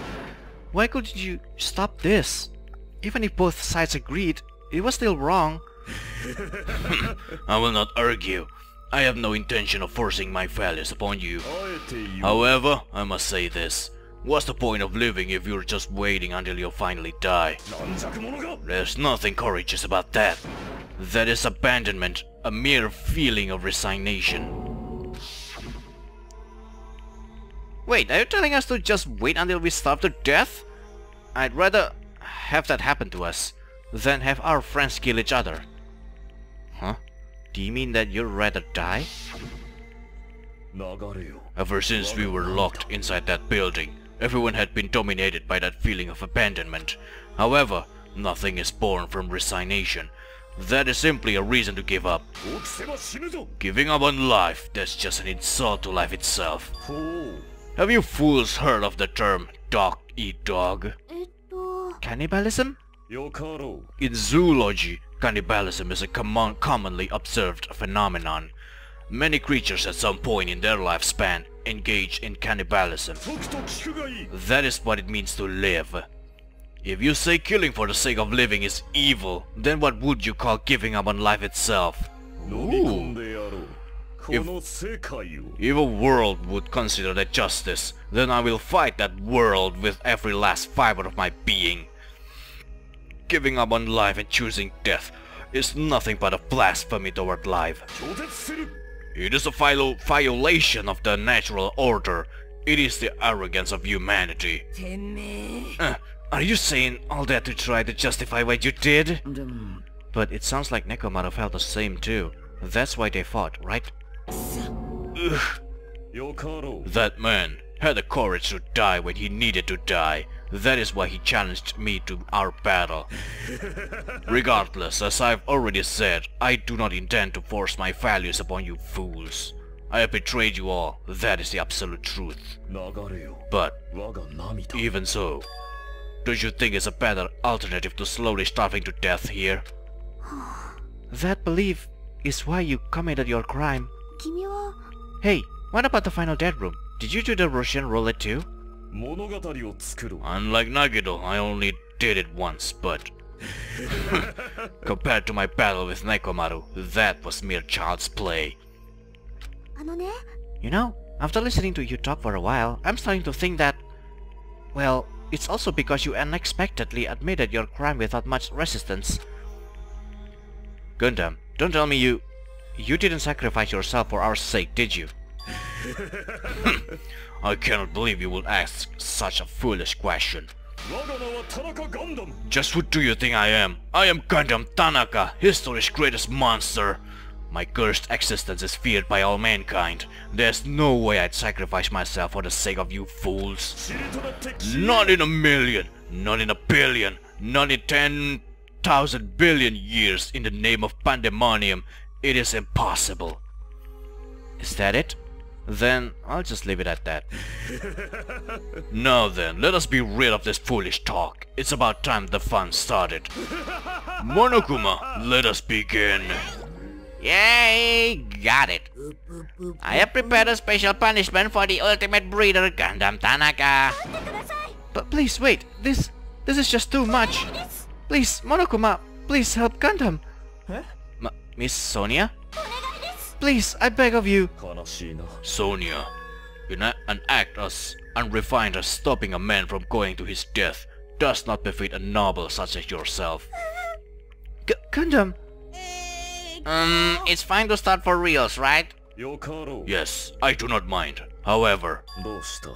Why couldn't you stop this? Even if both sides agreed, it was still wrong. [laughs] I will not argue. I have no intention of forcing my values upon you. あえて言う However, I must say this. What's the point of living if you're just waiting until you finally die? There's nothing courageous about that. That is abandonment, a mere feeling of resignation. Wait, are you telling us to just wait until we starve to death? I'd rather have that happen to us than have our friends kill each other. Huh? Do you mean that you'd rather die? Ever since we were locked inside that building, Everyone had been dominated by that feeling of abandonment. However, nothing is born from resignation. That is simply a reason to give up. Giving up on life, that's just an insult to life itself. Have you fools heard of the term dog eat dog? Cannibalism? In zoology, cannibalism is a com commonly observed phenomenon. Many creatures at some point in their lifespan engage in cannibalism. That is what it means to live. If you say killing for the sake of living is evil, then what would you call giving up on life itself? If, if a world would consider that justice, then I will fight that world with every last fiber of my being. Giving up on life and choosing death is nothing but a blasphemy toward life. It is a violation of the natural order. It is the arrogance of humanity. Uh, are you saying all that to try to justify what you did? Mm-hmm. But it sounds like Nekomaro felt the same too. That's why they fought, right? Ugh. That man had the courage to die when he needed to die. That is why he challenged me to our battle. Regardless, as I've already said, I do not intend to force my values upon you fools. I have betrayed you all, that is the absolute truth. But, even so, don't you think it's a better alternative to slowly starving to death here? that belief is why you committed your crime. Hey, what about the final dead room? Did you do the Russian roulette too? Unlike Nagido, I only did it once, but... [laughs] compared to my battle with Nekomaru, that was mere child's play. You know, after listening to you talk for a while, I'm starting to think that... Well, it's also because you unexpectedly admitted your crime without much resistance. Gundam, don't tell me you... You didn't sacrifice yourself for our sake, did you? [laughs] I cannot believe you would ask such a foolish question. Just what do you think I am? I am Gundam Tanaka, history's greatest monster. My cursed existence is feared by all mankind. There's no way I'd sacrifice myself for the sake of you fools. Not in a million, not in a billion, not in ten thousand billion years in the name of pandemonium. It is impossible. Is that it? Then I'll just leave it at that. [laughs] now then, let us be rid of this foolish talk. It's about time the fun started. [laughs] Monokuma, let us begin. Yay! Got it. I have prepared a special punishment for the ultimate breeder, Gundam Tanaka. But please wait, this this is just too much. Please, Monokuma, please help Gundam. Huh? M Miss Sonia? Please, I beg of you. 悲しいな Sonia, an, an act as unrefined as stopping a man from going to his death does not befit a noble such as yourself. G Gundam! Um, it's fine to start for reals, right? よかろう Yes, I do not mind. However, どうした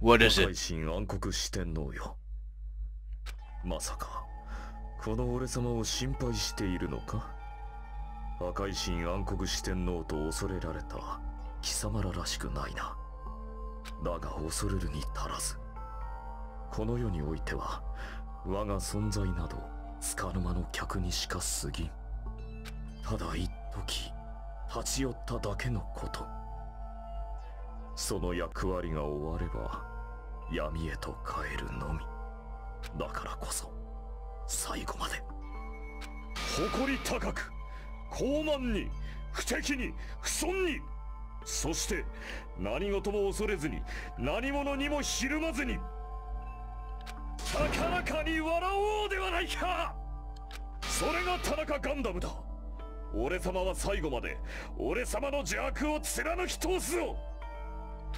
what is 赤い it? 神暗黒四天王よまさかこの俺様を心配しているのか 赤い神暗黒四天王と恐れられた貴様ららしくないな。だが恐れるに足らずこの世においては我が存在など束の間の客にしか過ぎん。ただ一時立ち寄っただけのこと。その役割が終われば闇へと帰るのみ。だからこそ最後まで。誇り高く高慢に不敵に不尊に。そして何事も恐れずに何者にもひるまずに高らかに笑おうではないか。それが田中ガンダムだ。俺様は最後まで俺様の邪悪を貫き通すぞ。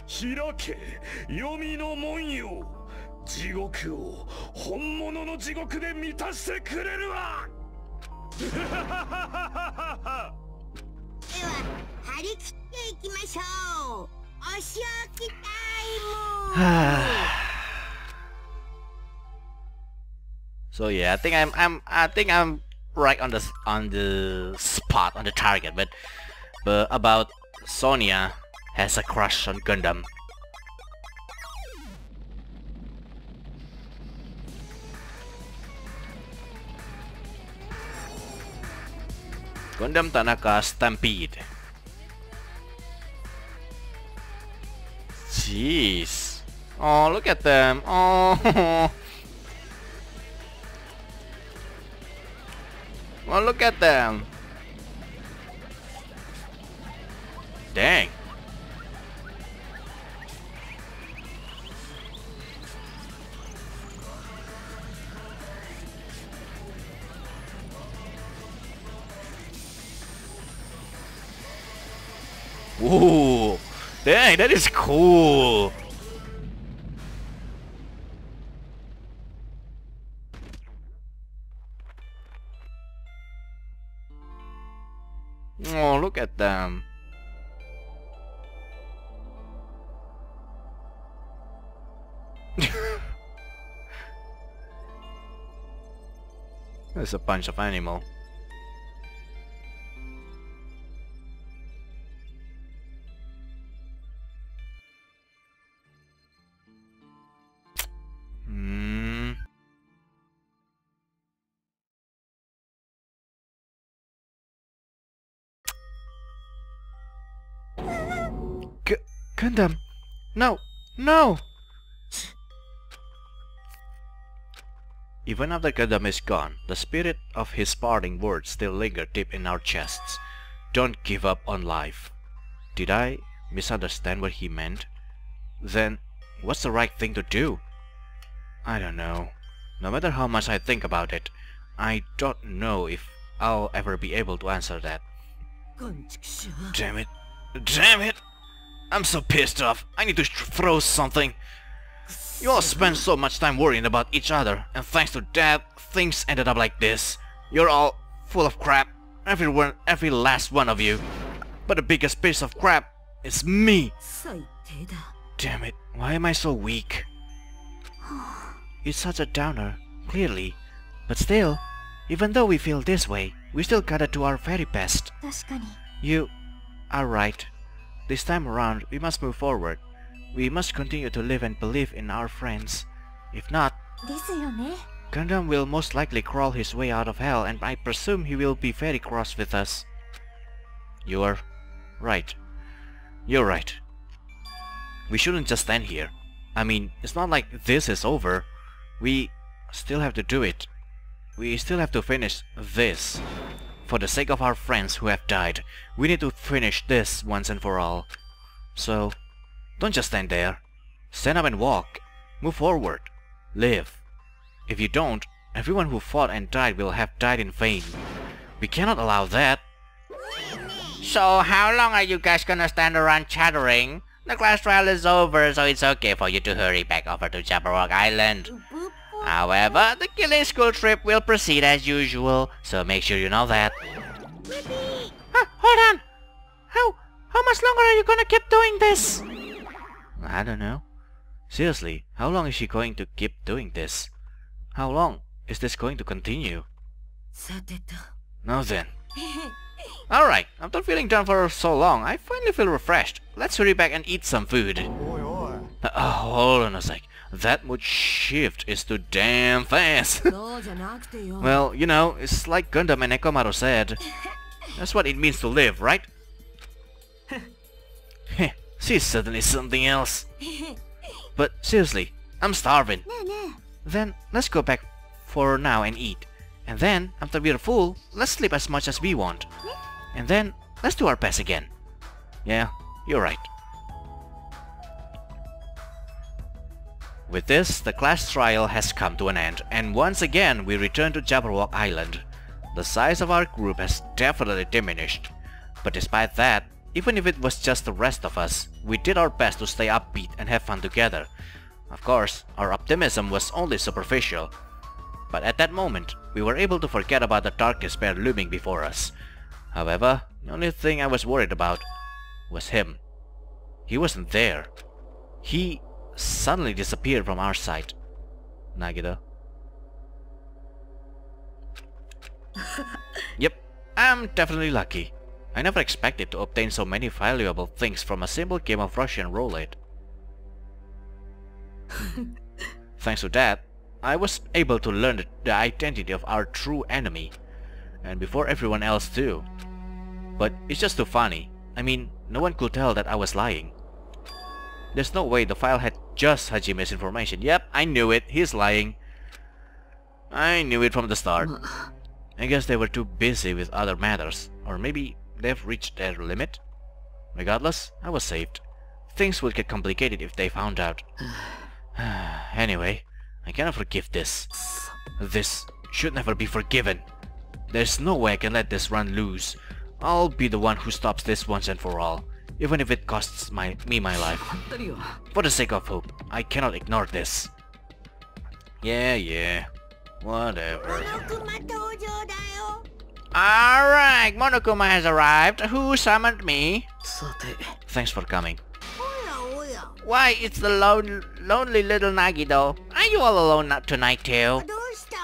開け黄泉の門よ。地獄を本物の地獄で満たしてくれるわ。は[laughs] 張り切っていきましょうお仕置きタイム so yeah, I think I'm I'm I think I'm right on the s- on the spot on the target, but but about Sonia has a crush on Gundam. Gundam Tanaka Stampede. Jeez. Oh, look at them. Oh. [laughs] Well, look at them. Dang. Ooh. Dang, that is cool. Oh, look at them. [laughs] There's a bunch of animal. Gundam! No! No! Even after Gundam is gone, the spirit of his parting words still linger deep in our chests. Don't give up on life. Did I misunderstand what he meant? Then, what's the right thing to do? I don't know. No matter how much I think about it, I don't know if I'll ever be able to answer that. Damn it. Damn it! I'm so pissed off. I need to throw something. You all spend so much time worrying about each other, and thanks to that, things ended up like this. You're all full of crap, everyone, every last one of you. But the biggest piece of crap is me. Damn it, why am I so weak? [sighs] It's such a downer, clearly. But still, even though we feel this way, we still gotta do our very best. You are right. This time around, we must move forward. We must continue to live and believe in our friends. If not, Gundam will most likely crawl his way out of hell and I presume he will be very cross with us. You're right. You're right. We shouldn't just stand here. I mean, it's not like this is over. We still have to do it. We still have to finish this. For the sake of our friends who have died, we need to finish this once and for all. So, don't just stand there. Stand up and walk. Move forward. Live. If you don't, everyone who fought and died will have died in vain. We cannot allow that. So how long are you guys gonna stand around chattering? The class trial is over, so it's okay for you to hurry back over to Jabberwock Island. However, the killing school trip will proceed as usual, so make sure you know that. Yippee! Ah, hold on! How, how much longer are you gonna keep doing this? I don't know. Seriously, how long is she going to keep doing this? How long is this going to continue? Now then. [laughs] Alright, after feeling down for so long, I finally feel refreshed. Let's hurry back and eat some food. Oh, hold on a sec that much shift is too damn fast. [laughs] well, you know, it's like Gundam and Ekomaru said. That's what it means to live, right? [laughs] She's suddenly something else. But seriously, I'm starving. Then let's go back for now and eat. And then, after we're full, let's sleep as much as we want. And then, let's do our best again. Yeah, you're right. With this, the class trial has come to an end, and once again we return to Jabberwock Island. The size of our group has definitely diminished. But despite that, even if it was just the rest of us, we did our best to stay upbeat and have fun together. Of course, our optimism was only superficial. But at that moment, we were able to forget about the dark despair looming before us. However, the only thing I was worried about was him. He wasn't there. He suddenly disappeared from our sight. Nagito. [laughs] yep, I'm definitely lucky. I never expected to obtain so many valuable things from a simple game of Russian roulette. [laughs] Thanks to that, I was able to learn the identity of our true enemy. And before everyone else too. But it's just too funny. I mean, no one could tell that I was lying. There's no way the file had just Hajime's information. Yep, I knew it. He's lying. I knew it from the start. I guess they were too busy with other matters. Or maybe they've reached their limit? Regardless, I was saved. Things would get complicated if they found out. [sighs] anyway, I cannot forgive this. This should never be forgiven. There's no way I can let this run loose. I'll be the one who stops this once and for all, even if it costs my me my life. For the sake of hope, I cannot ignore this. Yeah, yeah. Whatever. Alright, Monokuma has arrived. Who summoned me? Thanks for coming. Why, it's the lon lonely little Nagido. Are you all alone tonight too?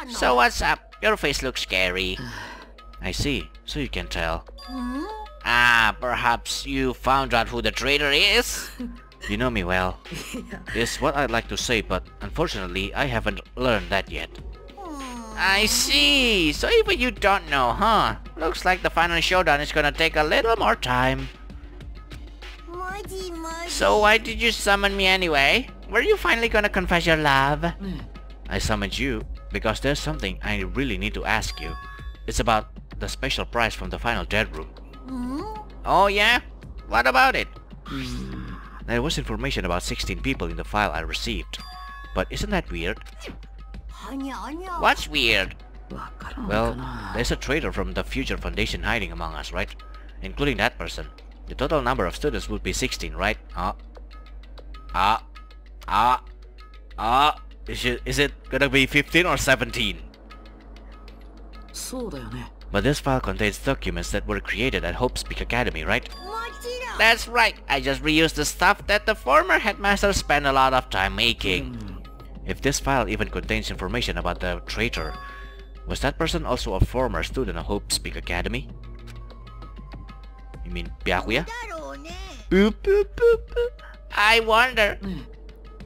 So what's up? Your face looks scary. [sighs] I see, so you can tell. Ah, perhaps you found out who the traitor is? [laughs] you know me well. yeah. It's what I'd like to say, but unfortunately, I haven't learned that yet. I see! So even you don't know, huh? Looks like the final showdown is gonna take a little more time. So why did you summon me anyway? Were you finally gonna confess your love? Hmm. I summoned you because there's something I really need to ask you. It's about the special prize from the final dead room. Oh yeah? What about it? There was information about 16 people in the file I received. But isn't that weird? What's weird? Well, there's a traitor from the Future Foundation hiding among us, right? Including that person. The total number of students would be 16, right? Ah. Ah. Ah. Ah. Is it gonna be 15 or 17? But this file contains documents that were created at Hope Speak Academy, right? That's right, I just reused the stuff that the former headmaster spent a lot of time making. Mm. If this file even contains information about the traitor, was that person also a former student of Hope Speak Academy? You mean Byakuya? Boop, boop, boop, boop. I wonder. Hmm.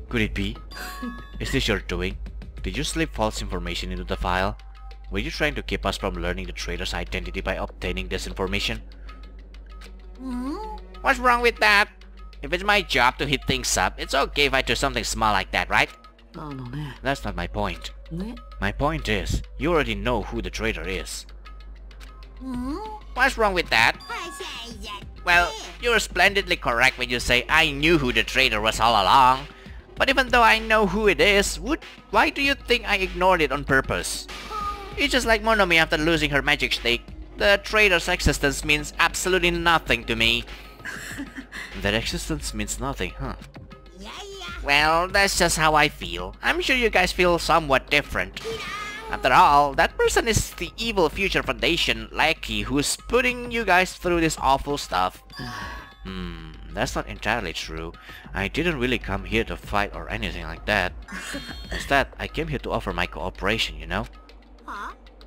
Could it be? [laughs] Is this your doing? Did you slip false information into the file? Were you trying to keep us from learning the traitor's identity by obtaining this information? Hmm? What's wrong with that? If it's my job to hit things up, it's okay if I do something small like that, right? No, no, no. That's not my point. What? My point is, you already know who the traitor is. Hmm? What's wrong with that? Well, you're splendidly correct when you say I knew who the traitor was all along. But even though I know who it is, would, why do you think I ignored it on purpose? It's just like Monomi after losing her magic stick. The traitor's existence means absolutely nothing to me. [laughs] Their existence means nothing, huh? Yeah, yeah. Well, that's just how I feel. I'm sure you guys feel somewhat different. After all, that person is the evil future foundation, Lackey, who's putting you guys through this awful stuff. [sighs] hmm, that's not entirely true. I didn't really come here to fight or anything like that. [laughs] Instead, I came here to offer my cooperation, you know?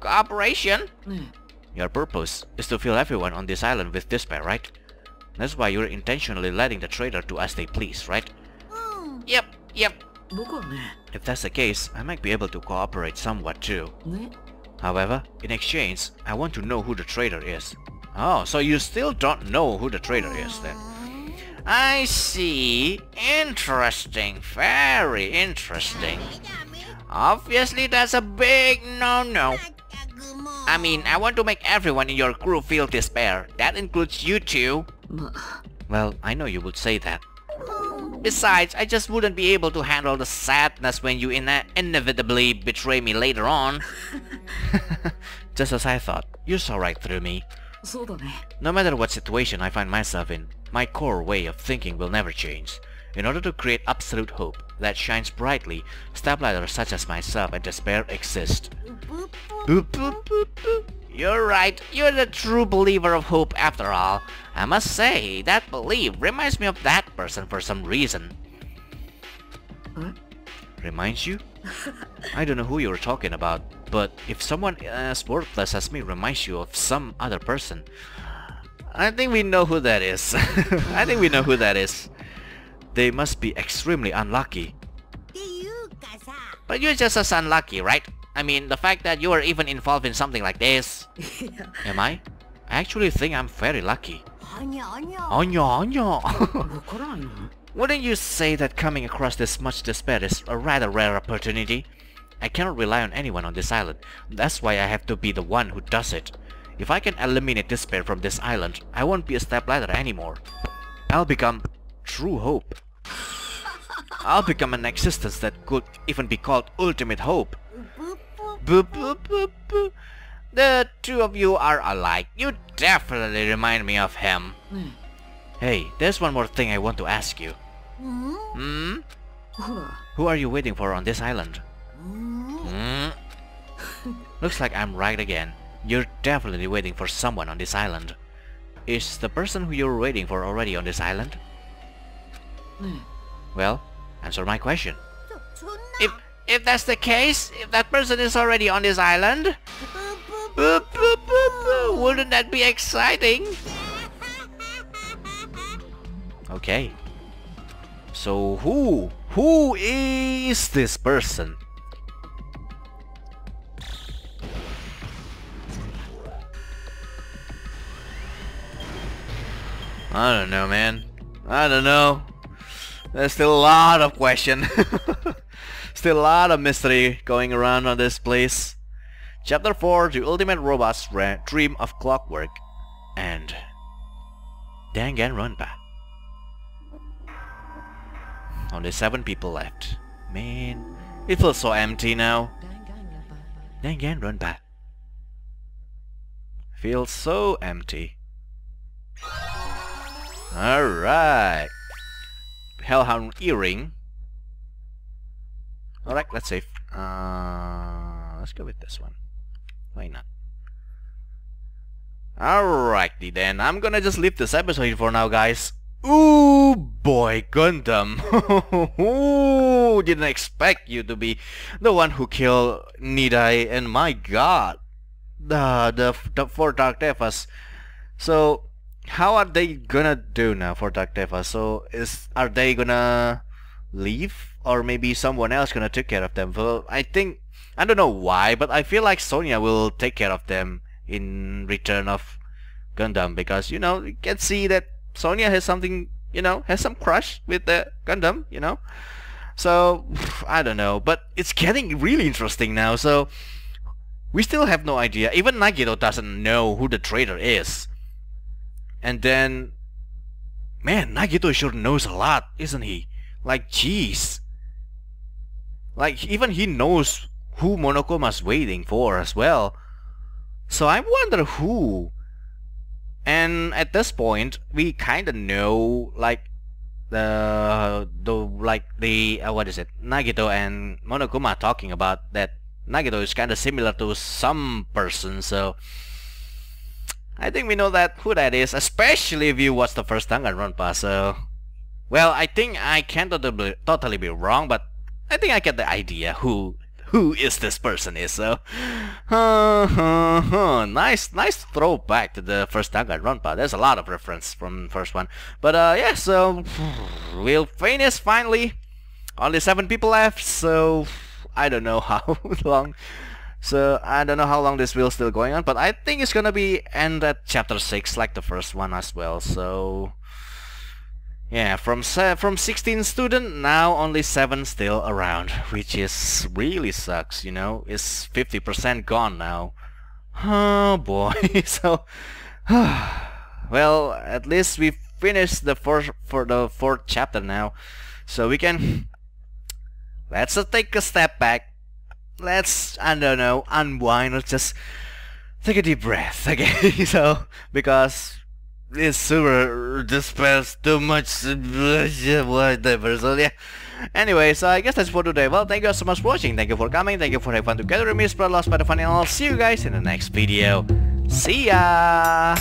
cooperation. Mm. Your purpose is to fill everyone on this island with despair, right? That's why you're intentionally letting the trader do as they please, right? Mm. Yep, yep. Eh? If that's the case, I might be able to cooperate somewhat too. Mm. However, in exchange, I want to know who the trader is. Oh, so you still don't know who the trader is then? I see. Interesting. Very interesting. Obviously that's a big no-no. I mean, I want to make everyone in your crew feel despair. That includes you too. Well, I know you would say that. Besides, I just wouldn't be able to handle the sadness when you inevitably betray me later on. [laughs] just as I thought, you saw right through me. No matter what situation I find myself in, my core way of thinking will never change. In order to create absolute hope that shines brightly, stepladder such as myself and despair exist boop, boop, boop, boop, boop. You're right, you're the true believer of hope after all. I must say, that belief reminds me of that person for some reason. Reminds you? [laughs] I don't know who you're talking about, but if someone as worthless as me reminds you of some other person, I think we know who that is. [laughs] I think we know who that is. They must be extremely unlucky. [laughs] But you're just as unlucky, right? I mean, the fact that you are even involved in something like this. yeah. [laughs] Am I? I actually think I'm very lucky. Anya, [laughs] Anya. Wouldn't you say that coming across this much despair is a rather rare opportunity? I cannot rely on anyone on this island. That's why I have to be the one who does it. If I can eliminate despair from this island, I won't be a stepladder anymore. I'll become true hope. [laughs] I'll become an existence that could even be called ultimate hope. Boop, boop, boop, boop. The two of you are alike. You definitely remind me of him. Hmm. Hey, there's one more thing I want to ask you. Hmm? hmm? Who are you waiting for on this island? Hmm? [laughs] Looks like I'm right again. You're definitely waiting for someone on this island. Is the person who you're waiting for already on this island? Well, answer my question. If if that's the case, if that person is already on this island, wouldn't that be exciting? Okay. So who? Who is this person? I don't know, man. I don't know. There's still a lot of question. [laughs] still a lot of mystery going around on this place. Chapter 4, The Ultimate Robot's Dream of Clockwork. And... Danganronpa. Only 7 people left. Man, it feels so empty now. Danganronpa. Feels so empty. Alright. Hellhound Earring. Alright, let's save. Uh, let's go with this one. Why not? Alrighty then, I'm gonna just leave this episode for now, guys. Ooh boy, Gundam. [laughs] Ooh, didn't expect you to be the one who killed Nidai, and my god, the the the four Dark Devas. So, how are they gonna do now for Dark Devas? So, is are they gonna leave, or maybe someone else gonna take care of them? I think I don't know why, but I feel like Sonya will take care of them in Return of Gundam because you know you can see that Sonya has something you know, has some crush with the Gundam, you know. So, I don't know, but it's getting really interesting now, so we still have no idea. Even Nagito doesn't know who the traitor is. And then, man, Nagito sure knows a lot, isn't he? Like, jeez. Like, even he knows who Monokoma's waiting for as well. So I wonder who. And at this point, we kind of know, like, the the like the uh, what is it Nagito and Monokuma talking about that Nagito is kind of similar to some person so I think we know that who that is especially if you watch the first Danganronpa so well I think I can totally, totally be wrong but I think I get the idea who who is this person is. So, uh, uh, uh, nice, nice throwback to the first Danganronpa. There's a lot of reference from first one. But uh, yeah, so we'll finish finally. Only seven people left, so I don't know [laughs] how long. So I don't know how long this will still going on, but I think it's gonna be end at chapter six, like the first one as well. So yeah, from from 16 student, now only 7 still around, which is really sucks, you know. It's 50% gone now. Oh boy, [laughs] so... [sighs] well, at least we finished the first for the fourth chapter now. So we can... Let's take a step back. Let's, I don't know, unwind or just take a deep breath, [laughs] okay? so, because it's super dispels too much whatever so yeah. Anyway so i guess that's for today. Well thank you guys so much for watching. Thank you for coming. Thank you for having fun together with me. Spread lost by the funny and i'll see you guys in the next video. See ya